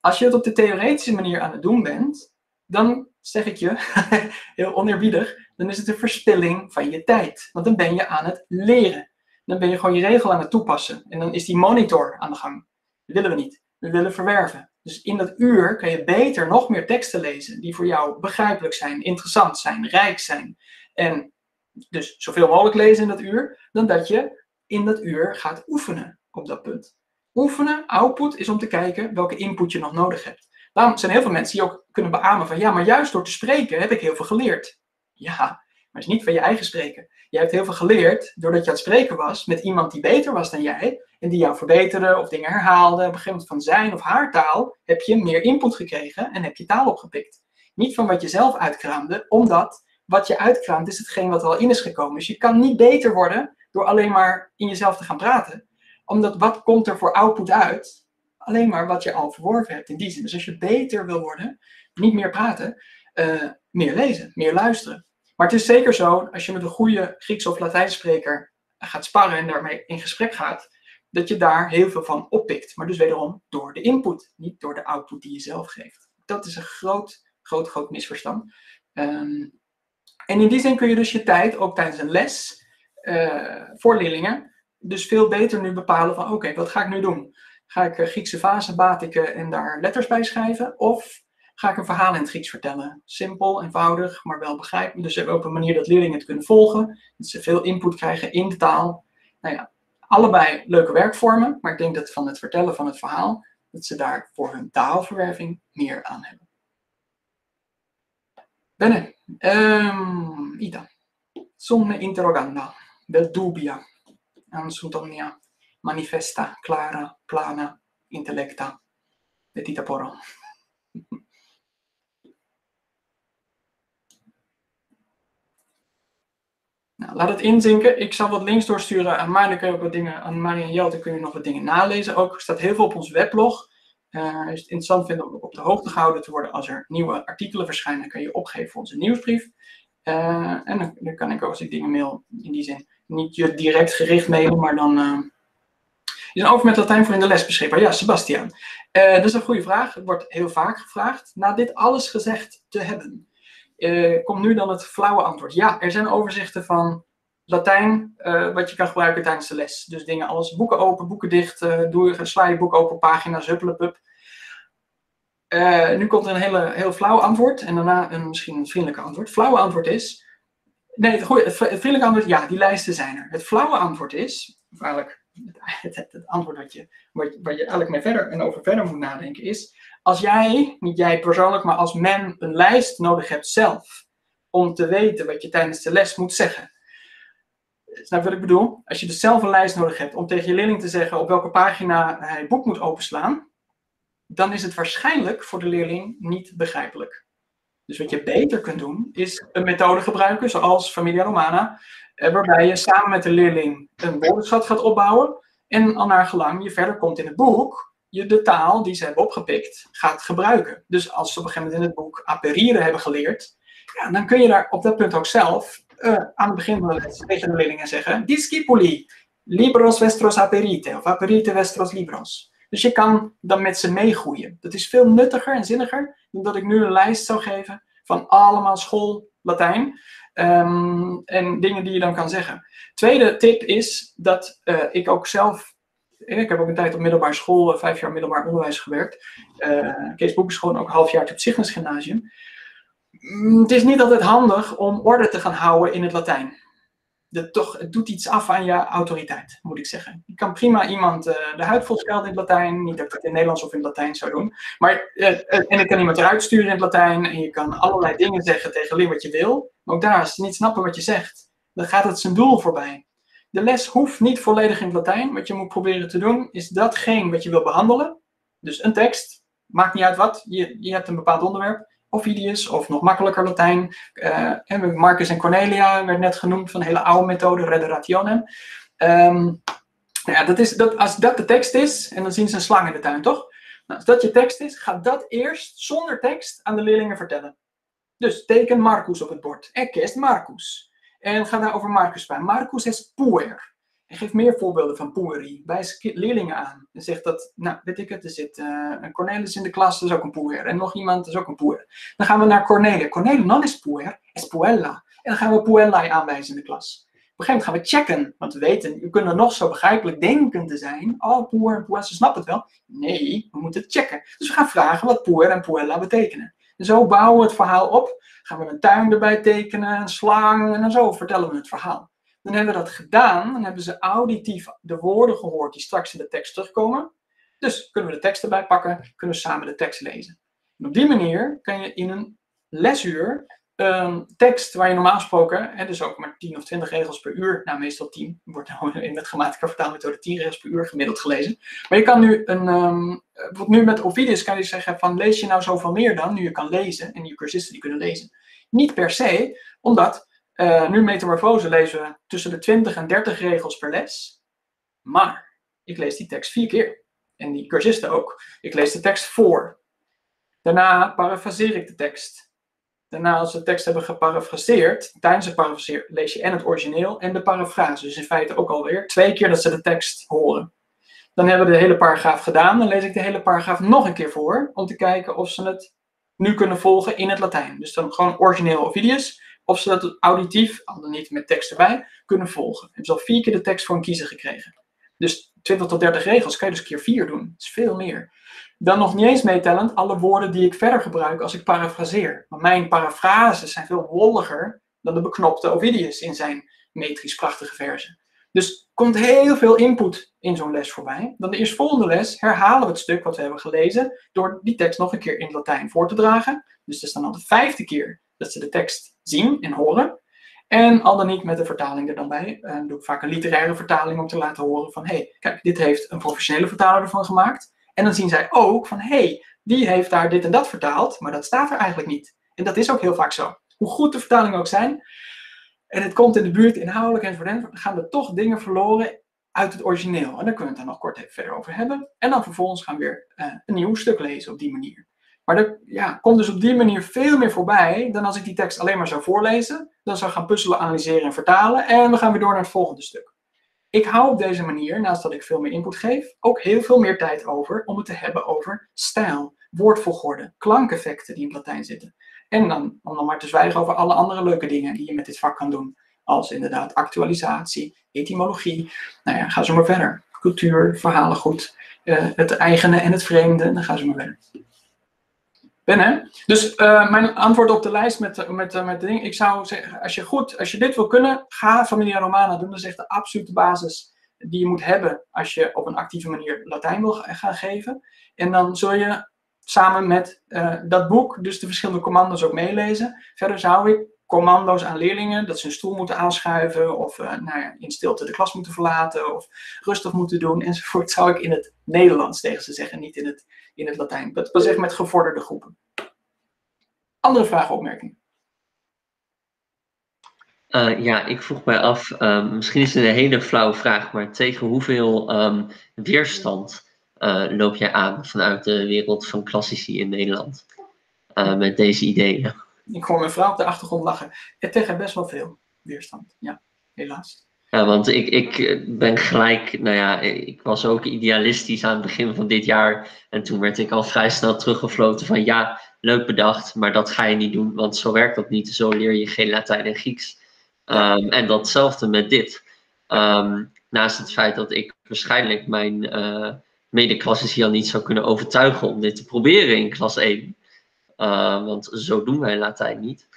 Als je het op de theoretische manier aan het doen bent, dan zeg ik je, heel oneerbiedig, dan is het een verspilling van je tijd. Want dan ben je aan het leren. Dan ben je gewoon je regel aan het toepassen. En dan is die monitor aan de gang. Dat willen we niet. We willen verwerven. Dus in dat uur kan je beter nog meer teksten lezen die voor jou begrijpelijk zijn, interessant zijn, rijk zijn. En dus zoveel mogelijk lezen in dat uur, dan dat je in dat uur gaat oefenen op dat punt. Oefenen, output, is om te kijken welke input je nog nodig hebt. Daarom zijn heel veel mensen die ook kunnen beamen van ja, maar juist door te spreken heb ik heel veel geleerd. Ja, maar het is niet van je eigen spreken. Je hebt heel veel geleerd doordat je aan het spreken was met iemand die beter was dan jij en die jou verbeterde of dingen herhaalde. Op een gegeven moment van zijn of haar taal heb je meer input gekregen en heb je taal opgepikt. Niet van wat je zelf uitkraamde, omdat wat je uitkraamt is hetgeen wat er al in is gekomen. Dus je kan niet beter worden door alleen maar in jezelf te gaan praten omdat wat komt er voor output uit? Alleen maar wat je al verworven hebt in die zin. Dus als je beter wil worden, niet meer praten, uh, meer lezen, meer luisteren. Maar het is zeker zo, als je met een goede Grieks of Latijnspreker gaat sparren en daarmee in gesprek gaat, dat je daar heel veel van oppikt. Maar dus wederom door de input, niet door de output die je zelf geeft. Dat is een groot, groot, groot misverstand. Um, en in die zin kun je dus je tijd, ook tijdens een les, uh, voor leerlingen, dus veel beter nu bepalen van oké, wat ga ik nu doen? Ga ik Griekse fase, batiken en daar letters bij schrijven? Of ga ik een verhaal in het Grieks vertellen? Simpel, eenvoudig, maar wel begrijpelijk. Dus op een manier dat leerlingen het kunnen volgen. Dat ze veel input krijgen in de taal. Nou ja, Allebei leuke werkvormen, maar ik denk dat van het vertellen van het verhaal, dat ze daar voor hun taalverwerving meer aan hebben. Bene, Ida. Sono interroganda, del dubia, ansutomnia, manifesta, clara, plana, intellecta, petita poro. Nou, laat het inzinken. Ik zal wat links doorsturen aan Marie. Kun je ook wat dingen, aan en Jelte kun je nog wat dingen nalezen. Ook staat heel veel op ons weblog. Uh, als je het interessant vindt om op de hoogte gehouden te worden als er nieuwe artikelen verschijnen, kun je opgeven voor onze nieuwsbrief. Uh, en dan, dan, kan ik ook als ik dingen mail, in die zin, niet je direct gericht mailen, maar dan uh, is een over met Latijn voor in de les beschikbaar. Ja, Sebastian. dat is een goede vraag. Het wordt heel vaak gevraagd. Na dit alles gezegd te hebben, komt nu dan het flauwe antwoord. Ja, er zijn overzichten van Latijn, uh, wat je kan gebruiken tijdens de les. Dus dingen als boeken open, boeken dicht, uh, doe, sla je boek open, pagina's, huppelepup. Uh, nu komt er een hele, heel flauw antwoord en daarna een, misschien een vriendelijke antwoord. Flauwe antwoord is, nee, het, het, vriendelijke antwoord, ja, die lijsten zijn er. Het flauwe antwoord is, of eigenlijk het, het, antwoord wat je, wat, waar je eigenlijk mee verder en over verder moet nadenken is, als jij, niet jij persoonlijk, maar als men een lijst nodig hebt zelf, om te weten wat je tijdens de les moet zeggen Snap wat ik bedoel? Als je dus zelf een lijst nodig hebt om tegen je leerling te zeggen op welke pagina hij het boek moet openslaan, dan is het waarschijnlijk voor de leerling niet begrijpelijk. Dus wat je beter kunt doen, is een methode gebruiken, zoals Familia Romana, eh, waarbij je samen met de leerling een woordenschat gaat opbouwen. En al naar gelang je verder komt in het boek, je de taal die ze hebben opgepikt gaat gebruiken. Dus als ze op een gegeven moment in het boek aperire hebben geleerd, ja, dan kun je daar op dat punt ook zelf uh, aan het begin van de les tegen de leerlingen zeggen: Discipuli, libros vestros aperite, of aperite vestros libros. Dus je kan dan met ze meegroeien. Dat is veel nuttiger en zinniger dan dat ik nu een lijst zou geven van allemaal school Latijn. Um, en dingen die je dan kan zeggen. Tweede tip is dat uh, ik ook zelf ik heb ook een tijd op middelbare school, vijf jaar middelbaar onderwijs gewerkt. Uh, Kees gewoon ook een half jaar op het Gymnasium. Mm, het is niet altijd handig om orde te gaan houden in het Latijn. De, toch, het doet iets af aan je autoriteit, moet ik zeggen. Je kan prima iemand uh, de huid volschelden in het Latijn. Niet dat ik het in Nederlands of in het Latijn zou doen. Maar, uh, en ik kan iemand eruit sturen in het Latijn. En je kan allerlei dingen zeggen tegen leer wat je wil. Maar ook daar, als ze niet snappen wat je zegt, dan gaat het zijn doel voorbij. De les hoeft niet volledig in het Latijn. Wat je moet proberen te doen, is datgene wat je wil behandelen. Dus een tekst, maakt niet uit wat. Je, je hebt een bepaald onderwerp Ovidius, of nog makkelijker Latijn. Uh, Marcus en Cornelia werd net genoemd van een hele oude methode, Rederationem. Um, ja, dat is, dat, als dat de tekst is, en dan zien ze een slang in de tuin, toch? Nou, als dat je tekst is, ga dat eerst zonder tekst aan de leerlingen vertellen. Dus teken Marcus op het bord. Ekkest Marcus. En ga daar over Marcus bij. Marcus is puer. En geef meer voorbeelden van poerie. Wijs leerlingen aan. En zegt dat, nou, weet ik het, er zit uh, een Cornelis in de klas, dat is ook een poer. En nog iemand, is ook een poer. Dan gaan we naar Cornelia. Cornelia non is poer, is puella. En dan gaan we puella aanwijzen in de klas. Op een gegeven moment gaan we checken, want we weten, we kunnen nog zo begrijpelijk denken te zijn. Oh, poer en poer, ze snappen het wel. Nee, we moeten het checken. Dus we gaan vragen wat poer en puella betekenen. En zo bouwen we het verhaal op. Gaan we een tuin erbij tekenen, een slang, en dan zo vertellen we het verhaal. Dan hebben we dat gedaan. Dan hebben ze auditief de woorden gehoord die straks in de tekst terugkomen. Dus kunnen we de tekst erbij pakken, kunnen we samen de tekst lezen. En op die manier kan je in een lesuur tekst waar je normaal gesproken, en dus ook maar 10 of 20 regels per uur, nou meestal 10, wordt in met grammatica vertaalmethode 10 regels per uur gemiddeld gelezen. Maar je kan nu een, um, nu met Ovidus kan je zeggen van lees je nou zoveel meer dan, nu je kan lezen en je cursisten die kunnen lezen. Niet per se, omdat uh, nu metamorfose lezen we tussen de 20 en 30 regels per les. Maar ik lees die tekst vier keer. En die cursisten ook. Ik lees de tekst voor. Daarna parafraseer ik de tekst. Daarna, als we de tekst hebben geparafraseerd, tijdens het parafraseer lees je en het origineel en de parafrase. Dus in feite ook alweer twee keer dat ze de tekst horen. Dan hebben we de hele paragraaf gedaan. Dan lees ik de hele paragraaf nog een keer voor. Om te kijken of ze het nu kunnen volgen in het Latijn. Dus dan gewoon origineel Ovidius of ze dat auditief, al dan niet met tekst erbij, kunnen volgen. Hebben ze al vier keer de tekst voor een kiezer gekregen. Dus 20 tot 30 regels kan je dus keer 4 doen. Dat is veel meer. Dan nog niet eens meetellend alle woorden die ik verder gebruik als ik parafraseer. Maar mijn parafrases zijn veel wolliger dan de beknopte Ovidius in zijn metrisch prachtige verzen. Dus komt heel veel input in zo'n les voorbij. Dan de eerstvolgende les herhalen we het stuk wat we hebben gelezen door die tekst nog een keer in Latijn voor te dragen. Dus het is dan al de vijfde keer dat ze de tekst zien en horen. En al dan niet met de vertaling er dan bij. En doe ik vaak een literaire vertaling om te laten horen van... hé, hey, kijk, dit heeft een professionele vertaler ervan gemaakt. En dan zien zij ook van... hé, hey, die heeft daar dit en dat vertaald, maar dat staat er eigenlijk niet. En dat is ook heel vaak zo. Hoe goed de vertalingen ook zijn, en het komt in de buurt inhoudelijk en dan gaan er toch dingen verloren uit het origineel. En daar kunnen we het dan nog kort even verder over hebben. En dan vervolgens gaan we weer uh, een nieuw stuk lezen op die manier. Maar er ja, komt dus op die manier veel meer voorbij dan als ik die tekst alleen maar zou voorlezen. Dan zou gaan puzzelen, analyseren en vertalen. En we gaan weer door naar het volgende stuk. Ik hou op deze manier, naast dat ik veel meer input geef, ook heel veel meer tijd over om het te hebben over stijl, woordvolgorde, klankeffecten die in het Latijn zitten. En dan om nog maar te zwijgen over alle andere leuke dingen die je met dit vak kan doen. Als inderdaad actualisatie, etymologie. Nou ja, ga zo maar verder. Cultuur, verhalen goed, uh, het eigene en het vreemde. Dan gaan ze maar verder. Ben, Dus uh, mijn antwoord op de lijst met, met, uh, met de ding. Ik zou zeggen, als je goed, als je dit wil kunnen, ga Familia Romana doen. Dat is echt de absolute basis die je moet hebben als je op een actieve manier Latijn wil gaan geven. En dan zul je samen met dat boek dus de verschillende commando's ook meelezen. Verder zou ik commando's aan leerlingen, dat ze een stoel moeten aanschuiven of uh, nou ja, in stilte de klas moeten verlaten of rustig moeten doen enzovoort, zou ik in het Nederlands tegen ze zeggen, niet in het, in het Latijn. Dat was echt met gevorderde groepen. Andere vragen, opmerkingen? Uh, ja, ik vroeg mij af, um, misschien is het een hele flauwe vraag, maar tegen hoeveel um, weerstand uh, loop jij aan vanuit de wereld van klassici in Nederland met deze ideeën? Ik hoor mijn vrouw op de achtergrond lachen. Het tegen best wel veel weerstand, ja, helaas. Ja, want ik, ik ben gelijk, nou ja, ik was ook idealistisch aan het begin van dit jaar. En toen werd ik al vrij snel teruggefloten van ja, leuk bedacht, maar dat ga je niet doen, want zo werkt dat niet. Zo leer je geen Latijn en Grieks. Um, en datzelfde met dit. Um, naast het feit dat ik waarschijnlijk mijn uh, medeklassici al niet zou kunnen overtuigen om dit te proberen in klas 1. Uh, want zo doen wij Latijn niet.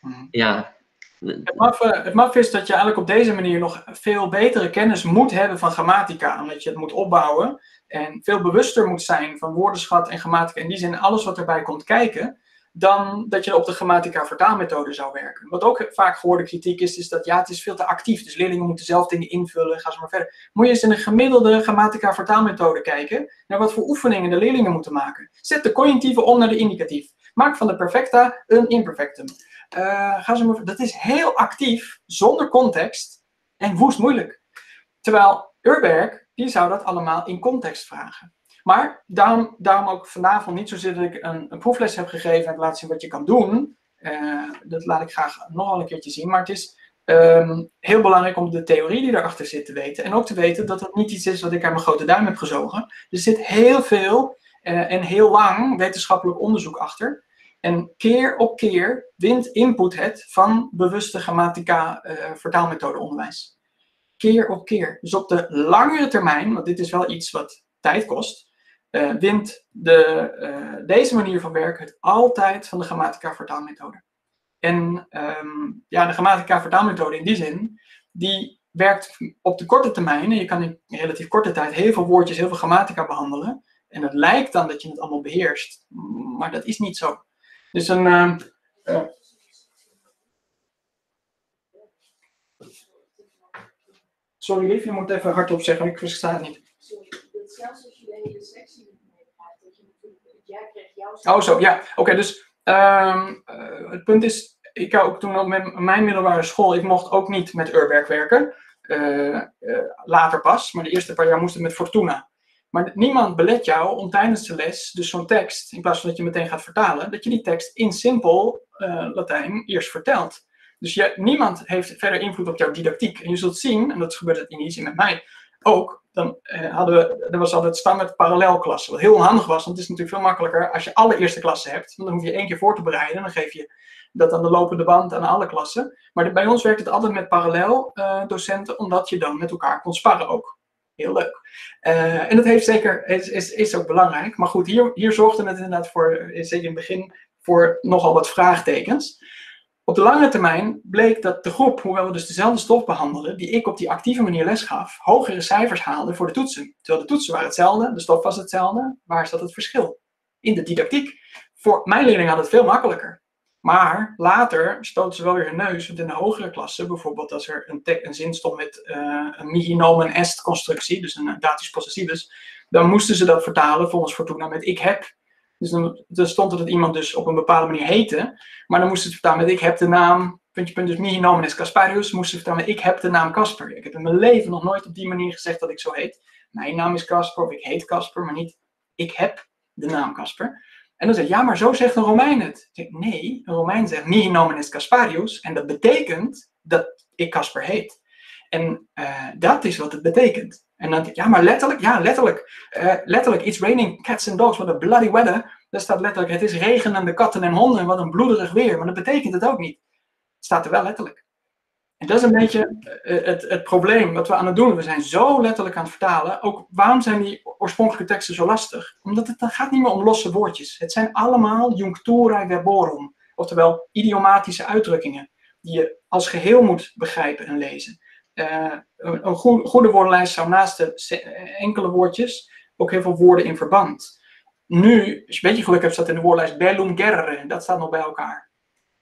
Mhm. Ja. Het maffe, het is dat je eigenlijk op deze manier nog veel betere kennis moet hebben van grammatica. Omdat je het moet opbouwen. En veel bewuster moet zijn van woordenschat en grammatica. In die zin alles wat erbij komt kijken. Dan dat je op de grammatica vertaalmethode zou werken. Wat ook vaak gehoorde kritiek is, is dat ja, het is veel te actief. Dus leerlingen moeten zelf dingen invullen. Ga zo maar verder. Moet je eens in een gemiddelde grammatica vertaalmethode kijken. Naar wat voor oefeningen de leerlingen moeten maken. Zet de conjunctieve om naar de indicatief. Maak van de perfecta een imperfectum. Uh, ga zo dat is heel actief, zonder context en woest moeilijk. Terwijl Urberg, die zou dat allemaal in context vragen. Maar daarom, daarom ook vanavond niet zozeer dat ik een, proefles heb gegeven en laat zien wat je kan doen. Uh, dat laat ik graag nog wel een keertje zien. Maar het is um, heel belangrijk om de theorie die erachter zit te weten. En ook te weten dat het niet iets is wat ik uit mijn grote duim heb gezogen. Er zit heel veel en heel lang wetenschappelijk onderzoek achter. En keer op keer wint input het van bewuste grammatica uh, vertaalmethode onderwijs. Keer op keer. Dus op de langere termijn, want dit is wel iets wat tijd kost, uh, wint de, deze manier van werken het altijd van de grammatica vertaalmethode. En um, ja, de grammatica vertaalmethode in die zin, die werkt op de korte termijn. En je kan in relatief korte tijd heel veel woordjes, heel veel grammatica behandelen. En het lijkt dan dat je het allemaal beheerst, maar dat is niet zo. Dus een. Uh, sorry, lief, je moet even hardop zeggen, ik versta het niet. Zelfs als je de hele sectie dat. Jij krijgt jouw. Oh, zo, ja. Oké, dus um, het punt is. Ik ook toen op mijn middelbare school, ik mocht ook niet met Urberg werken. later pas, maar de eerste paar jaar moest ik met Fortuna. Maar niemand belet jou om tijdens de les, dus zo'n tekst, in plaats van dat je meteen gaat vertalen, dat je die tekst in simpel uh, Latijn eerst vertelt. Dus niemand heeft verder invloed op jouw didactiek. En je zult zien, en dat gebeurt in die zin met mij ook, dan uh, hadden we, er was altijd standaard parallelklassen. Wat heel onhandig was, want het is natuurlijk veel makkelijker als je alle eerste klassen hebt. Want dan hoef je één keer voor te bereiden en dan geef je dat aan de lopende band aan alle klassen. Maar bij ons werkt het altijd met parallel uh, docenten, omdat je dan met elkaar kon sparren ook heel leuk. Uh, en dat heeft zeker, is, is, is ook belangrijk. Maar goed, hier, hier zorgde het inderdaad voor, in het begin, voor nogal wat vraagtekens. op de lange termijn bleek dat de groep, hoewel we dus dezelfde stof behandelden, die ik op die actieve manier les gaf, hogere cijfers haalde voor de toetsen. Terwijl de toetsen waren hetzelfde, de stof was hetzelfde. Waar zat het verschil? In de didactiek. Voor mijn leerlingen had het veel makkelijker. Maar later stoten ze wel weer hun neus, want in de hogere klassen, bijvoorbeeld als er een, zin stond met uh, een mihi nomen est constructie, dus een datus possessivus, dan moesten ze dat vertalen volgens Fortuna met ik heb. Dus dan, dan stond er dat iemand dus op een bepaalde manier heette, maar dan moesten ze het vertalen met ik heb de naam, puntje punt, dus mihi nomen est Casparius, moesten ze vertalen met ik heb de naam Casper. Ik heb in mijn leven nog nooit op die manier gezegd dat ik zo heet. Mijn naam is Casper, of ik heet Casper, maar niet ik heb de naam Casper. En dan zeg je, ja, maar zo zegt een Romein het. Zeg, nee, een Romein zegt mihi nomen Casparius. En dat betekent dat ik Casper heet. En uh, dat is wat het betekent. En dan denk ik, ja, maar letterlijk, ja, letterlijk. Uh, letterlijk, it's raining cats and dogs, what a bloody weather. Daar staat letterlijk, het is regenende katten en honden, wat een bloederig weer. Maar dat betekent het ook niet. Het staat er wel letterlijk. En dat is een beetje uh, het, het probleem wat we aan het doen. We zijn zo letterlijk aan het vertalen. Ook waarom zijn die oorspronkelijke teksten zo lastig? Omdat het dan gaat niet meer om losse woordjes. Het zijn allemaal junctura verborum. Oftewel idiomatische uitdrukkingen. Die je als geheel moet begrijpen en lezen. Uh, een, een goede, woordenlijst zou naast de enkele woordjes ook heel veel woorden in verband. Nu, als je een beetje geluk hebt, staat in de woordenlijst bellum gerre. Dat staat nog bij elkaar.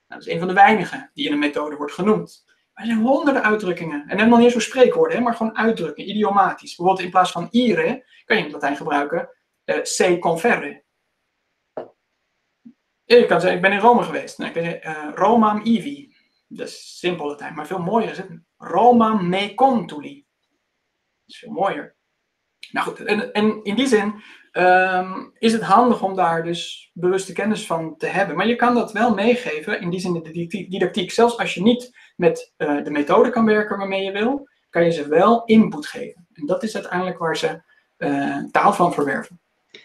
Nou, dat is een van de weinigen die in de methode wordt genoemd. Er zijn honderden uitdrukkingen. En nog niet eens spreekwoorden, hè, maar gewoon uitdrukkingen, idiomatisch. Bijvoorbeeld in plaats van ire, kan je in het Latijn gebruiken uh, se conferre. Je kan zeggen, ik ben in Rome geweest. Nou, ik ben uh, Romam ivi. Dat is simpel Latijn, maar veel mooier is het. Romam me contuli. Dat is veel mooier. Nou goed, en, en in die zin um, is het handig om daar dus bewuste kennis van te hebben. Maar je kan dat wel meegeven, in die zin de didactiek. Zelfs als je niet met uh, de methode kan werken waarmee je wil, kan je ze wel input geven. En dat is uiteindelijk waar ze uh, taal van verwerven.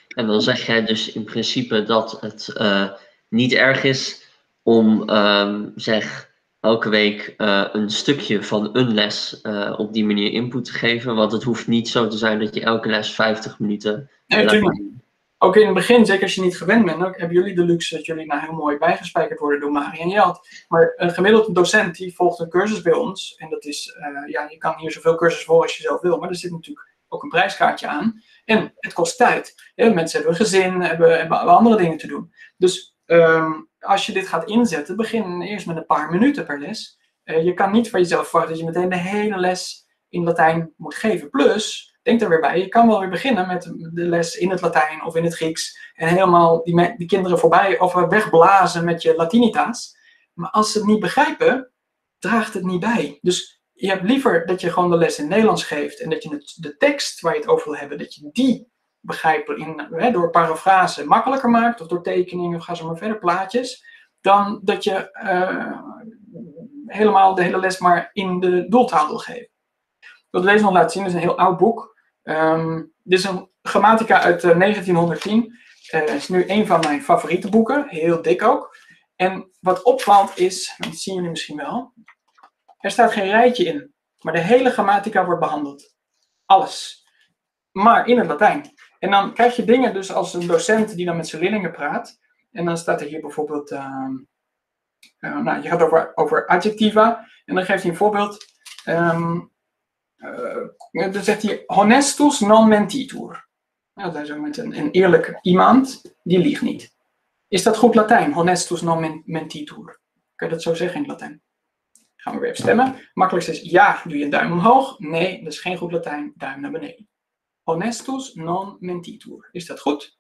En dan zeg jij dus in principe dat het uh, niet erg is om, um, zeg, elke week uh, een stukje van een les uh, op die manier input te geven. Want het hoeft niet zo te zijn dat je elke les 50 minuten. Nee, natuurlijk. Ook in het begin, zeker als je niet gewend bent, hebben jullie de luxe dat jullie nou heel mooi bijgespijkerd worden door Marie en Jelt. Maar een gemiddelde docent die volgt een cursus bij ons. En dat is, uh, ja, je kan hier zoveel cursus voor als je zelf wil, maar er zit natuurlijk ook een prijskaartje aan. En het kost tijd. Mensen hebben een gezin, hebben, hebben andere dingen te doen. Dus um, als je dit gaat inzetten, begin eerst met een paar minuten per les. Uh, je kan niet van jezelf verwachten dat je meteen de hele les in Latijn moet geven. Plus, denk er weer bij, je kan wel weer beginnen met de les in het Latijn of in het Grieks. En helemaal die, kinderen voorbij of wegblazen met je Latinita's. Maar als ze het niet begrijpen, draagt het niet bij. Dus je hebt liever dat je gewoon de les in Nederlands geeft en dat je de tekst waar je het over wil hebben, dat je die begrijpen in, hè, door parafrase makkelijker maakt, of door tekeningen, of ga zo maar verder, plaatjes, dan dat je uh, helemaal de hele les maar in de doeltaal wil geven. Ik wil deze nog laten zien, is een heel oud boek. Um, dit is een grammatica uit uh, 1910. Het uh, is nu een van mijn favoriete boeken, heel dik ook. En wat opvalt is, dat zien jullie misschien wel, er staat geen rijtje in, maar de hele grammatica wordt behandeld. Alles. Maar in het Latijn. En dan krijg je dingen dus als een docent die dan met zijn leerlingen praat. En dan staat er hier bijvoorbeeld, uh, uh, nou, je gaat over, over adjectiva. En dan geeft hij een voorbeeld. Um, uh, dan zegt hij, honestus non mentitur. Nou, dat is met een, een eerlijk iemand, die liegt niet. Is dat goed Latijn? Honestus non mentitur. Kan je dat zo zeggen in het Latijn? Gaan we weer even stemmen. Makkelijkst is ja, doe je een duim omhoog. Nee, dat is geen goed Latijn, duim naar beneden. Honestus non mentitur. Is dat goed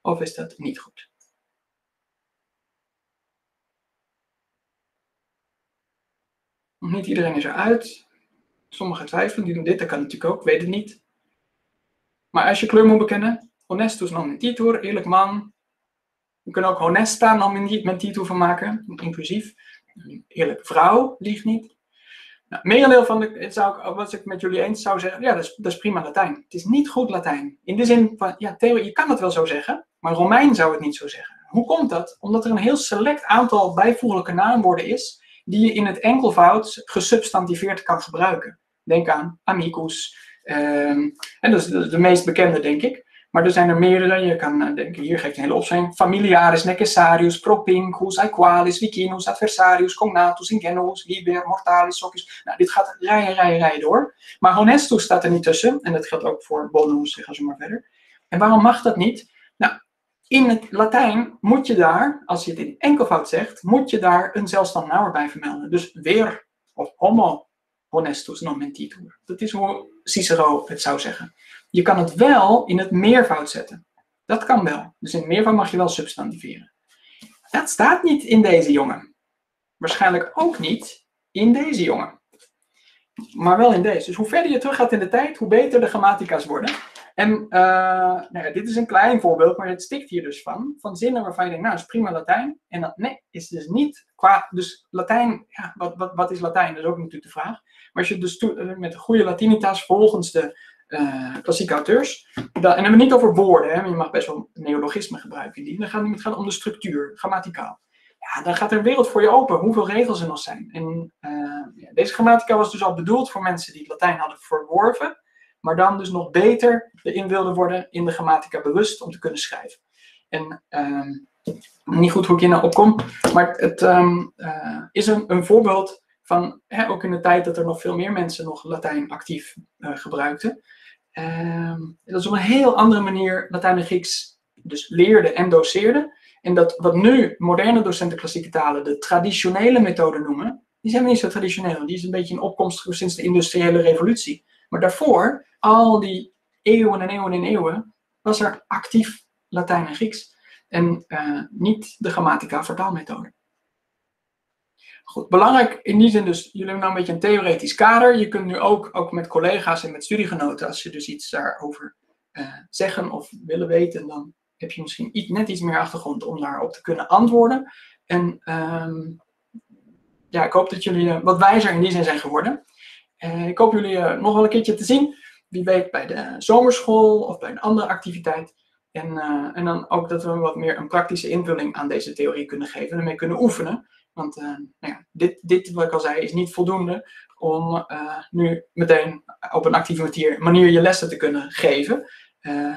of is dat niet goed? Niet iedereen is eruit. Sommigen twijfelen, die doen dit, dat kan natuurlijk ook, weet het niet. Maar als je kleur moet bekennen, honestus non mentitur, eerlijk man. We kunnen ook honesta non mentitur van maken, inclusief. Eerlijk vrouw liegt niet. Nou, merendeel van de, zou ik, wat ik met jullie eens zou zeggen, ja, dat is, dat is prima Latijn. Het is niet goed Latijn. In de zin van, ja, theorie, je kan het wel zo zeggen, maar Romein zou het niet zo zeggen. Hoe komt dat? Omdat er een heel select aantal bijvoeglijke naamwoorden is, die je in het enkelvoud gesubstantiveerd kan gebruiken. Denk aan amicus, um, en dat is de, meest bekende, denk ik. Maar er zijn er meerdere. Je kan eh, denken, hier geeft een hele opzijn. Familiaris, necessarius, propinquus, aequalis, vicinus, adversarius, cognatus, ingenus, liber, mortalis, socius. Nou, dit gaat rijen, rijen, rijen door. Maar honestus staat er niet tussen. En dat geldt ook voor bonus, zeg zo maar verder. En waarom mag dat niet? In het Latijn moet je daar, als je het in enkelvoud zegt, moet je daar een zelfstand nauwer bij vermelden. Dus weer, of homo honestus non mentitur. Dat is hoe Cicero het zou zeggen. Je kan het wel in het meervoud zetten. Dat kan wel. Dus in het meervoud mag je wel substantiveren. Dat staat niet in deze jongen. Waarschijnlijk ook niet in deze jongen. Maar wel in deze. Dus hoe verder je terug gaat in de tijd, hoe beter de grammatica's worden. En uh, nou ja, dit is een klein voorbeeld, maar het stikt hier dus van. Van zinnen waarvan je denkt, nou, is prima Latijn. En dat, nee, is dus niet qua... Dus Latijn, ja, wat, wat, wat is Latijn? Dat is ook natuurlijk de vraag. Maar als je dus met de goede Latinitas volgens de uh, klassieke auteurs. en dan hebben we niet over woorden, hè, je mag best wel neologismen gebruiken. Die. Dan gaat het gaat om de structuur, grammaticaal. Ja, dan gaat er een wereld voor je open, hoeveel regels er nog zijn. En uh, ja, deze grammatica was dus al bedoeld voor mensen die Latijn hadden verworven, maar dan dus nog beter erin wilden worden in de grammatica bewust om te kunnen schrijven. En uh, niet goed hoe ik hier nou opkom, maar het um, uh, is een, een voorbeeld van, hè, ook in de tijd dat er nog veel meer mensen nog Latijn actief gebruikten. Ehm, dat is op een heel andere manier Latijn en Grieks dus leerden en doseerden. En dat wat nu moderne docenten klassieke talen de traditionele methode noemen, die zijn niet zo traditioneel. Die is een beetje in opkomst sinds de industriële revolutie. Maar daarvoor, al die eeuwen en eeuwen en eeuwen, was er actief Latijn en Grieks. En uh, niet de grammatica vertaalmethode. Goed, belangrijk in die zin dus, jullie hebben nou een beetje een theoretisch kader. Je kunt nu ook, ook met collega's en met studiegenoten, als je dus iets daarover uh, zeggen of willen weten, dan heb je misschien iets, net iets meer achtergrond om daarop te kunnen antwoorden. En um, ja, ik hoop dat jullie uh, wat wijzer in die zin zijn geworden. Uh, ik hoop jullie nog wel een keertje te zien. Wie weet bij de zomerschool of bij een andere activiteit. En, en dan ook dat we wat meer een praktische invulling aan deze theorie kunnen geven en ermee kunnen oefenen. Want nou ja, dit, dit, wat ik al zei, is niet voldoende om nu meteen op een actieve manier, je lessen te kunnen geven.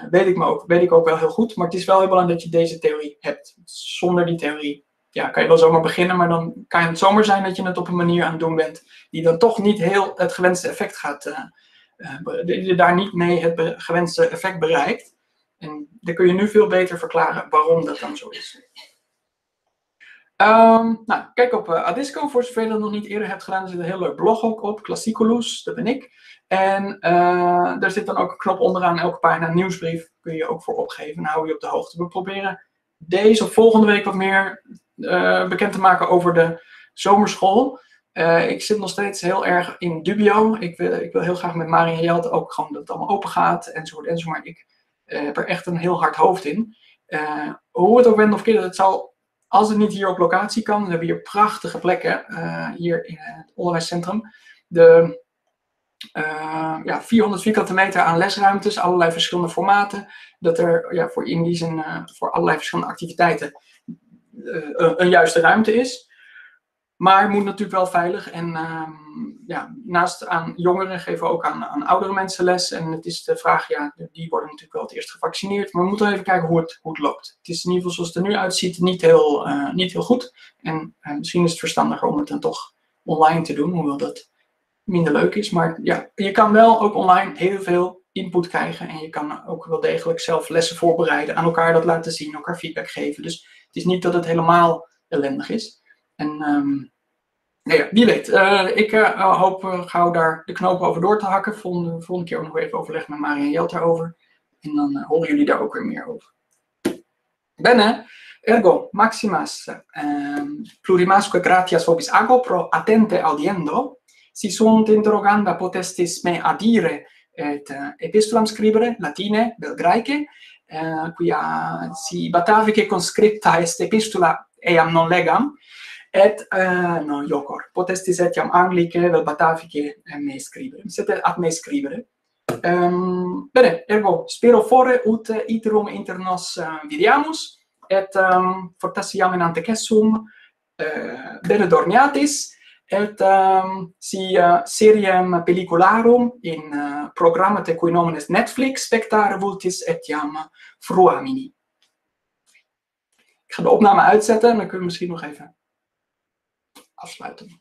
Weet, ik me ook, weet ik ook wel heel goed, maar het is wel heel belangrijk dat je deze theorie hebt. Zonder die theorie ja, kan je wel zomaar beginnen, maar dan kan het zomaar zijn dat je het op een manier aan het doen bent die dan toch niet heel het gewenste effect gaat, je daar niet mee het gewenste effect bereikt. En dan kun je nu veel beter verklaren waarom dat dan zo is. Um, nou, kijk op uh, Adisco, voor zover je dat nog niet eerder hebt gedaan. Er zit een heel leuk blog ook op, Classicolus, dat ben ik. En uh, daar zit dan ook een knop onderaan, elke pagina nieuwsbrief. Kun je ook voor opgeven en hou je op de hoogte. We proberen deze of volgende week wat meer uh, bekend te maken over de zomerschool. ik zit nog steeds heel erg in dubio. Ik wil, ik wil heel graag met Marie en Jelte ook gewoon dat het allemaal open gaat enzovoort enzovoort. Maar ik heb er echt een heel hard hoofd in. hoe het ook bent of keer, het zal als het niet hier op locatie kan, dan hebben we hier prachtige plekken hier in het onderwijscentrum. De uh, ja, 400 vierkante meter aan lesruimtes, allerlei verschillende formaten. Dat er ja, voor in die zin uh, voor allerlei verschillende activiteiten een juiste ruimte is. Maar het moet natuurlijk wel veilig. En uh, ja, naast aan jongeren geven we ook aan, aan oudere mensen les. En het is de vraag, ja, die worden natuurlijk wel het eerst gevaccineerd. Maar we moeten even kijken hoe het, loopt. Het is in ieder geval zoals het er nu uitziet niet heel, uh, niet heel goed. En uh, misschien is het verstandiger om het dan toch online te doen. Hoewel dat minder leuk is. Maar ja, je kan wel ook online heel veel input krijgen. En je kan ook wel degelijk zelf lessen voorbereiden. Aan elkaar dat laten zien, elkaar feedback geven. Dus is niet dat het helemaal ellendig is. En um, nou ja, wie weet. Uh, ik uh, hoop uh, gauw daar de knopen over door te hakken. Volgende, volgende keer ook nog even overleg met Maria en Jelt daarover. En dan horen jullie daar ook weer meer over. Bene, ergo, maximas um, plurimasque gratias vobis ago pro attente audiendo. Si sunt interroganda potestis me adire et epistulam scribere, latine, graece, eh, quia si batavice conscripta est epistula eam non legam et eh, uh, non iocor. Potestis etiam anglice vel batavice me scribere sed ad me scribere um, ehm, bene ergo spero fore ut iterum inter nos uh, vidiamus et ehm, um, fortassiam in antecessum uh, eh, bene dormiatis et um, si uh, seriem pellicularum in uh, programma te cui nomen est Netflix spectare vultis etiam fruamini. Ik ga de opname uitzetten en dan kunnen we misschien nog even afsluiten.